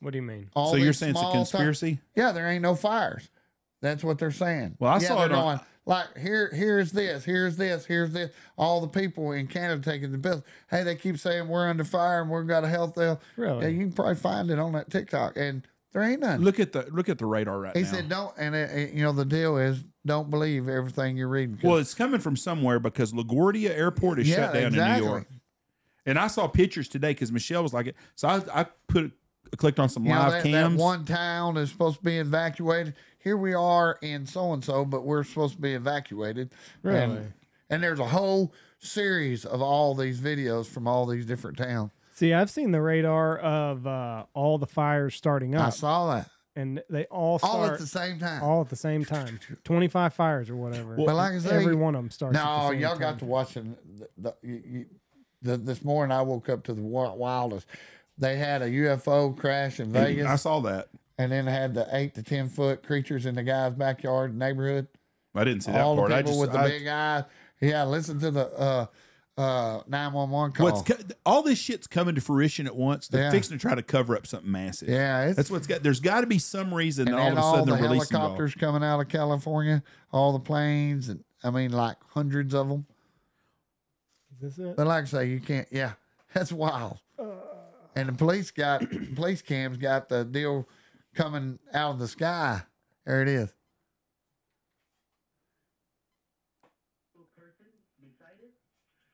What do you mean? All so you're saying it's a small ti- conspiracy? yeah, there ain't no fires. That's what they're saying. Well, I yeah, saw it on- going, like here, here's this, here's this, here's this. All the people in Canada taking the bill. Hey, they keep saying we're under fire and we've got a health bill. Really? Yeah, you can probably find it on that TikTok, and there ain't none. Look at the look at the radar right he now. He said, "Don't," and it, it- you know the deal is, don't believe everything you're reading. well, it's coming from somewhere because LaGuardia Airport is Yeah, shut down in. New York. And I saw pictures today because Michelle was like it. So I, I put clicked on some you live that, that cams. one town is supposed to be evacuated. Here we are in so and so, but we're supposed to be evacuated. Really? And, and there's a whole series of all these videos from all these different towns. See, I've seen the radar of uh, all the fires starting up. I saw that and they all start all at the same time. all at the same <laughs> time. Twenty five fires or whatever. But like I say, every one of them starts. at the No, same y'all time. got to watching the, the, you, you, the this morning. I woke up to the wildest. They had a UFO crash in Vegas, I saw that. and then had the eight to ten foot creatures in the guy's backyard neighborhood. I didn't see that All part. the I people just with the I- big eyes. Yeah, listen to the uh uh nine one one call. what's co- all this shit's coming to fruition at once. They're Yeah. fixing to try to cover up something massive. yeah, it's, That's what's got. There's got to be some reason and that all of a all sudden the they're releasing it all. helicopters coming out of California, all the planes, and I mean like hundreds of them. Is this it? But like I say, you can't. Yeah, <laughs> that's wild. And the police got <clears throat> police cams got the deal coming out of the sky. There it is.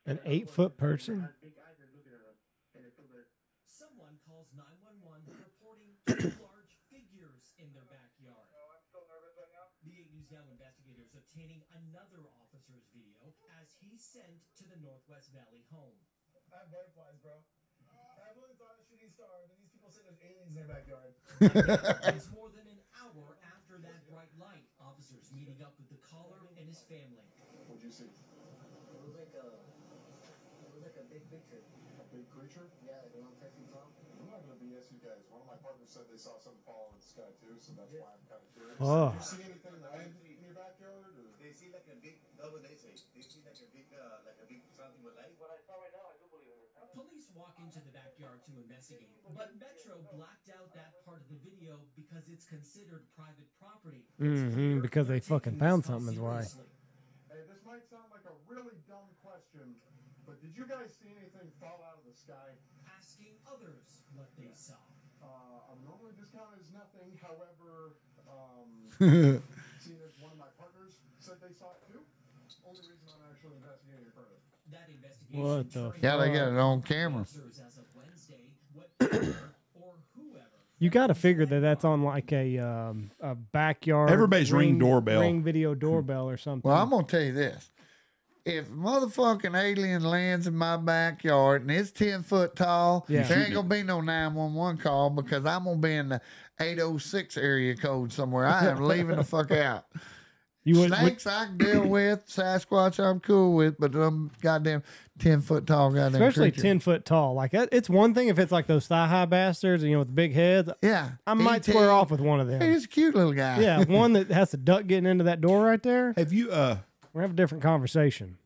An eight foot person. Someone calls 911 reporting <coughs> two large figures in their backyard. Oh, the 8 News Now investigators obtaining another officer's video as he's sent to the Northwest Valley home. I have butterflies, bro. <laughs> I really thought a shooting star, and then these people say there's aliens in their backyard. <laughs> <laughs> It's more than an hour after that bright light. Officers meeting up with the caller and his family. What'd you see? It was like a, it was like a big picture. A big creature? Yeah, like around ten feet tall. I'm not gonna BS you guys. One of my partners said they saw something fall in the sky too, so that's why I'm kind of curious. Oh. Did you see anything land in your backyard? Or? They see like a big, that's what they say. They see like a big, uh, like a big something with light. What I saw right now, I do believe in it. Police walk into the backyard to investigate, but Metro blacked out that part of the video because it's considered private property. Mm-hmm, because they fucking found something is why. Hey, this might sound like a really dumb question, but did you guys see anything fall out of the sky? Asking others what they saw. Uh, I'm normally discounted as nothing. However, um, <laughs> seeing as one of my partners said they saw it too, only reason I'm actually investigating it further. That investigation What the turned Yeah, they got it on camera. officers as of Wednesday what <coughs> or whoever You got to figure that that's on like a um, a backyard. Everybody's ring doorbell. ring video doorbell or something. Well, I'm gonna tell you this: if motherfucking alien lands in my backyard and it's ten foot tall, Yeah. there ain't gonna be no nine one one call because I'm gonna be in the eight oh six area code somewhere. I am leaving the fuck out. <laughs> you would, would Snakes I can deal with, Sasquatch I'm cool with, but them goddamn ten foot tall goddamn especially creatures. ten foot tall. Like it's one thing if it's like those thigh high bastards, you know, with the big heads. Yeah, I might square off with one of them. He's a cute little guy. Yeah, <laughs> one that has to duck getting into that door right there. Have you uh We're having a different conversation.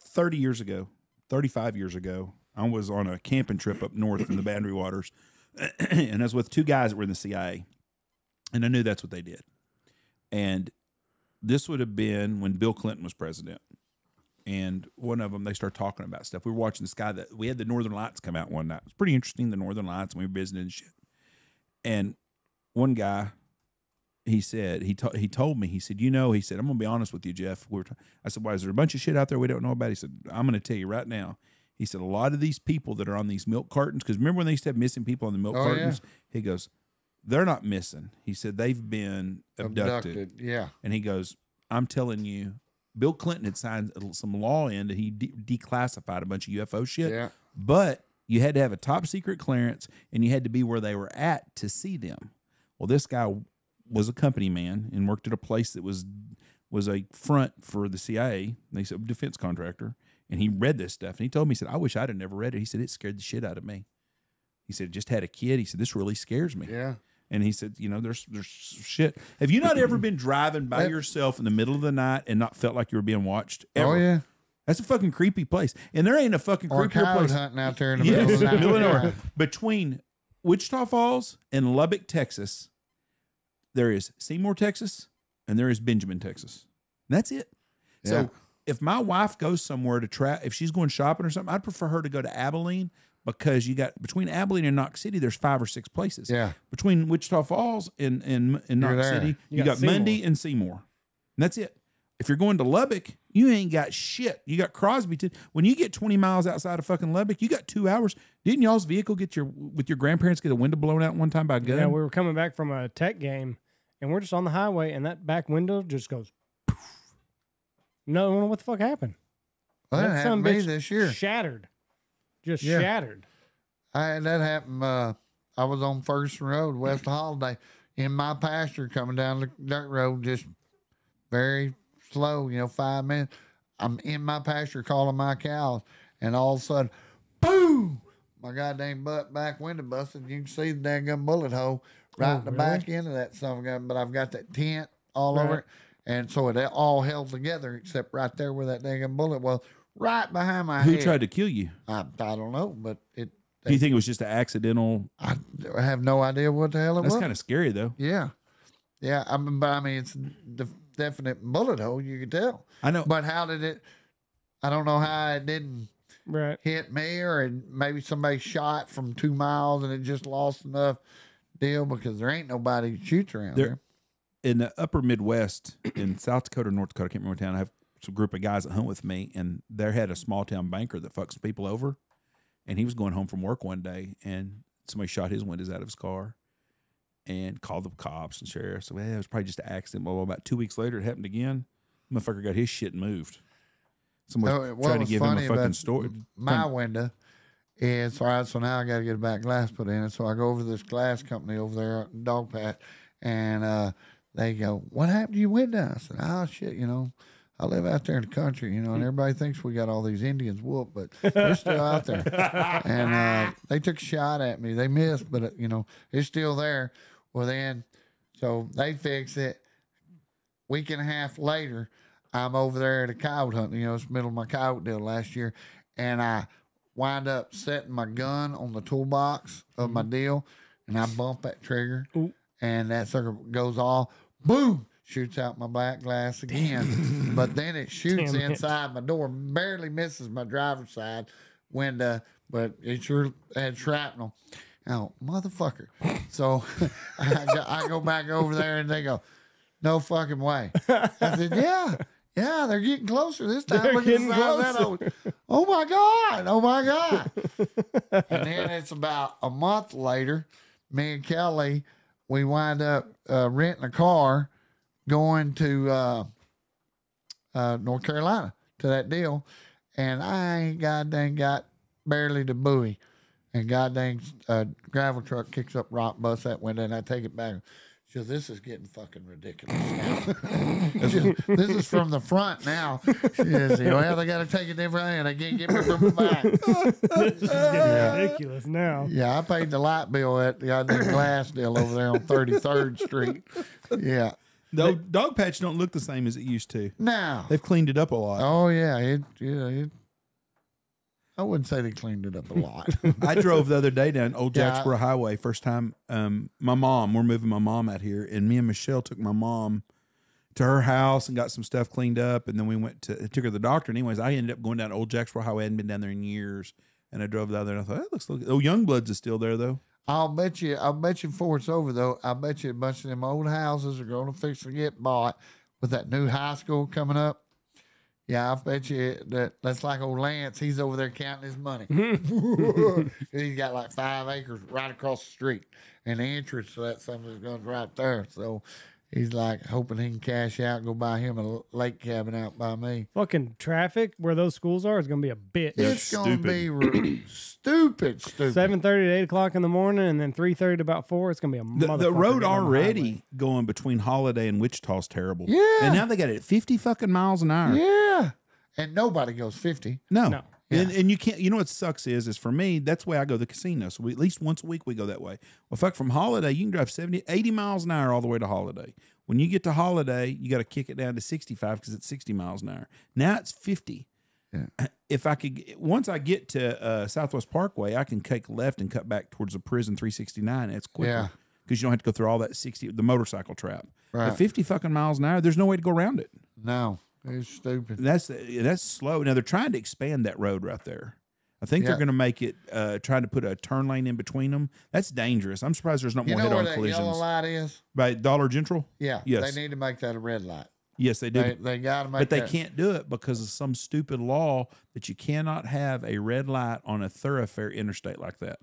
30 years ago, 35 years ago, I was on a camping trip up north in the Boundary Waters, <clears throat> and I was with two guys that were in the CIA, and I knew that's what they did. And this would have been when Bill Clinton was president. And one of them, they started talking about stuff. We were watching the sky that we had the Northern Lights come out one night. It was pretty interesting, the Northern Lights, and we were visiting and shit. And one guy, he said he to, he told me he said you know he said I'm gonna be honest with you Jeff we were. I said why is there a bunch of shit out there we don't know about he said I'm gonna tell you right now He said a lot of these people that are on these milk cartons, because remember when they used to have missing people on the milk Oh, yeah. cartons? He goes, they're not missing. He said they've been abducted. Abducted. Yeah. And he goes, I'm telling you, Bill Clinton had signed some law in that he de- declassified a bunch of UFO shit. Yeah. But you had to have a top secret clearance and you had to be where they were at to see them. Well, this guy was a company man and worked at a place that was was a front for the CIA. They said defense contractor. And he read this stuff and he told me, he said, I wish I'd have never read it. He said, it scared the shit out of me. He said, just had a kid. He said, this really scares me. Yeah. And he said, you know, there's there's shit. Have you not ever been driving by yourself in the middle of the night and not felt like you were being watched? Oh, ever? Oh yeah. That's a fucking creepy place. And there ain't a fucking Or creepier place. hunting out there in the <laughs> Yes, <laughs> middle of the night. middle of Yeah. nowhere. Between Wichita Falls and Lubbock, Texas, there is Seymour, Texas, and there is Benjamin, Texas. And that's it. Yeah. So if my wife goes somewhere to try, if she's going shopping or something, I'd prefer her to go to Abilene because you got between Abilene and Knox City, there's five or six places. Yeah. Between Wichita Falls and and, and Knox there. City, You you, got got, Munday and Seymour. And that's it. If you're going to Lubbock, you ain't got shit. You got Crosby. To, when you get 20 miles outside of fucking Lubbock, you got two hours. Didn't y'all's vehicle get your with your grandparents get a window blown out one time by a gun? Yeah, we were coming back from a tech game, and we're just on the highway, and that back window just goes. poof. No, I don't know what the fuck happened. Well, that That happened to me this year. Shattered. Just Yeah. shattered. I had that happen. Uh, I was on First Road, West Holliday, in my pasture coming down the dirt road, just very slow, you know, five minutes. I'm in my pasture calling my cows, and all of a sudden, boom! My goddamn butt back window busted. You can see the daggum bullet hole right Oh, in the really? back end of that son of a gun. But I've got that tent all over it, and so it all held together except right there where that daggum bullet was, right behind my Who head. tried to kill you? I, I don't know, but it. Do you think it was just an accidental? I have no idea what the hell it That's was. kind of scary though. yeah, yeah. I mean, but I mean, it's the definite bullet hole. You could tell. I know. But how did it? I don't know how it didn't Right. hit me, or maybe somebody shot from two miles and it just lost enough deal because there ain't nobody shoots around There- there. in the upper Midwest, <clears throat> in South Dakota, or North Dakota, I can't remember town. I have a group of guys that hunt with me, and they had a small town banker that fucks people over. And he was going home from work one day, and somebody shot his windows out of his car, and called the cops and sheriff. So well, it was probably just an accident. Blah, blah, blah. About two weeks later, it happened again. Motherfucker got his shit moved. Somebody oh, No, what tried to give him a fucking story. My window is all right. So now I got to get a back glass put in it. So I go over to this glass company over there, at Dog Pat, and uh, they go, "What happened to your window?" I said, "Oh shit, you know." I live out there in the country, you know, and everybody thinks we got all these Indians whooped, but they're still out there. <laughs> And uh, they took a shot at me. They missed, but uh, you know, it's still there. Well, then, so they fix it. Week and a half later, I'm over there at a coyote hunt. You know, it's the middle of my coyote deal last year, and I wind up setting my gun on the toolbox of my mm-hmm. deal, and I bump that trigger, Ooh. and that sucker goes off. Boom! Shoots out my black glass again, but then it <laughs> shoots Damn it. inside my door. Barely misses my driver's side window, but it sure had shrapnel. Oh, motherfucker! So <laughs> I, go, I go back over there, and they go, "No fucking way." I said, "Yeah." Yeah, they're getting closer this time. They're Look getting closer. Oh my God. Oh my God. <laughs> and then it's about a month later, me and Kelly, we wind up uh, renting a car going to uh, uh, North Carolina to that deal. And I ain't goddamn got barely the buoy. And goddamn uh, gravel truck kicks up rock, busts that window, and I take it back. She goes, this is getting fucking ridiculous now. <laughs> She goes, this is from the front now. She says, well, they got to take it different and they can't get me from the back. <laughs> This is getting ridiculous now. Yeah, I paid the light bill at the goddamn glass deal over there on 33rd Street. Yeah. No, dog patch don't look the same as it used to. Now, They've cleaned it up a lot. oh, yeah, it, yeah, it, I wouldn't say they cleaned it up a lot. <laughs> I drove the other day down Old Yeah. Jacksboro Highway. First time, um, my mom. We're moving my mom out here, and me and Michelle took my mom to her house and got some stuff cleaned up, and then we went to took her to the doctor. And anyways, I ended up going down Old Jacksboro Highway. I hadn't been down there in years, and I drove down there, and I thought, that looks look. Oh, Youngbloods is still there though. I'll bet you, I'll bet you before it's over, though, I bet you a bunch of them old houses are going to fix and get bought with that new high school coming up. Yeah, I bet you that that's like old Lance. He's over there counting his money. <laughs> Hmm. <laughs> he's got like five acres right across the street, and the entrance to that some of his right there. So he's like hoping he can cash out, go buy him a lake cabin out by me. Fucking traffic where those schools are is gonna be a bitch. It's gonna stupid. be re- <clears throat> stupid, stupid. Seven thirty to eight o'clock in the morning, and then three thirty to about four. It's gonna be a The, motherfucker the road getting the already going between Holliday and Wichita is terrible. Yeah. And now they got it at 50 fucking miles an hour. Yeah, and nobody goes fifty. No. No. And, and you can't, you know what sucks is, is for me, that's way I go to the casino. So we, at least once a week we go that way. Well, fuck, from Holliday, you can drive 70, 80 miles an hour all the way to Holliday. When you get to Holliday, you got to kick it down to 65 because it's 60 miles an hour. Now it's 50. <clears throat> If I could, once I get to uh, Southwest Parkway, I can take left and cut back towards the prison 369. It's quicker. Yeah. Because you don't have to go through all that 60, the motorcycle trap. Right. But 50 fucking miles an hour, there's no way to go around it. No, it's stupid. That's that's slow. Now they're trying to expand that road right there. I think they're going to make it uh, trying to put a turn lane in between them. That's dangerous. I'm surprised there's not You more know where head-on that yellow light is? By Dollar General, Yeah. Yes. They need to make that a red light. yes, they do. They they got to make. but they that- can't do it because of some stupid law that you cannot have a red light on a thoroughfare interstate like that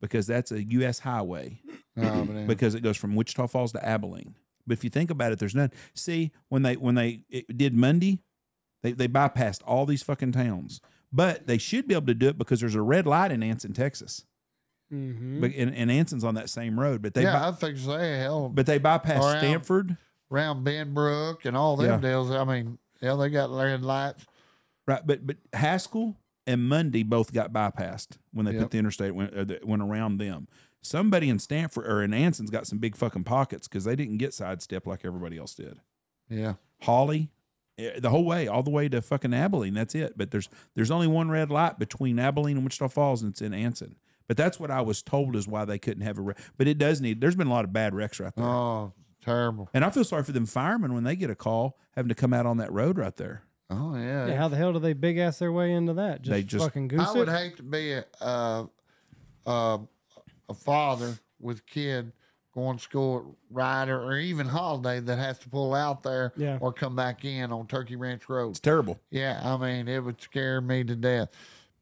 because that's a U.S. highway anyway. because it goes from Wichita Falls to Abilene. But if you think about it, there's none. See, when they when they it did Munday, they they bypassed all these fucking towns. But they should be able to do it because there's a red light in Anson, Texas. Mhm. But and, and Anson's on that same road. But they yeah, by- I think so. Hell, but they bypassed Around- Stamford. around Benbrook and all them Yeah. deals. I mean, yeah, they got red lights. Right, but but Haskell and Munday both got bypassed when they Yep. put the interstate went uh, went around them. Somebody in Stamford or in Anson's got some big fucking pockets because they didn't get sidestep like everybody else did. Yeah, Holly, eh, the whole way, all the way to fucking Abilene. That's it. But there's there's only one red light between Abilene and Wichita Falls, and it's in Anson. But that's what I was told is why they couldn't have a. Re- but it does need. There's been a lot of bad wrecks right there, oh, terrible. and I feel sorry for them firemen when they get a call having to come out on that road right there. Oh yeah. Yeah, how the hell do they big ass their way into that? Just, They just- fucking goose I would it? hate to be a uh, uh, a father with kid going to school at Rider or even Holliday that has to pull out there Yeah. or come back in on Turkey Ranch Road. It's terrible. Yeah, I mean, it would scare me to death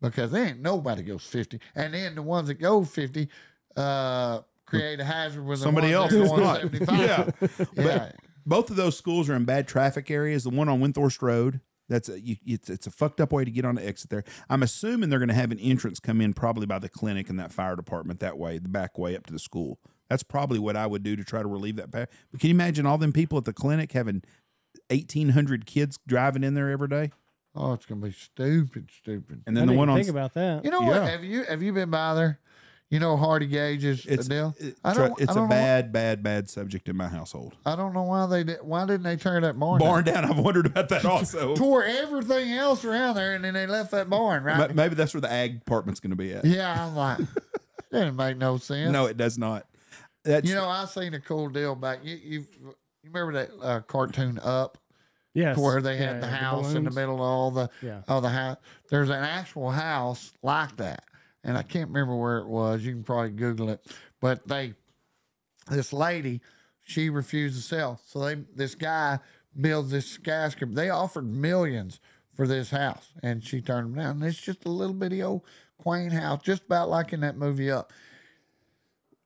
because there ain't nobody goes 50. And then the ones that go 50 uh, create a hazard with Somebody ones else that is are not. <laughs> 75. Yeah. yeah. Both of those schools are in bad traffic areas. The one on Windthorst Road, that's a, you, it's it's a fucked up way to get on the exit there. I'm assuming they're going to have an entrance come in probably by the clinic and that fire department that way, the back way up to the school. That's probably what I would do to try to relieve that. Pa- but can you imagine all them people at the clinic having 1,800 kids driving in there every day? Oh, it's going to be stupid, stupid. And I then the didn't one even on think about that. You know what? Have you have you been by there? You know Hardy Gauge is it's the deal. it- I don't. it's I a don't know- bad, bad, bad subject in my household. I don't know why they did. Why didn't they turn that barn? Barn down? down. I've wondered about that also. <laughs> Tore everything else around there, and then they left that barn right. Maybe that's where the ag department's going to be at. yeah, I'm like, that <laughs> didn't make no sense. No, it does not. That's You know, I seen a cool deal back. You you, you remember that uh, cartoon Up, Yes. where they had Yeah, the yeah, house in the middle of all the Yeah. all the house. There's an actual house like that, and I can't remember where it was. You can probably Google it, but they this lady she refused to sell, so they this guy builds this skyscraper. They offered millions for this house, and she turned them down. And it's just a little bitty old quaint house, just about like in that movie Up.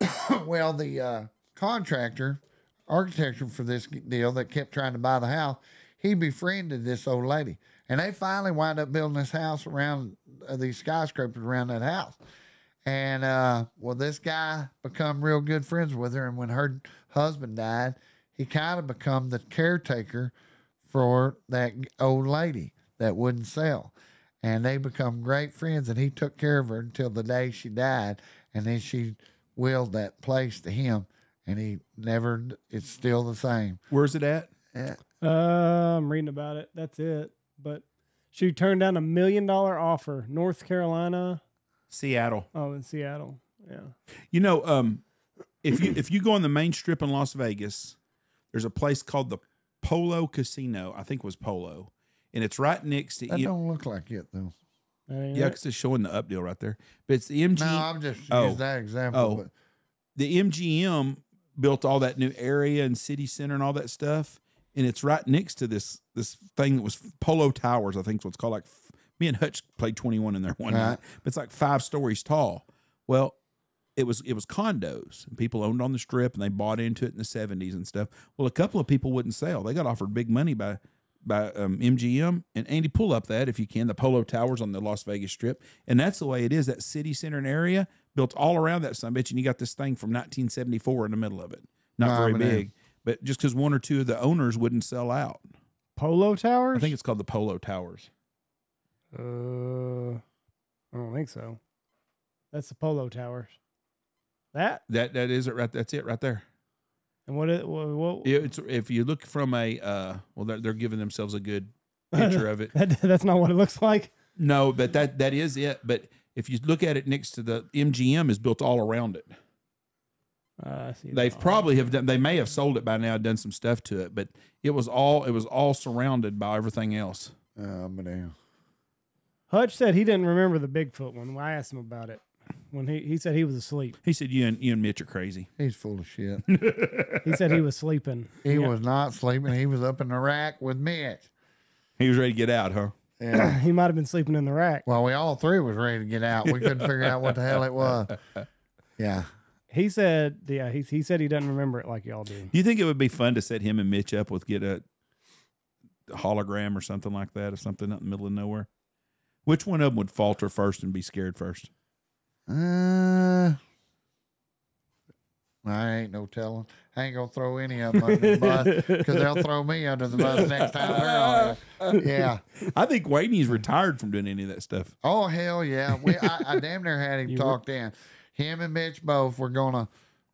<coughs> well, the uh, contractor, architecture for this deal that kept trying to buy the house, he befriended this old lady, and they finally wound up building this house around uh, these skyscrapers around that house. And uh, well, this guy become real good friends with her, and when her husband died, he kind of become the caretaker for that old lady that wouldn't sell. And they become great friends, and he took care of her until the day she died, and then she willed that place to him, and he never. It's still the same. where's it at? Yeah. Uh, I'm reading about it. That's it. But she turned down a million dollar offer, North Carolina. Seattle. Oh, in Seattle. Yeah. You know, um, if you if you go on the main strip in Las Vegas, there's a place called the Polo Casino. I think it was Polo, and it's right next to That M- don't look like it though. Yeah, because it's showing the up deal right there. But it's the MGM. No, I'm just Oh. use that example. Oh. but the MGM built all that new area and city center and all that stuff. And it's right next to this this thing that was Polo Towers. I think is what's called. Like me and Hutch played twenty one in there one Right. night, but it's like five stories tall. Well, it was it was condos. And people owned on the strip and they bought into it in the 70s and stuff. Well a couple of people wouldn't sell. They got offered big money by by um, mgm and andy pull up that if you can the polo towers on the las vegas strip. And that's the way it is. That city center and area built all around that son bitch and you got this thing from 1974 in the middle of it. Not Nah, very big but just because one or two of the owners wouldn't sell out Polo Towers? i think it's called the polo towers Uh, I don't think so. That's the Polo Towers. That that that is it right that's it right there and what? It, what, what it's if you look from a uh well they're, they're giving themselves a good picture of it <laughs> that, that's not what it looks like. No, but that that is it. But if you look at it next to the MGM is built all around it. Uh, I see. They've probably have done. They may have sold it by now, done some stuff to it, but it was all it was all surrounded by everything else. Oh, but damn. Hutch said he didn't remember the Bigfoot one. I asked him about it when he he said he was asleep. He said, "You and you and Mitch are crazy." He's full of shit. <laughs> He said he was sleeping. He Yeah. was not sleeping. He was up in the rack with Mitch. He was ready to get out, huh? Yeah. <clears throat> He might have been sleeping in the rack. well, we all three was ready to get out. We couldn't figure out what the hell it was. <laughs> Yeah. He said, yeah, he, he said he doesn't remember it like y'all do. Do you think it would be fun to set him and Mitch up with get a hologram or something like that, or something out in the middle of nowhere? Which one of them would falter first and be scared first? Uh, I ain't no telling. I ain't gonna throw any of them under the bus because they'll throw me under the bus next time they're on there. Yeah. <laughs> I think Wayne's retired from doing any of that stuff. Oh hell yeah. We I, I damn near had him You talked in. Him and Mitch both were gonna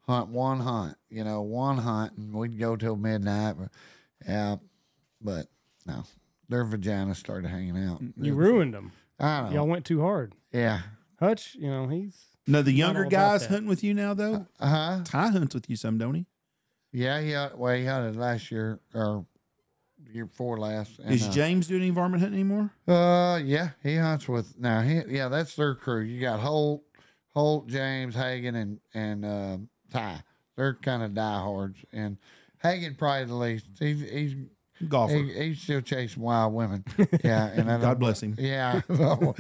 hunt one hunt. You know, one hunt, and we'd go till midnight. But, yeah, but no, their vaginas started hanging out. You ruined them. I know. Y'all went too hard. Yeah. Hutch, you know, he's No, the younger guys hunting with you now though. Uh huh. Ty hunts with you some, don't he? Yeah. He hunt, well, he hunted last year or year before last. and, Is uh, James doing any varmint hunting anymore? Uh, yeah, he hunts with now. He yeah, that's their crew. You got Holt, Holt, James, Hagen, and and uh, Ty. They're kind of diehards, and Hagen probably the least. He's he's Golfer. he, he's still chasing wild women. <laughs> Yeah, and I God bless him. Yeah, <laughs> <laughs> so,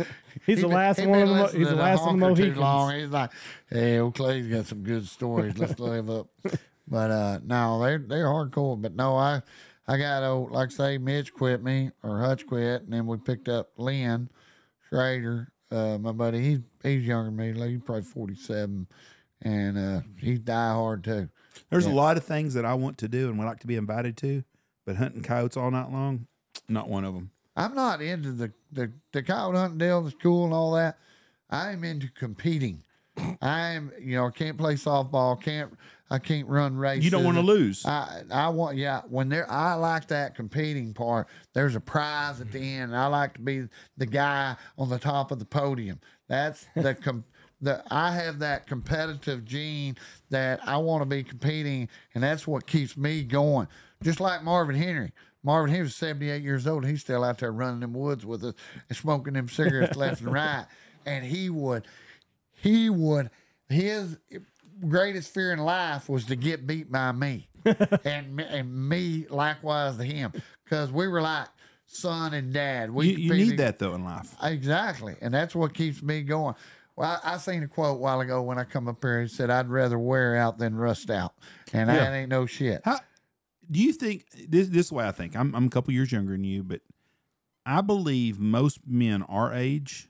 he's he the been- last he one been of the Mo- listening he's the to last of the honker too long. He's like, hey, old Clay's got some good stories. Let's live up. But uh, no, they're they're hardcore. But no, I I got old like say Mitch quit me or Hutch quit, and then we picked up Lynn Schrader, uh, my buddy. He's he's younger than me. Like he's probably forty seven, and uh, he's die hard too. There's Yeah. a lot of things that I want to do and would like to be invited to, but hunting coyotes all night long, not one of them. I'm not into the the the coyote hunting deal, the school and all that. I'm into competing. I'm you know can't play softball, can't I can't run races. You don't want to lose. I I want yeah when there I like that competing part. There's a prize at the end. I like to be the guy on the top of the podium. That's the <laughs> com- the I have that competitive gene that I want to be competing, and that's what keeps me going. Just like Marvin Henry. Marvin Henry's 78 years old. He's still out there running them woods with us and smoking them cigarettes left and <laughs> right. And he would, he would, his greatest fear in life was to get beat by me, <laughs> and me- and me likewise to him, because we were like son and dad. We you, you need that though in life. exactly, and that's what keeps me going. Well, I, I seen a quote a while ago when I come up here. He said, "I'd rather wear out than rust out," and Yeah. that ain't no shit. How do you think this? This way I think. I'm I'm a couple years younger than you, but I believe most men our age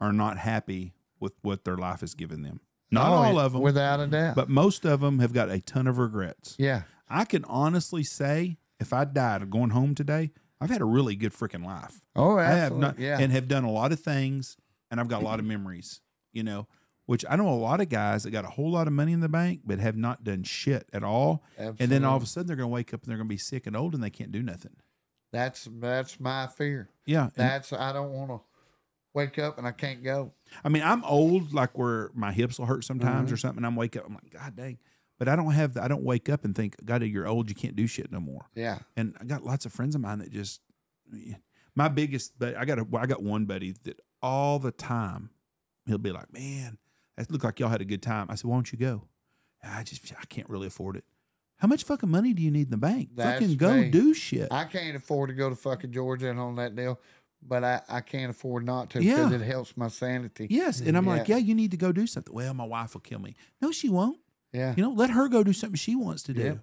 are not happy with what their life has given them. Not Oh, all of them, without a doubt. but most of them have got a ton of regrets. yeah, I can honestly say, if I died going home today, I've had a really good freaking life. oh, I have absolutely, not, yeah. and have done a lot of things, and I've got a lot of memories. You know, which I know a lot of guys that got a whole lot of money in the bank, but have not done shit at all. And then all of a sudden they're going to wake up and they're going to be sick and old, and they can't do nothing. That's that's my fear. Yeah, That's I don't want to wake up and I can't go. I mean, I'm old, like where my hips will hurt sometimes Mm-hmm. or something. And I'm wake up, I'm like, God dang. But I don't have the, I don't wake up and think, God, you're old, you can't do shit no more. Yeah, And I got lots of friends of mine that just, my biggest, but I got a, I got one buddy that all the time he'll be like, man, that looked like y'all had a good time. I said, why don't you go? I just, I can't really afford it. How much fucking money do you need in the bank? That's fucking go me. do shit. I can't afford to go to fucking Georgia and on that deal, but I, I can't afford not to Yeah. because it helps my sanity. yes, and I'm like, Yeah. yeah, you need to go do something. Well, my wife will kill me. No, she won't. Yeah. You know, let her go do something she wants to do. Yeah.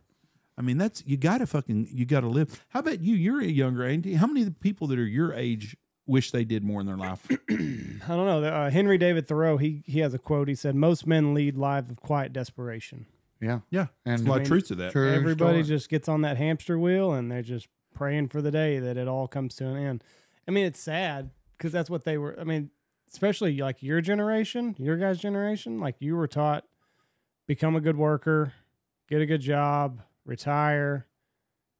I mean, that's you got to fucking you got to live. How about you? You're a younger Andy. How many of the people that are your age wish they did more in their life? <clears throat> I don't know. Uh, Henry David Thoreau, he he has a quote. He said, "Most men lead lives of quiet desperation. Yeah. yeah, And- there's a lot I of truth to that. True Everybody story. just gets on that hamster wheel and they're just praying for the day that it all comes to an end. I mean, it's sad because that's what they were. I mean, especially like your generation, your guys' generation, like you were taught become a good worker, get a good job, retire,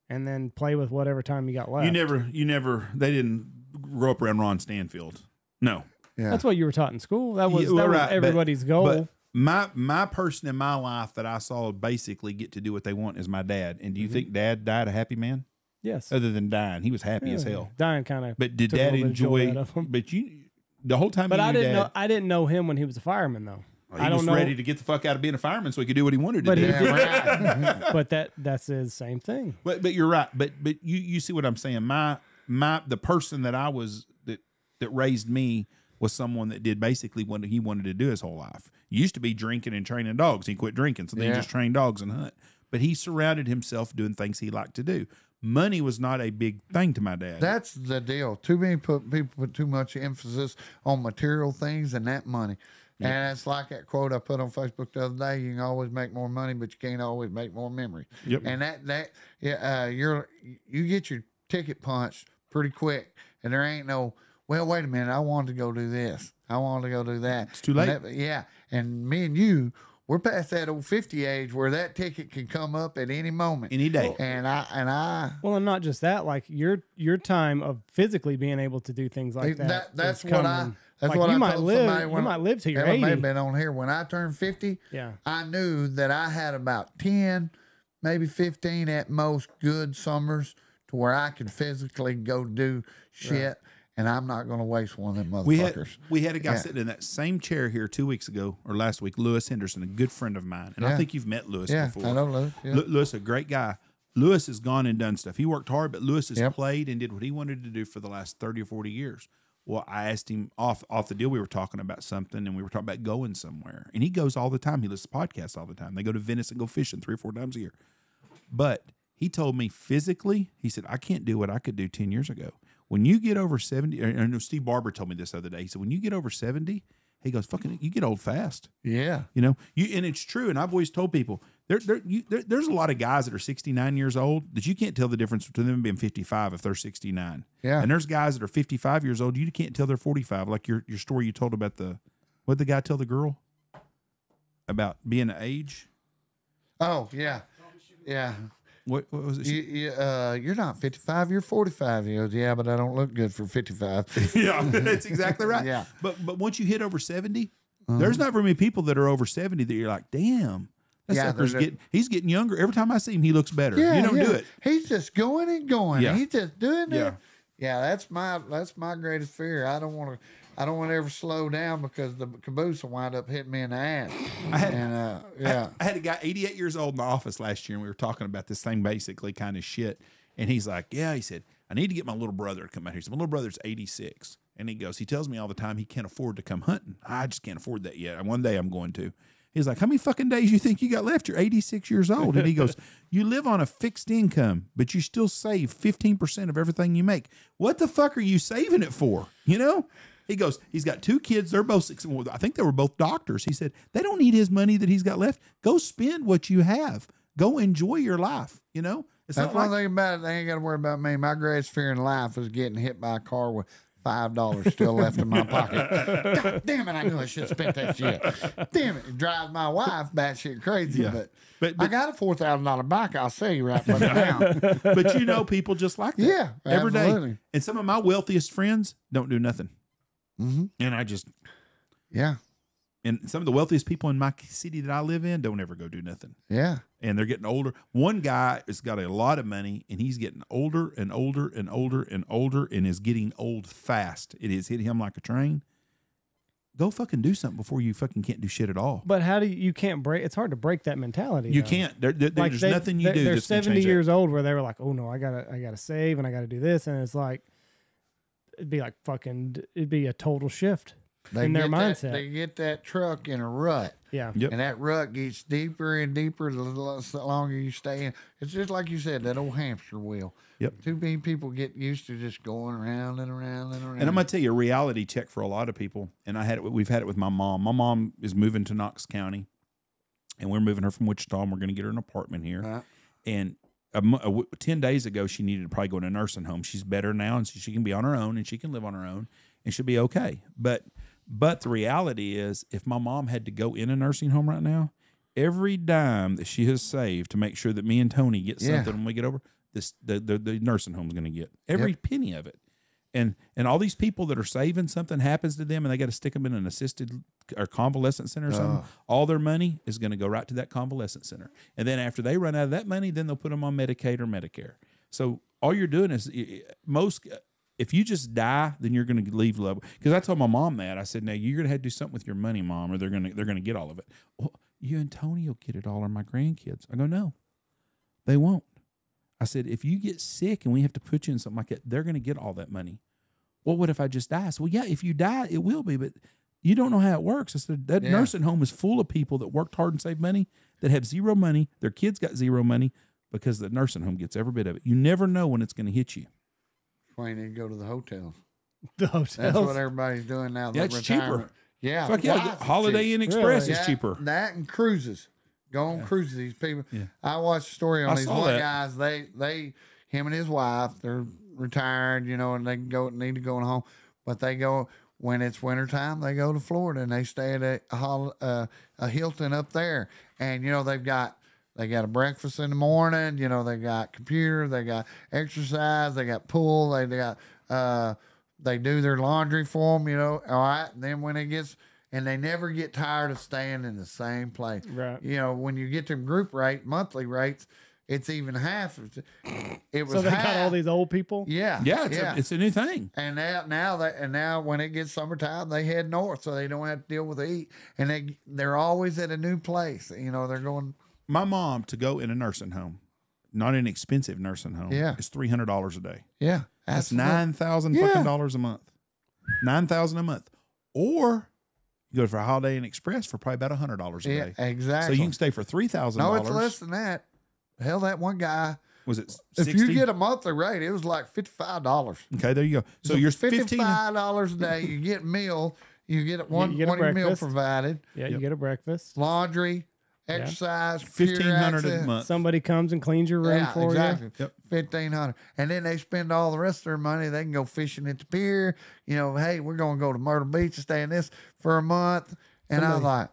and then play with whatever time you got left. You never, you never. They didn't grow up around Ron Stanfield. No, Yeah. That's what you were taught in school. That was, Yeah, well, that was right, but- everybody's goal. But my my person in my life that I saw basically get to do what they want is my dad. And do Mm-hmm. you think dad died a happy man? Yes. Other than dying, he was happy as hell. Dying kind of. But did Took dad little bit of joy enjoy? of him. But you, the whole time. But I didn't dad, know. I didn't know him when he was a fireman though. Oh, he I don't was know. ready to get the fuck out of being a fireman so he could do what he wanted to But do. he <laughs> right. <laughs> but that that's the same thing. But but you're right. But but you you see what I'm saying. My my the person that I was that that raised me was someone that did basically what he wanted to do his whole life. He used to be drinking and training dogs. He quit drinking, so then Yeah. he just trained dogs and hunt. But he surrounded himself doing things he liked to do. Money was not a big thing to my dad. That's the deal. Too many put, people put too much emphasis on material things and that money. And it's like that quote I put on Facebook the other day. You can always make more money, but you can't always make more memory. Yep. And that that yeah, uh, you're you get your ticket punched pretty quick, and there ain't no. Well, wait a minute. I wanted to go do this. I wanted to go do that. It's too late. yeah. And me and you, we're past that old fifty age where that ticket can come up at any moment. Any day. And I and I Well, and not just that, like your your time of physically being able to do things like that. That- that's is what I. That's Like, what you I might told live. somebody You when might live till you're Hell, may have been on here when I turned fifty. Yeah. I knew that I had about ten, maybe fifteen at most good summers to where I could physically go do shit, and I'm not going to waste one of them motherfuckers. we had we had a guy Yeah. sitting in that same chair here two weeks ago or last week, Lewis Henderson, a good friend of mine, and I think you've met Lewis yeah, before. I know, Lou. Yeah. Lewis, a great guy. Lewis has gone and done stuff. He worked hard, but Lewis has Yep. played and did what he wanted to do for the last 30 or 40 years. Well, I asked him off off the deal. We were talking about something and we were talking about going somewhere. And he goes all the time. He listens to podcasts all the time. They go to Venice and go fishing three or four times a year. But he told me physically, he said, I can't do what I could do 10 years ago. When you get over 70, I know Steve Barber told me this the other day. He said, when you get over 70, he goes, fucking, you get old fast. yeah, You know, you and it's true. And I've always told people there, there, you, there, there's a lot of guys that are 69 years old that you can't tell the difference between them being 55 if they're 69. Yeah. And there's guys that are 55 years old. You can't tell they're 45. Like your your story you told about the what the guy tell the girl about being an age. oh yeah, yeah. What, what was it? You, you, uh, you're not 55, you're 45 years. Yeah, but I don't look good for 55. <laughs> yeah, that's exactly right. Yeah. But but once you hit over 70, there's not very many people that are over 70 that you're like, damn. That Yeah, sucker's getting he's getting younger. Every time I see him, he looks better. you don't do it. He's just going and going. Yeah. He's just doing Yeah. it. Yeah, that's my that's my greatest fear. I don't want to I don't want to ever slow down because the caboose will wind up hitting me in the ass. I had And uh, yeah, I, had a guy 88 years old in the office last year, and we were talking about this thing basically kind of shit. And he's like, Yeah, he said, I need to get my little brother to come out here. So my little brother's 86. And he goes, He tells me all the time he can't afford to come hunting. I just can't afford that yet. And one day I'm going to. He's like, How many fucking days you think you got left? You're 86 years old. And he goes, <laughs> You live on a fixed income, but you still save 15% of everything you make. What the fuck are you saving it for? You know? He goes, he's got two kids. They're both, I think they were both doctors. He said, they don't need his money that he's got left. Go spend what you have. Go enjoy your life. You know, it's that's not one like, thing about it. They ain't got to worry about me. My greatest fear in life is getting hit by a car with five dollars still left in my pocket. <laughs> God damn it! I knew I should have spent that shit. Damn it! It drives my wife batshit crazy. Yeah. But, But- I got a four thousand dollar bike. I'll say you right but now. <laughs> but you know, people just like that. Yeah, every day. absolutely. And some of my wealthiest friends don't do nothing. Mhm. And I just, Yeah, and some of the wealthiest people in my city that I live in don't ever go do nothing. yeah. and they're getting older. One guy has got a lot of money and he's getting older and older and older and older and is getting old fast. It has hit him like a train. go fucking do something before you fucking can't do shit at all. But how do you, you can't break? It's hard to break that mentality. You though. can't. There, there- Like there's they- nothing you they- do. They're that's seventy change that. years old where they were like, "Oh no, I gotta, I gotta save and I gotta do this," and it's like, it'd be like fucking, it'd be a total shift They in their get that- mindset. they get that truck in a rut. yeah, Yep. And that rut gets deeper and deeper the lo- the longer you stay in. It's just like you said, that old hamster wheel. Yep. Too many people get used to just going around and around and around. And I'm gonna tell you a reality check for a lot of people. And I had it. We've had it with my mom. My mom is moving to Knox County, and we're moving her from Wichita. And we're gonna get her an apartment here. Right. And a, a w- ten days ago, she needed to probably go in a nursing home. She's better now, and so she can be on her own, and she can live on her own, and she'll be okay. But but the reality is, if my mom had to go in a nursing home right now, every dime that she has saved to make sure that me and Tony get Yeah. something when we get over, this the the, the nursing home's going to get every penny of it. And and all these people that are saving something happens to them and they got to stick them in an assisted or convalescent center or something. All their money is going to go right to that convalescent center. And then after they run out of that money, then they'll put them on Medicaid or Medicare. So all you're doing is most if you just die, then you're going to leave love. Because I told my mom that I said, "Now you're going to have to do something with your money, mom, or they're going to they're going to get all of it." Well, you and Tony will get it all, or my grandkids. I go, no, they won't. I said, if you get sick and we have to put you in something like that, they're going to get all that money. Well, what if I just die? I said, well, yeah, if you die, it will be, but you don't know how it works. I said, that Yeah. nursing home is full of people that worked hard and saved money that have zero money. Their kids got zero money because the nursing home gets every bit of it. You never know when it's going to hit you. Why they go to the hotels? <laughs> the hotel That's what everybody's doing now. Yeah, the it's cheaper. retirement. Yeah, Fuck yeah, Holiday cheap. Inn Express Really? is That- cheaper. That and cruises. Go on cruises. These people. Yeah. I watched a story on I these one that. guys. They they him and his wife. They're retired, you know, and they can go need to go home, but they go when it's wintertime. They go to Florida and they stay at a a, uh, a Hilton up there, and you know they've got. They got a breakfast in the morning, you know. They got computer, they got exercise, they got pool, they, they got uh, they do their laundry for them, you know. All right, and then when it gets and they never get tired of staying in the same place. Right. You know, when you get to group rate, monthly rates, it's even half. It was so they half. got all these old people. Yeah. Yeah, it's, yeah. A, it's a new thing. and now, now that, and now when it gets summertime, they head north, so they don't have to deal with the heat, and they they're always at a new place. You know, they're going. My mom to go in a nursing home, not an expensive nursing home, Yeah. it's three hundred dollars a day. Yeah, That's what- nine thousand Yeah. fucking dollars a month. Nine thousand a month. Or you go for a Holiday Inn Express for probably about hundred dollars a Yeah, day. exactly. So you can stay for three thousand no, it's less than that. Hell, that one guy. Was it If you get a monthly rate, it was like fifty five dollars. okay, there you go. So, you're fifty fifteen. five dollars a day. You get meal. You get one you get a one meal provided. Yeah, Yep. you get a breakfast. Laundry, exercise, computer Fifteen hundred a month. Somebody comes and cleans your room Yeah, for exactly. Yep. Fifteen hundred, and then they spend all the rest of their money. They can go fishing at the pier. You know, hey, we're gonna go to Myrtle Beach and stay in this for a month. And I was like,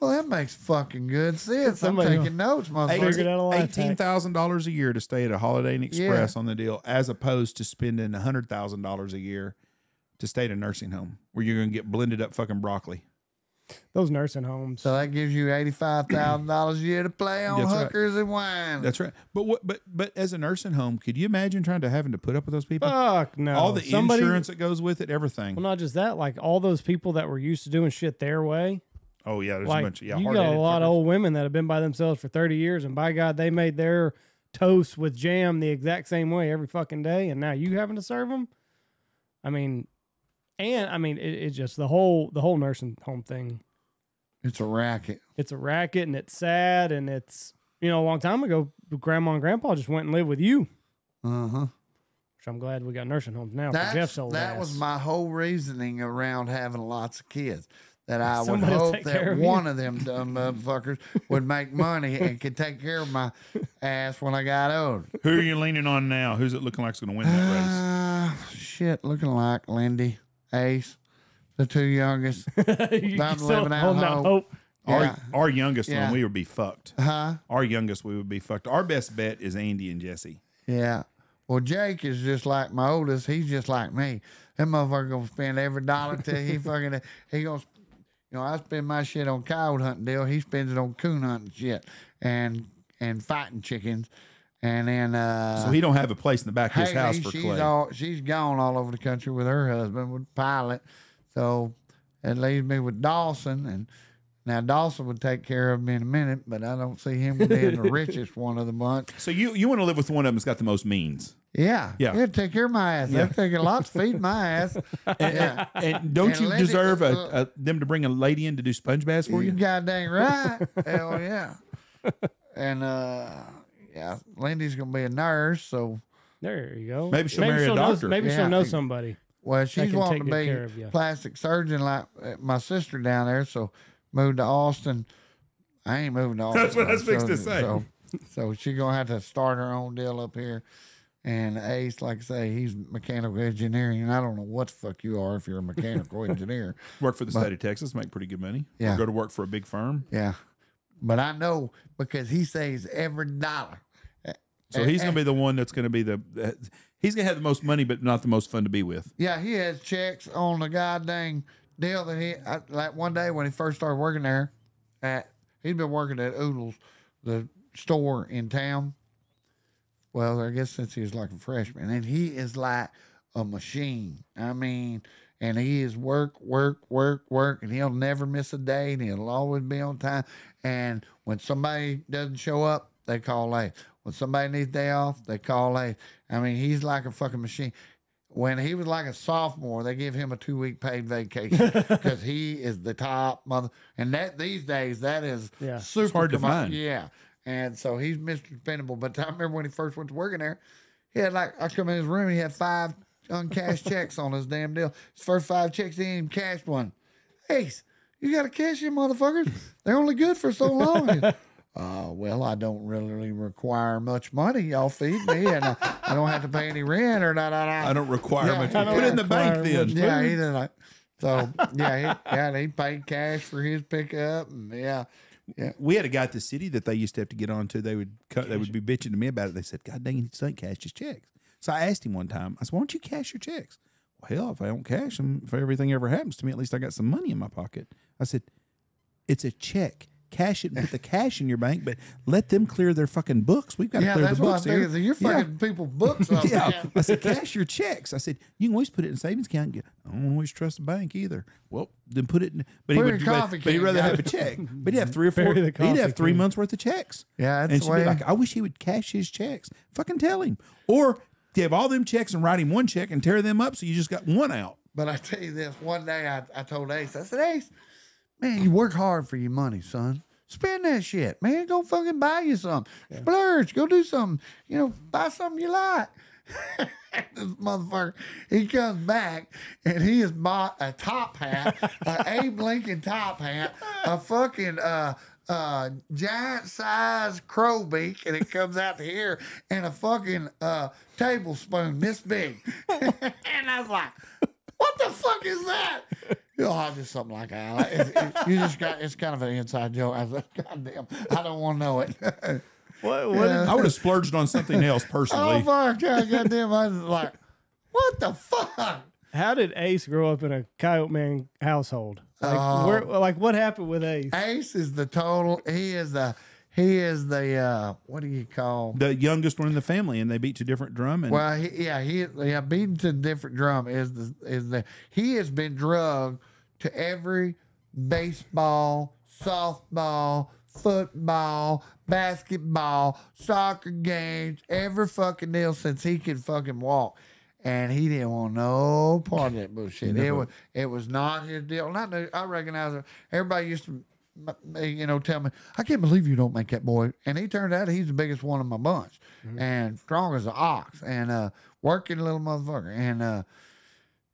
well, that makes fucking good sense. Somebody- I'm taking notes, motherfucker. Figured out a life hack. Eighteen thousand dollars a year to stay at a Holiday Inn Express on the deal, as opposed to spending hundred thousand dollars a year to stay at a nursing home where you're going to get blended up fucking broccoli. You. Those nursing homes. So that gives you eighty five thousand dollars a year to play on That's right. hookers and wine. That's right. But what? But but as a nursing home, could you imagine trying to having to put up with those people? Fuck no. All the Somebody, insurance that goes with it, everything. Well, not just that. Like all those people that were used to doing shit their way. oh yeah, there's like a bunch of yeah. you got a lot of old women that have been by themselves for 30 years and by god they made their toast with jam the exact same way every fucking day and now you having to serve them i mean and i mean it, it's just the whole the whole nursing home thing it's a racket. it's a racket and it's sad and it's you know a long time ago grandma and grandpa just went and lived with you Uh huh. which i'm glad we got nursing homes now for jeff's old that ass. was my whole reasoning around having lots of kids. That I would Somebody will hope that of you. one of them dumb motherfuckers would make money and could take care of my ass when I got old. Who are you leaning on now? Who's it looking like is going to win that race? Ah, shit, looking like Lindy, Ace, the two youngest. <laughs> You I'm living out hope. Oh. Yeah. Our our youngest Yeah. one, we would be fucked. Huh? Our youngest, we would be fucked. Our best bet is Andy and Jesse. Yeah. Well, Jake is just like my oldest. He's just like me. That motherfucker gonna spend every dollar till he <laughs> fucking he gonna. You know, I spend my shit on coyote hunting deal. He spends it on coon hunting shit and and fighting chickens, and then uh, So he don't have a place in the back of his Haley, house for she's Clay. all she's gone all over the country with her husband with pilot. So it leaves me with Dawson, and now Dawson would take care of me in a minute, but I don't see him being the <laughs> richest one of the bunch. So you you want to live with one of them that's got the most means. Yeah, Yeah. He'd take care of my ass. They're taking lots to feed my <laughs> ass. yeah. And don't And you deserve a, a, them to bring a lady in to do sponge baths for You you? got dang right. <laughs> Hell yeah. And uh yeah, Lindy's gonna be a nurse, so There you go. Maybe she'll marry a know- doctor. maybe Yeah. she'll know somebody. well she's can wanting take to good care be of you. plastic surgeon like uh, my sister down there, so moved to Austin. I ain't moving to Austin. That's what I was so- fixing to say. So, so she's gonna have to start her own deal up here. And Ace, like I say, he's mechanical engineering, and I don't know what the fuck you are if you're a mechanical <laughs> engineer. Work for the state of Texas, make pretty good money. Yeah. Or go to work for a big firm. Yeah. But I know because he saves every dollar. So he's going to be the one that's going to be the. Uh, he's going to have the most money, but not the most fun to be with. Yeah, he has checks on the goddamn deal that he I, like one day when he first started working there. At he'd been working at Oodles, the store in town. Well, I guess since he was like a freshman, and he is like a machine. I mean, and he is work, work, work, work, and he'll never miss a day, and he'll always be on time. And when somebody doesn't show up, they call late. When somebody needs day off, they call late. I mean, he's like a fucking machine. When he was like a sophomore, they give him a two week paid vacation <laughs> because he is the top mother. And that these days, that is Yeah. super hard to find. Yeah, and so he's Mr. Dependable. But <laughs> I remember when he first went to working there, he had like I come in his room, he had five uncashed <laughs> checks on his damn deal. His first five checks, he even cashed one. Ace, you got to cash them motherfuckers. They're only good for so long. Uh, well, I don't really require much money. Y'all feed me, and I, I don't have to pay any rent or da. I don't require Yeah, much. Put don't it in the bank then. Yeah, he did like so. Yeah, he, yeah, he paid cash for his pickup, and yeah, yeah. We had a guy at the city that they used to have to get on to. They would cut, they would be bitching to me about it. They said, "God dang, he doesn't cash his checks." So I asked him one time. I said, "Why don't you cash your checks?" Well, hell, if I don't cash them, if everything ever happens to me, at least I got some money in my pocket. I said, "It's a check. Cash it and put the cash in your bank, but let them clear their fucking books. We've got to Yeah, clear that's the what I'm books here. thinking. You're Yeah. fucking people books up. <laughs> Yeah. man. I said, cash your checks. I said, you can always put it in a savings account. Get, I don't always trust the bank either. Well, then put it in. But Put he would, in but, coffee but he'd rather guys. have a check. But he'd have three or four. Bury the He'd have three can. months worth of checks. Yeah, and she'd the be like, I wish he would cash his checks. Fucking tell him. Or to have all them checks and write him one check and tear them up so you just got one out. But I tell you this, one day I, I told Ace, I said, Ace, man, you work hard for your money, son. Spend that shit, man. Go fucking buy you something. Splurge. Go do something. You know, buy something you like. <laughs> this motherfucker, he comes back and he has bought a top hat, a <laughs> Abe Lincoln top hat, a fucking uh uh giant size crow beak, and it comes out to here, and a fucking uh tablespoon this big. <laughs> and I was like, what the fuck is that? You know, I just something like that. Like, it's- it- you just got it's kind of an inside joke. I was like, God damn, I don't want to know it. <laughs> What, what is- I would have splurged on something else personally. oh personally. fuck, God, goddamn, I was like, what the fuck? how did Ace grow up in a Coyote Man household? Like, Oh. where, like what happened with Ace? Ace is the total. He is the. He is the. uh What do you call? the youngest one in the family, and they beat to different drum. And Well, he, yeah, he yeah, beating to different drum is the is the he has been drugged to every baseball, softball, football, basketball, soccer games, every fucking deal since he could fucking walk. And he didn't want no part of that bullshit. It was it was not his deal. Not I recognize it. Everybody used to, you know, tell me, I can't believe you don't make that boy. And he turned out he's the biggest one of my bunch, and strong as an ox, and uh, working little motherfucker. And uh,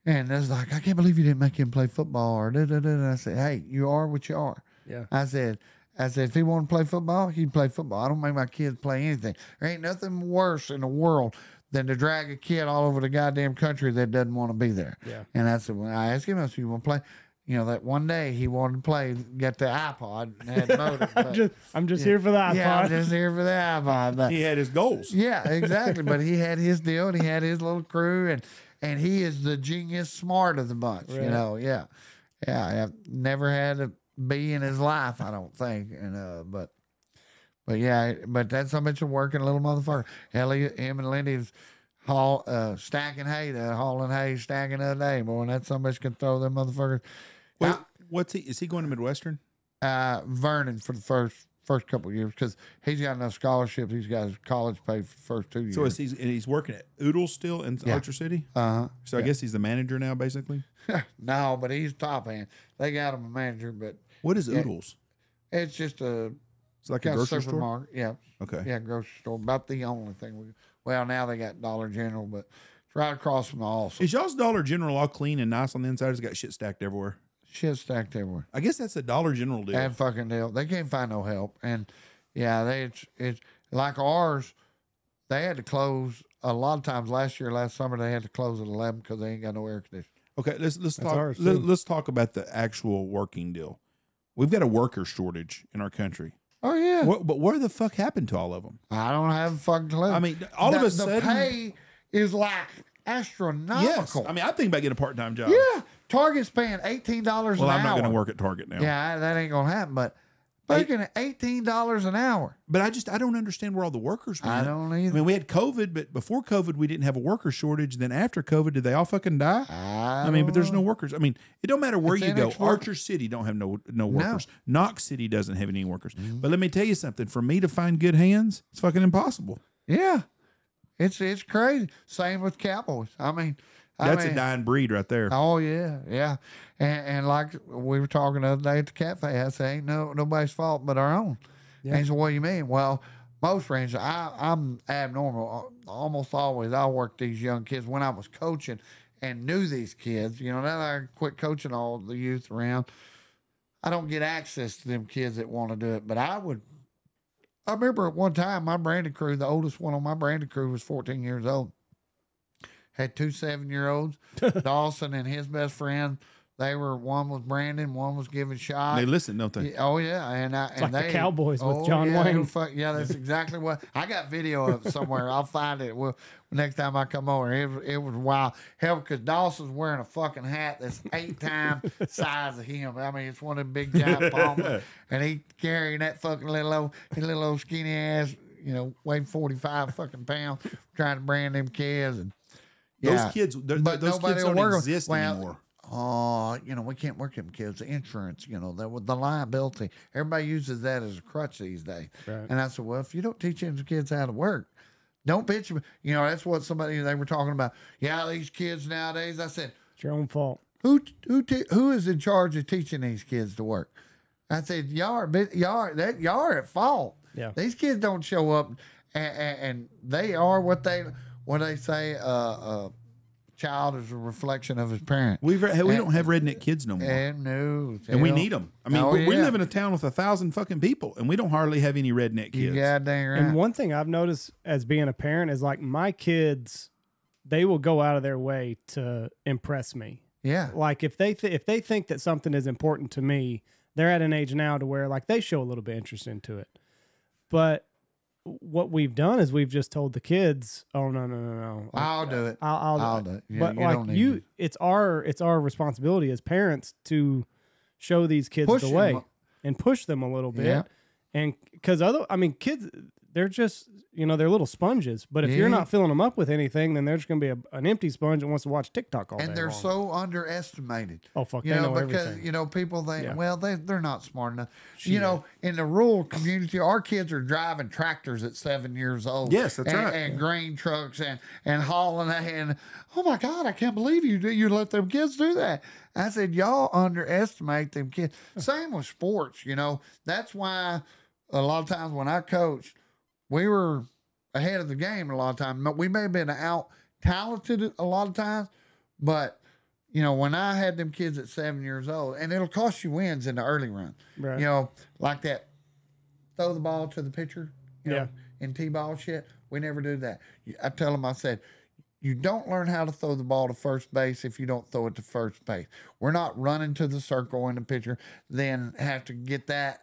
and it's like, I can't believe you didn't make him play football or da da da. And I said, hey, you are what you are. Yeah. I said, I said, if he want to play football, he can play football. I don't make my kids play anything. There ain't nothing worse in the world than to drag a kid all over the goddamn country that doesn't want to be there. Yeah. And I said, when I asked him, I said, you want to play? You know, that one day he wanted to play, get the iPod and had <laughs> motive. but- Just, I'm just here for the iPod. yeah, I'm just here for the iPod. But he had his goals. yeah, <laughs> exactly. but he had his deal and he had his little crew and and he is the genius smart of the bunch. You know, yeah, yeah. I've never had a B in his life, I don't think. And uh, but but yeah, but that's how much of working little motherfucker. Ellie, him and Lindy was haul uh, stacking hay, uh, hauling hay, stacking the other day, boy. And that's how much can throw them motherfuckers. Wait, what's he? Is he going to Midwestern? uh, Vernon for the first first couple of years because he's got enough scholarships. He's got his college paid for the first two years. So is he? And he's working at Oodles still in Yeah. Archer City. uh huh. So I guess he's the manager now, basically. <laughs> no, but he's top end. They got him a manager, but What is Yeah. Oodles? it's just a It's like a grocery store. Yeah, Okay. yeah, grocery store. About the only thing we. Well, now they got Dollar General, but it's right across from the also. Is y'all's Dollar General all clean and nice on the inside? It's got shit stacked everywhere. Shit stacked everywhere. I guess that's a Dollar General deal. That fucking deal. They can't find no help, and yeah, they it's it's like ours. They had to close a lot of times last year, last summer. They had to close at eleven because they ain't got no air conditioning. Okay, let's let's That's talk. ours, let's talk about the actual working deal. We've got a worker shortage in our country. Oh yeah, What, but where the fuck happened to all of them? I don't have a fucking clue. I mean, all of The- a the sudden, pay is like astronomical. yes. astronomical. I mean, I think about getting a part time job. yeah, Target's paying eighteen dollars Well, an I'm not going to work at Target now. Yeah, that ain't gonna happen. But making eighteen dollars an hour. But I just I don't understand where all the workers went. I don't either. I mean, we had COVID, but before COVID, we didn't have a worker shortage. Then after COVID, did they all fucking die? I, I mean, but there's no workers. I mean, it don't matter where It's you go. inexplicable. Archer City don't have no no workers. Knox City doesn't have any workers. Mm-hmm. But let me tell you something. For me to find good hands, it's fucking impossible. Yeah, it's it's crazy. Same with Cowboys. I mean, I That's mean, a dying breed right there. Oh yeah, yeah, and, and like we were talking the other day at the cafe, I say "Ain't no nobody's fault but our own." And he said, "What do you mean?" Well, most ranchers, I, I'm abnormal. Almost always, I work these young kids when I was coaching and knew these kids. You know, now that I quit coaching all the youth around, I don't get access to them kids that want to do it. But I would. I remember at one time my branded crew, the oldest one on my branded crew was 14 years old. Had two seven year olds, <laughs> Dawson and his best friend. They were one was Brandon, one was giving shots. they listen, don't they? Oh yeah, and I, and like the they, Cowboys with oh, John yeah, Wayne. fuck- yeah, that's exactly what I got video of it somewhere. I'll find it. Well, next time I come over, it was, it was wild. Hell, because Dawson's wearing a fucking hat that's eight times size of him. I mean, it's one of the big giant <laughs> palmers, and he carrying that fucking little old, his little old skinny ass, you know, weighing forty five fucking pounds, trying to brand them kids and. Those kids, But those nobody kids don't work 'em. exist Well, anymore. oh, you know, we can't work them kids. Insurance, you know, the, with the liability. Everybody uses that as a crutch these days. Right. And I said, well, if you don't teach them kids how to work, don't bitch. them. You know, that's what somebody they were talking about. Yeah, these kids nowadays. I said, It's your own fault. who who te- who is in charge of teaching these kids to work? I said, y'all are y'all are, that y'all are at fault. Yeah. These kids don't show up, and, and, and they are what they what they say. Uh, uh, child is a reflection of his parent. We've re- we don't have redneck kids no more, And no, and we need them. I mean, Oh, we, we live in a town with a thousand fucking people, and we don't hardly have any redneck You kids. goddamn right. And one thing I've noticed as being a parent is like my kids, they will go out of their way to impress me. yeah, Like if they th- if they think that something is important to me, they're at an age now to where like they show a little bit interest into it. But what we've done is we've just told the kids, "Oh no, no, no, no! Like, I'll do it. I'll, I'll, I'll do it. Yeah, but you like don't you, to. it's our it's our responsibility as parents to show these kids Push the way up. and push them a little bit. Yeah. And because other, I mean, kids, they're just you know they're little sponges. But if Yeah. you're not filling them up with anything, then they're just gonna be a, an empty sponge that wants to watch TikTok all day. and they're long. so underestimated. oh fuck, You know, know, because everything. you know people think, Yeah. well, they they're not smart enough. You know, in the rural community, our kids are driving tractors at seven years old. Yes, that's and, right. And grain trucks and and hauling and oh my god, I can't believe you you let them kids do that. I said, y'all underestimate them kids. Same with sports. You know, that's why a lot of times when I coached, we were ahead of the game a lot of times. But we may have been out talented a lot of times, but you know, when I had them kids at seven years old, and it'll cost you wins in the early run. Right. You know, like that throw the ball to the pitcher, you know, Yeah. in T ball shit. We never do that. I tell them, I said, you don't learn how to throw the ball to first base if you don't throw it to first base. We're not running to the circle in the pitcher, then have to get that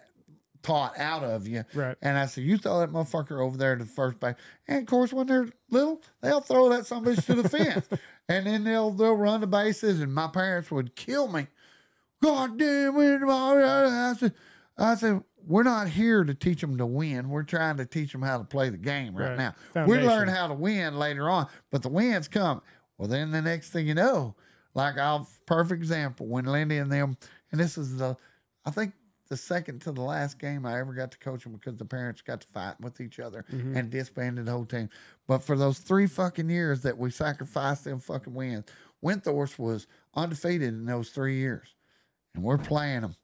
taught out of you. Right. And I said, you throw that motherfucker over there to first base. And of course, when they're little, they'll throw that some bitch to the fence. <laughs> And then they'll they'll run the bases. And my parents would kill me. God damn it. I said, I said, we're not here to teach them to win. We're trying to teach them how to play the game right, Right. now. Foundation. We learn how to win later on, but the wins come. Well, then the next thing you know, like I'll perfect example when Lindy and them And this is the, I think the second to the last game I ever got to coach them because the parents got to fight with each other mm-hmm. and disbanded the whole team. But for those three fucking years that we sacrificed them fucking wins, Windthorst was undefeated in those three years, and we're playing them.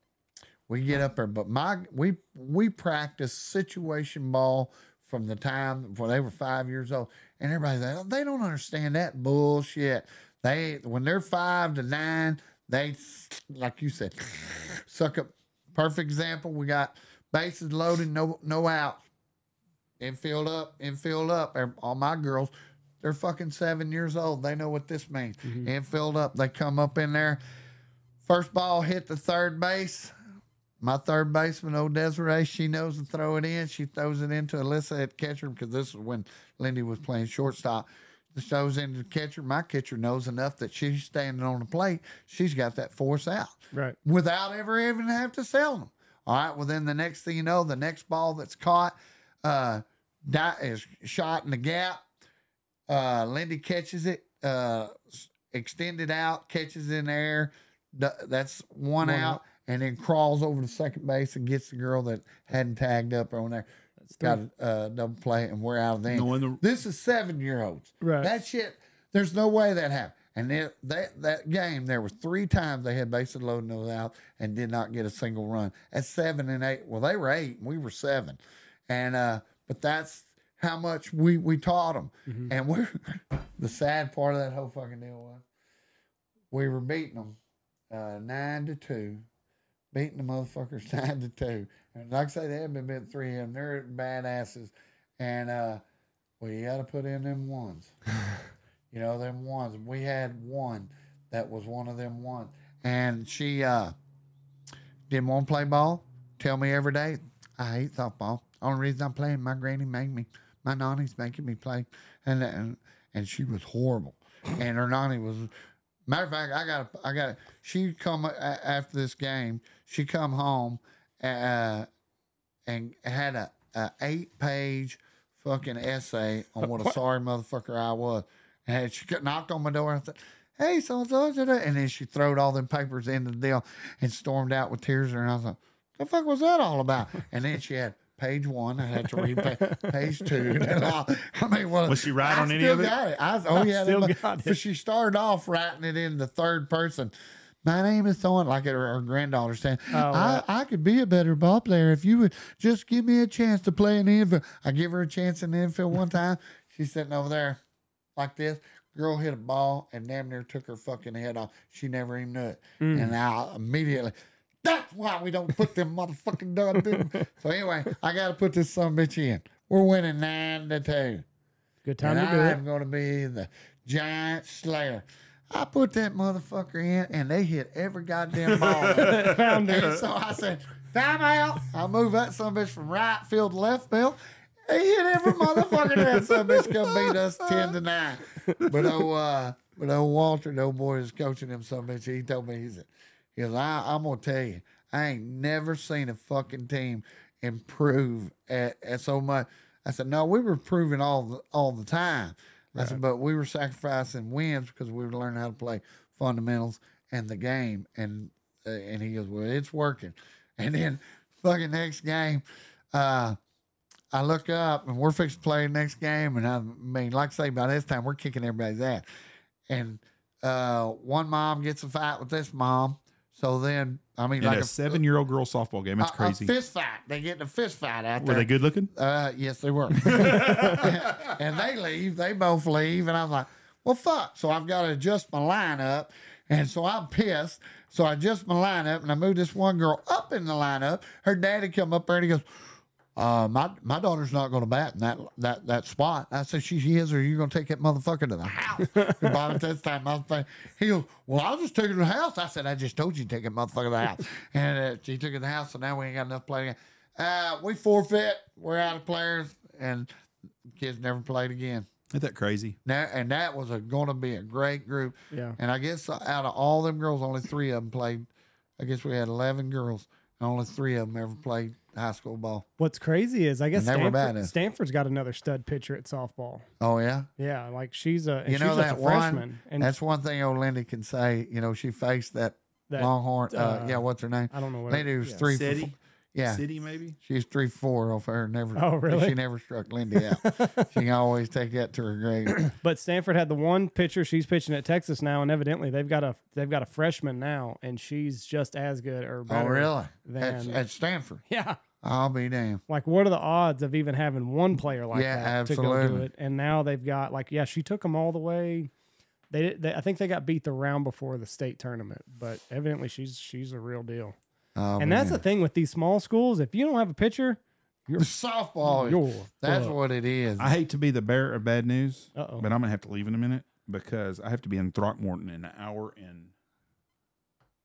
We get up there, but my we we practice situation ball from the time when they were five years old, and everybody's like, "Oh, they don't understand that bullshit. They when they're five to nine, they like you said, suck up. Perfect example. We got bases loaded, no no outs, infield up, infield up. All my girls, they're fucking seven years old. They know what this means. Mm-hmm. Infield up. They come up in there. First ball hit the third base. My third baseman, old Desiree, she knows to throw it in. She throws it into Alyssa at catcher because this is when Lindy was playing shortstop. Throws into the catcher. My catcher knows enough that she's standing on the plate. She's got that force out Right. without ever even have to sell them. All right. Well, then the next thing you know, the next ball that's caught uh, di- is shot in the gap. Uh, Lindy catches it, uh, extended out, catches in there. D- That's one, One out, out. and then crawls over to second base and gets the girl that hadn't tagged up on there. Got a uh, double play, and we're out of there. Knowing the- This is seven year olds. Right. That shit. There's no way that happened. And then that that game, there were three times they had bases loaded and those out and did not get a single run. At seven and eight, well, they were eight and we were seven, and uh, but that's how much we we taught them. And we're <laughs> the sad part of that whole fucking deal was we were beating them uh, nine to two, beating the motherfuckers <laughs> nine to two. And like I say, they haven't been three of them. They're badasses, and uh, well, you got to put in them ones. <laughs> you know, them ones. We had one that was one of them ones. And she uh, didn't want to play ball. Tell me every day, I hate softball. Only reason I'm playing, my granny made me. My nanny's making me play. And and, and she was horrible. And her nanny was, matter of fact, I got, I got, she come after this game, she come home uh, and had a, a eight page fucking essay on what a sorry motherfucker I was. And she got- knocked on my door and said, Hey, so and so, and then she throwed all them papers into the deal and stormed out with tears. in her. And I was like, the fuck was that all about? <laughs> And then she had page one. I had to read pa- page two. <laughs> And all, I mean, well, Was she right I on any of it? got it. I, oh yeah, still got it. But she started off writing it in the third person. My name is so like her, her granddaughter saying, Oh, I, right. I could be a better ball player if you would just give me a chance to play in the infield. I give her a chance in the infield one time. <laughs> She's sitting over there like this. Girl hit a ball and damn near took her fucking head off. She never even knew it. Mm. And I immediately, that's why we don't put them motherfucking done do. <laughs> So anyway, I got to put this son bitch in. We're winning nine to two. Good time and to do it. I'm going to be the giant slayer. I put that motherfucker in, and they hit every goddamn <laughs> ball. Found it. so I said, "Time out!" I move that son bitch from right field to left field. They hit every motherfucker that son bitch come beat us ten to nine. But oh, uh, but oh, Walter, the old boy is coaching him son bitch. He told me he said, "He goes, I, I'm gonna tell you, I ain't never seen a fucking team improve at, at so much." I said, "No, we were improving all the all the time." I said, "But we were sacrificing wins because we were learning how to play fundamentals and the game." And uh, and he goes, "Well, it's working." <laughs> And then fucking next game, uh, I look up and we're fixing to play the next game, and I mean, like I say, by this time we're kicking everybody's ass. And uh, one mom gets a fight with this mom, so then I mean, In like a seven year old girl softball game. A- crazy. A fist fight. They get in a fist fight out Were there. they good looking? Uh, yes, they were. <laughs> <laughs> and they leave. They both leave, and I'm like, well, fuck. So I've got to adjust my lineup, and so I'm pissed. So I adjust my lineup, and I move this one girl up in the lineup. Her daddy come up there and he goes. Uh, my my daughter's not going to bat in that that that spot. I said she, she is, or you're going to take that motherfucker to the house. <laughs> and by this time, I was thinking, he goes, well, I'll just take her to the house. I said, I just told you to take that motherfucker to the house, <laughs> and uh, she took it to the house. So now we ain't got enough playing. Uh, we forfeit. We're out of players, and kids never played again. Ain't that crazy? Now, and that was going to be a great group. Yeah. And I guess out of all them girls, only three of them played. I guess we had eleven girls, and only three of them ever played high school ball. What's crazy is I guess And they were Stamford, badass. Stamford's got another stud pitcher at softball. Oh yeah. Yeah, like she's a and you know she's just that a one. freshman. And that's one thing old Lindy can say. You know, she faced that that Longhorn. Uh, uh, yeah, what's her name? I don't know what Lady who's yeah. three. For, City? Four. yeah, City maybe. she's three four off her. Never. Oh, really? She never struck Lindy out. <laughs> she can always take that to her grave. <clears throat> But Stamford had the one pitcher. She's pitching at Texas now, and evidently they've got a they've got a freshman now, and she's just as good or oh, better. oh, really? At, Than, at Stamford. <laughs> yeah. I'll be damned. Like, what are the odds of even having one player like Yeah, that to go do it? And now they've got like, yeah, she took them all the way. They, did- they I think they got beat the round before the state tournament, but evidently she's she's a real deal. I'll and be that's the thing with these small schools. If you don't have a pitcher, you're softball. is- you're That's fucked. what it is. I hate to be the bearer of bad news, Uh-oh. but I'm gonna have to leave in a minute because I have to be in Throckmorton in an hour and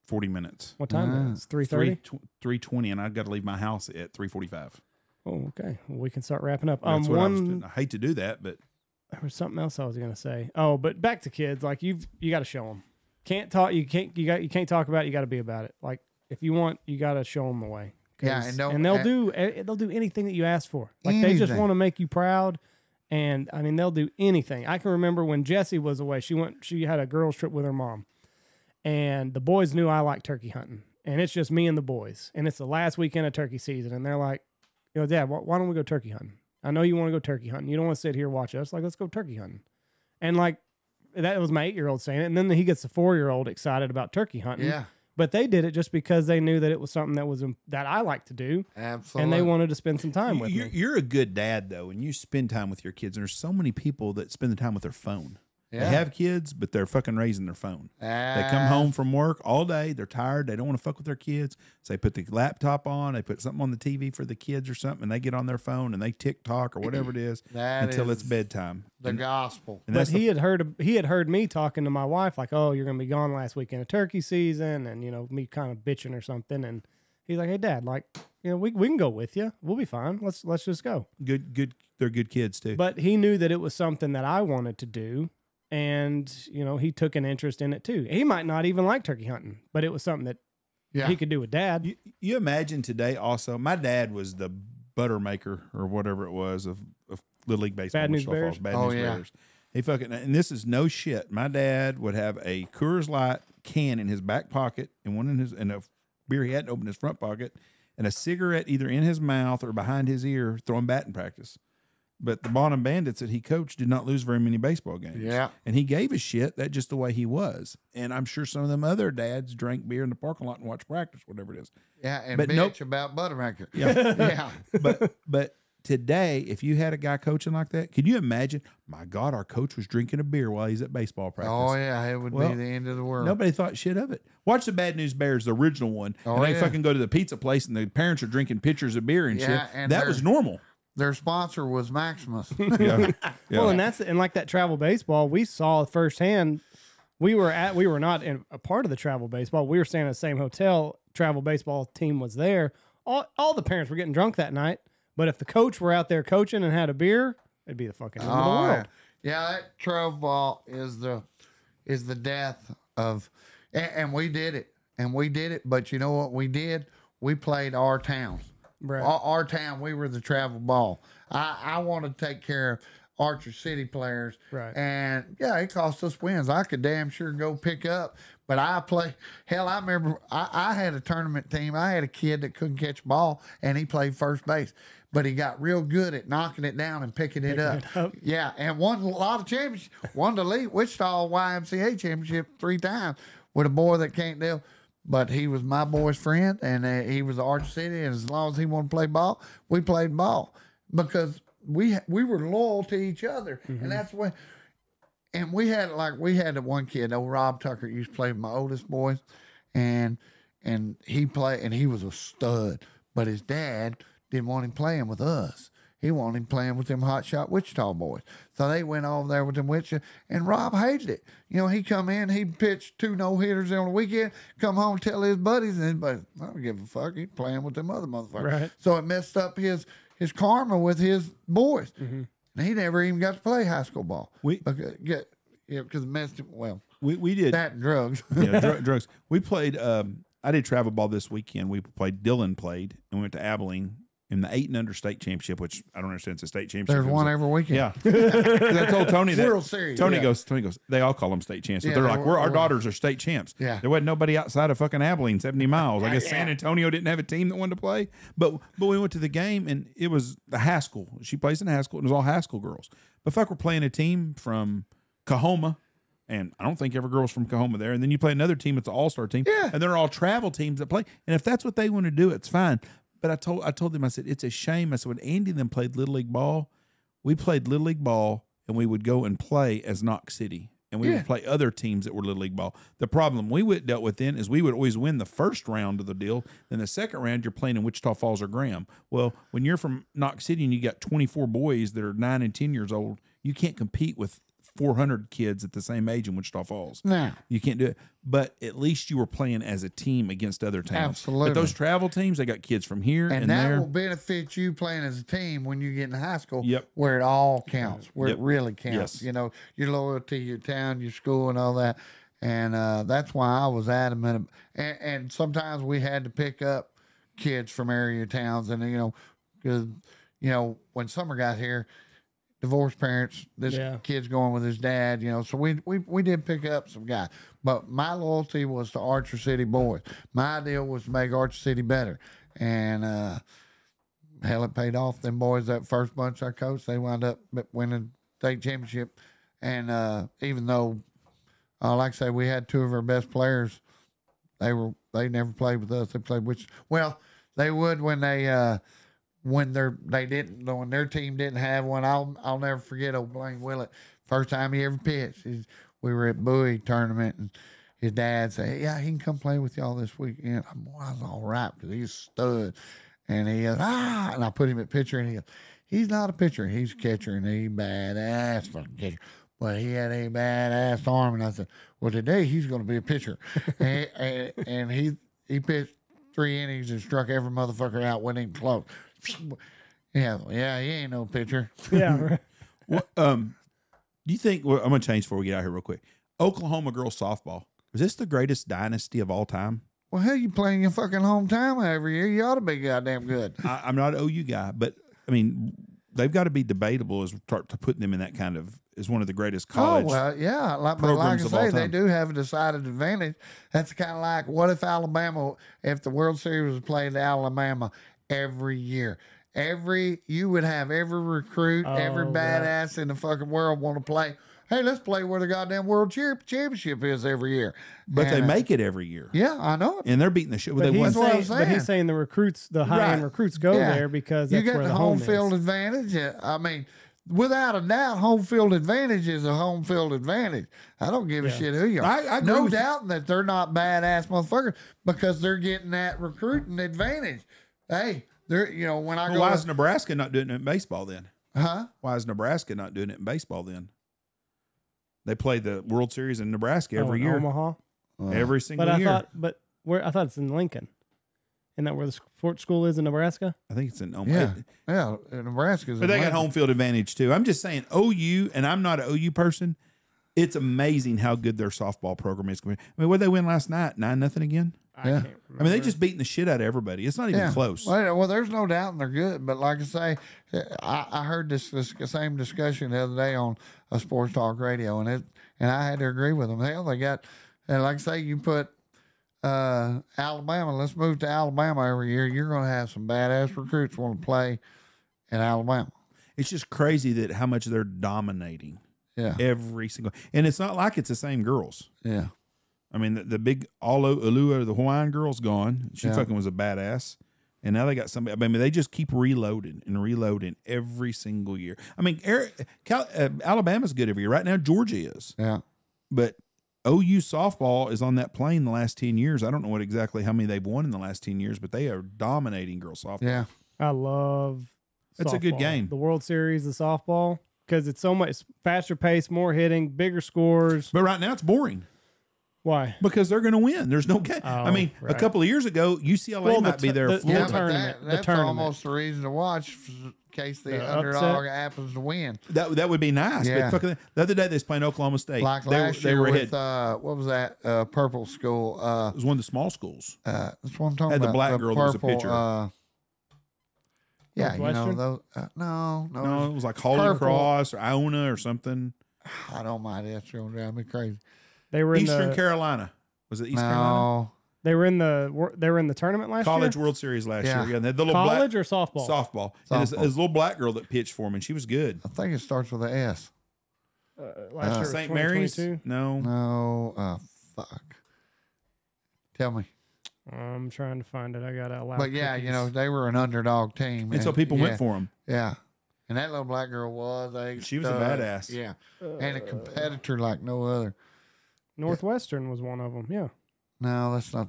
forty minutes. What time Ah. is it? It's three thirty. Three twenty, and I've got to leave my house at three forty-five. Oh, okay. Well, we can start wrapping up. Um, That's what I, was one doing. I hate to do that, but there was something else I was gonna say. Oh, but back to kids. Like you've you got to show them. Can't talk. You can't. You got. You can't talk about. it. You got to be about it. Like if you want, you got to show them the way. Yeah, and don't- and they'll do. They'll do anything that you ask for. Like they just want to make you proud. And I mean, they'll do anything. I can remember when Jessie was away. She went. She had a girls trip with her mom, and the boys knew I like turkey hunting. And it's just me and the boys. And it's the last weekend of turkey season. And they're like, you know, Dad, why, why don't we go turkey hunting? I know you want to go turkey hunting. You don't want to sit here and watch us. Like, let's go turkey hunting. And like, that was my eight year old saying it. And then he gets the four year old excited about turkey hunting. yeah, But they did it just because they knew that it was something that was that I like to do, absolutely. and they wanted to spend some time with you're, me. you're a good dad though, and you spend time with your kids. And there's so many people that spend the time with their phone. Yeah. They have kids, but they're fucking raising their phone. They come Ah, home from work all day. They're tired. They don't want to fuck with their kids. So they put the laptop on. They put something on the TV for the kids or something, and they get on their phone and they TikTok or whatever it is <clears throat> That until it's bedtime. The and, gospel. and But he the, had heard he had heard me talking to my wife like, "Oh, you're gonna be gone last weekend of turkey season," and you know me kind of bitching or something. And he's like, "Hey, Dad, like, you know, we we can go with you. We'll be fine. Let's let's just go." good. Good. They're good kids too. But he knew that it was something that I wanted to do, and you know he took an interest in it too. He might not even like turkey hunting, but it was something that Yeah. he could do with Dad. you, you imagine today also. My dad was the Buttermaker or whatever it was of, of little league baseball. Bad News Bears? Falls, Bad Oh, News yeah. Bears. He fucking and this is no shit. My dad would have a Coors Light can in his back pocket and one in his and a beer he hadn't opened his front pocket and a cigarette either in his mouth or behind his ear throwing batting practice. But the Bonham Bandits that he coached did not lose very many baseball games. Yeah. And he gave a shit. That's just the way he was. And I'm sure some of them other dads drank beer in the parking lot and watched practice, whatever it is. Yeah, and But bitch nope. about Buttermaker. Yeah. <laughs> yeah. <laughs> but but today, if you had a guy coaching like that, could you imagine? My God, our coach was drinking a beer while he's at baseball practice. Oh yeah, it would Well, be the end of the world. Nobody thought shit of it. Watch the Bad News Bears, the original one, Oh, and they yeah. fucking go to the pizza place and the parents are drinking pitchers of beer and Yeah, shit. and that was normal. Their sponsor was Maximus. <laughs> Yeah. <laughs> yeah. Well, and that's and like that travel baseball, we saw firsthand. We were at we were not in a part of the travel baseball. We were staying at the same hotel. Travel baseball team was there. All all the parents were getting drunk that night. But if the coach were out there coaching and had a beer, it'd be the fucking end of the Oh, world. yeah. yeah, that travel ball is the is the death of, and, and we did it, and we did it. But you know what we did? We played our towns, Right. our, our town. We were the travel ball. I I want to take care of Archer City players, Right. And yeah, it cost us wins. I could damn sure go pick up. But I play hell. I remember I, I had a tournament team. I had a kid that couldn't catch a ball, and he played first base. But he got real good at knocking it down and picking it up. it up. Yeah, and won a lot of championships. Won the league Wichita YMCA championship three times with a boy that can't deal. But he was my boy's friend, and uh, he was Arch City. And as long as he wanted to play ball, we played ball because we we were loyal to each other, and that's what. And we had like we had the one kid, old Rob Tucker, used to play with my oldest boys, and and he played and he was a stud. But his dad didn't want him playing with us. He wanted him playing with them hot shot Wichita boys. So they went over there with them Wichita, and Rob hated it. You know, he come in, he pitched two no hitters on the weekend, come home tell his buddies, and his buddies, I don't give a fuck. He's playing with them other motherfuckers. Right. So it messed up his his karma with his boys. Mm-hmm. And he never even got to play high school ball. We- because, get, yeah, because it messed him. Well, We we did that and drugs. yeah, dr- <laughs> drugs. We played. Um, I did travel ball this weekend. We played. Dylan played and we went to Abilene in the eight and under state championship, which I don't understand. It's a state championship. There's one a- every weekend. Yeah, <laughs> I told Tony that. World Series, Tony yeah. goes. Tony goes. They all call them state champs. So Yeah, they're they like, were- we're our daughters are state champs. Yeah. there wasn't nobody outside of fucking Abilene, seventy miles. I guess San Antonio didn't have a team that wanted to play, but but we went to the game and it was the Haskell. She plays in Haskell. and It was all Haskell girls. But fuck, we're playing a team from Kahoma. And I don't think every girl's from Kahoma there. And then you play another team, it's an all star team. Yeah. And they're all travel teams that play. And if that's what they want to do, it's fine. But I told I told them, I said, it's a shame. I said, when Andy and them played Little League ball, we played Little League ball and we would go and play as Knox City. And we Yeah. would play other teams that were Little League ball. The problem we would dealt with then is we would always win the first round of the deal. Then the second round, you're playing in Wichita Falls or Graham. Well, when you're from Knox City and you got 24 boys that are nine and 10 years old, you can't compete with 400 kids at the same age in Wichita Falls. No. You can't do it. But at least you were playing as a team against other towns. Absolutely. But those travel teams, they got kids from here and, And, that there. will benefit you playing as a team when you get in high school. Yep. Where it all counts, where Yep. it really counts. Yes. You know, your loyalty, your town, your school, and all that. And uh, that's why I was adamant. And, and sometimes we had to pick up kids from area towns, and you know, because you know when summer got here, divorced parents, this Yeah. kid's going with his dad. You know, so we we we did pick up some guys. But my loyalty was to Archer City boys. My ideal was to make Archer City better, and. uh hell, it paid off. Them boys, that first bunch I coached, they wound up winning state championship. And uh, even though, uh, like I say, we had two of our best players, they were they never played with us. They played which well, they would when they uh, when their they didn't when their team didn't have one. I'll I'll never forget old Blaine Willett. First time he ever pitched, he's, we were at Bowie tournament and. His dad said, "Yeah, he can come play with y'all this weekend." I'm, well, I was all right because he's stud. And he goes, ah, and I put him at pitcher, and he goes, he's not a pitcher, he's a catcher, and he badass fucking catcher. But he had a badass arm, and I said, well, today he's going to be a pitcher, <laughs> and, and, and he he pitched three innings and struck every motherfucker out, wasn't even close. Yeah, yeah, he ain't no pitcher. Yeah. <laughs> right. What, um, do you think? Well, I'm gonna change before we get out here real quick. Oklahoma girls softball is this the greatest dynasty of all time? Well, hell, you playing your fucking hometown every year. You ought to be goddamn good. I, I'm not an OU guy, but I mean, they've got to be debatable as to to put them in that kind of as one of the greatest college. Oh well, yeah. Like, but like I programs of all say, they do have a decided advantage. That's kind of like what if Alabama, if the World Series was played at Alabama every year, every you would have every recruit, every Oh, yeah. badass in the fucking world want to play. Hey, let's play where the goddamn World Champ- Championship is every year. but they And, uh, make it every year, Yeah, I know it. and they're beating the shit. Well, But they he's, won. what I'm saying, but he's saying. saying the recruits, the high end recruits go Yeah. there because You that's where the the home home field is. advantage. I mean, without a doubt, home field advantage is a home field advantage. I don't give a shit who you are. I- I no with you. doubting that they're not badass motherfuckers because they're getting that recruiting advantage. Hey, they're you know when I Well, go, why is Nebraska not doing it in baseball then? huh? Why is Nebraska not doing it in baseball then? They play the World Series in Nebraska Oh, every in year, Omaha. Uh. every single But I year. thought, but where I thought it's in Lincoln. Isn't that where the sports school is in Nebraska? I think it's in Omaha. Yeah, yeah. Nebraska's. But they got home field advantage too. I'm just saying OU, and I'm not an OU person. It's amazing how good their softball program is. I mean, what they win last night? Nine nothing again. I Yeah. can't I mean, they remember. just beating the shit out of everybody. It's not even Yeah. close. Well, well, there's no doubt they're good, but like I say, I, I heard this, this same discussion the other day on a sports talk radio, and it and I had to agree with them. Hell, they got, and like I say, you put uh, Alabama. Let's move to Alabama every year. You're going to have some badass recruits want to play in Alabama. It's just crazy that how much they're dominating Yeah, every single. And it's not like it's the same girls. yeah, I mean, the, the big Olo Alua, the Hawaiian girl's gone. She Yeah. fucking was a badass. And now they got somebody. I mean, they just keep reloading and reloading every single year. I mean, Air, Cal, uh, Alabama's good every year. Right now, Georgia is. yeah. But OU softball is on that plane the last 10 years. I don't know what exactly how many they've won in the last 10 years, but they are dominating girls softball. Yeah, I love. It's a good game. The World Series, the softball, because it's so much faster pace, more hitting, bigger scores. But right now it's boring Why? because they're going to win. There's no game. I Oh, mean, a couple of years ago, UCLA Well, the might be t- there the- full the yeah. tournament, that, the that's tournament. almost the reason to watch in case the, The underdog upset. happens to win. That that would be nice. Yeah. But the other day they was playing Oklahoma State. Like they, were- last they year were with uh, what was that? Uh, purple school. Uh, it was one of the small schools. Uh, that's what I'm talking Had the about. black girl that was a purple, pitcher. Uh, Yeah, you know Northwestern? those. Uh, no, no, No, it was like Holy Purple. Cross or Iona or something. I don't mind. That's gonna drive me crazy. They were in Eastern the Carolina. Was it East Carolina? they were in the they were in the tournament last year. College year. World Series last Yeah. year. Yeah, and they had the little College black, or softball? softball. And it's, Softball. it's a little black girl that pitched for me, and she was good. I think it starts with a S. Uh, last Uh, year St. Mary's? 2022. No. No, uh, fuck. Tell me. I'm trying to find it. I got out loud. But yeah, you know they were an underdog team, And so people yeah, went for them. Yeah, and that little black girl was a She was a badass. Yeah, and a competitor like no other. Northwestern was one of them. Yeah, No, that's not.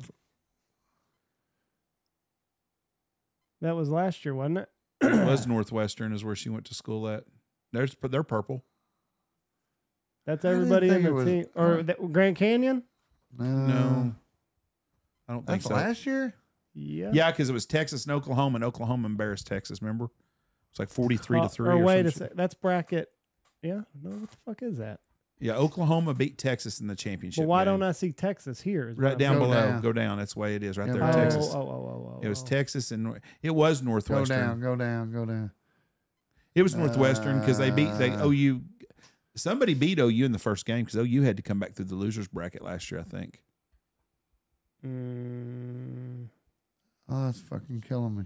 that was last year, wasn't it? It was <clears throat> Northwestern is where she went to school at. There's they're purple. That's everybody in the was- team. Or uh, the, Grand Canyon? No, No. I don't think that's so. last year. Yeah. Yeah, because it was Texas and Oklahoma, and Oklahoma embarrassed Texas. Remember? It's like forty-three Uh, to three. Or, Or, wait a shit. sec. That's bracket. Yeah. No, what the fuck is that? Yeah, Oklahoma beat Texas in the championship. But why game. don't I see Texas here? Right down Go below. down. Go down. That's the way it is. Right Yeah, there, go down. Texas. Oh, oh, oh, oh, It was oh. Texas and it was Northwestern. Go down, go down, go down. It was Northwestern because they beat they Uh. OU. Somebody beat OU in the first game because OU had to come back through the losers bracket last year. I think. Mm, Oh, that's fucking killing me.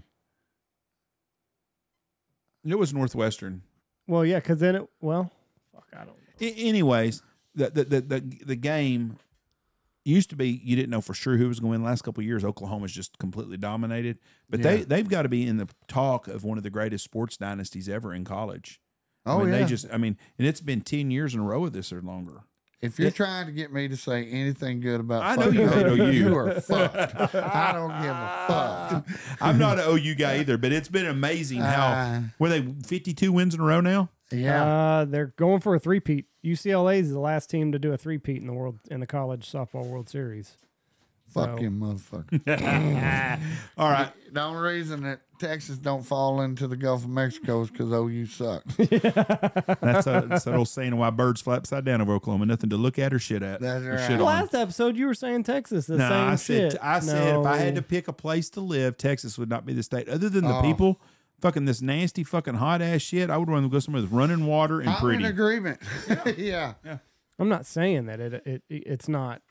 It was Northwestern. well, yeah, because then it. Well, fuck, I don't. I- anyways, the the, the the the game used to be you didn't know for sure who was going to win. The last couple of years, Oklahoma's just completely dominated. But they Yeah. they've got to be in the talk of one of the greatest sports dynasties ever in college. Oh I mean, yeah. they just I mean, and it's been ten years in a row of this or longer. if you're trying to get me to say anything good about, I know fucking you hate OU. You are fucked. I don't give a fuck. <laughs> I'm not an OU guy either, but it's been amazing how Uh, were they 52 wins in a row now? Yeah. Uh, they're going for a three-peat. UCLA is the last team to do a three-peat in the world in the college softball World Series. Fuck so- him, motherfucker. <laughs> <laughs> All right. The only reason that Texas don't fall into the Gulf of Mexico is because OU sucks. <laughs> That's, a, that's that old saying why birds fly upside down over Oklahoma. Nothing to look at or shit at. That's right. shit The on. last episode, you were saying Texas. The No, same I said shit. I said if I had to pick a place to live, Texas would not be the state. Other than the Oh. people, fucking this nasty fucking hot ass shit, I would want to go somewhere with running water and I'm pretty. in agreement. <laughs> <laughs> yeah. I'm not saying that it, it, it it's not.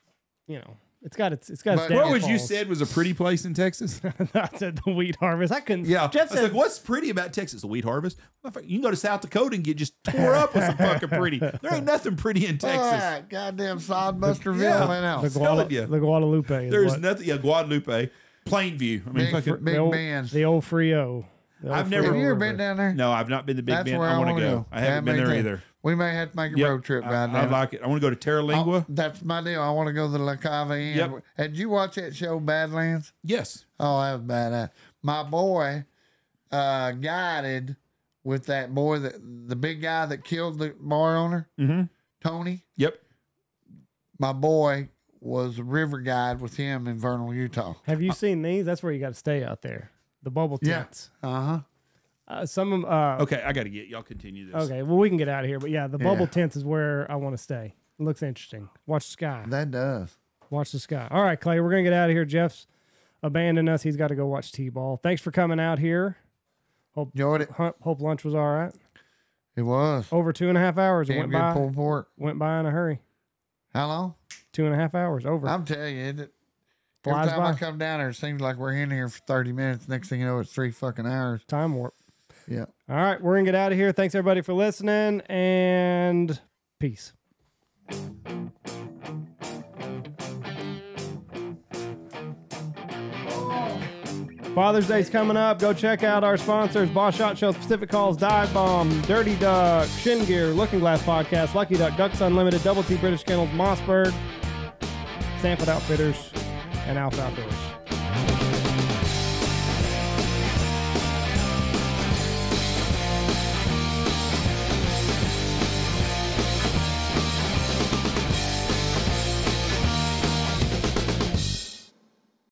You know, it's got its it's got its What was you said was a pretty place in Texas? <laughs> I said the wheat harvest. I couldn't. Yeah, Jeff I was said like, "What's pretty about Texas? The wheat harvest? You can go to South Dakota and get just tore up with some fucking pretty. There ain't nothing pretty in Texas. Ah, goddamn Sodbusterville. Yeah. man, the, else. telling Guada- you. the Guadalupe. Is There's what- nothing. Yeah, Guadalupe, Plainview. I mean, Big, fucking, fr- big the old, bands. The old Frio. The old I've never- Have you ever been down there? no, I've not been to Big That's Bend. where I want to wanna go. I haven't That been there take- either. We may have to make a Yep. road trip I, down I there. like it. I want to go to Terlingua. Oh, that's my deal. I want to go to the La Kiva Inn. Yep. Had you watch that show Badlands? yes. Oh, that was badass. My boy uh, guided with that boy that the big guy that killed the bar owner, Mm-hmm. Tony. Yep. My boy was a river guide with him in Vernal, Utah. Have you seen these? That's where you got to stay out there. The bubble Yeah. tents. Uh huh. Uh, some of 'em, Uh, Okay, I got to get y'all. Continue this. okay. Well, we can get out of here, but yeah, the bubble Yeah. tents is where I want to stay. It looks interesting. Watch the sky. That does. Watch the sky. All right, Clay, we're gonna get out of here. Jeff's abandoned us. He's got to go watch T-ball. Thanks for coming out here. Hope. Enjoyed it. Hope, hope lunch was all right. It was. Over two and a half hours. It Damn went good by. pulled pork. Went by in a hurry. How long? Two and a half hours. Over. I'm telling you, it, every Flies time I come down here, it seems like we're in here for 30 minutes. Next thing you know, it's three fucking hours. Time warp. Yeah. All right, we're gonna get out of here. Thanks everybody for listening, and peace. Father's Day's coming up. Go check out our sponsors: Boss Shot Shells, Pacific Calls, Dive Bomb, Dirty Duck, Shin Gear, Looking Glass Podcast, Lucky Duck, Ducks Unlimited, Double T British Kennels, Mossberg, Sanford Outfitters, and Alpha Outdoors.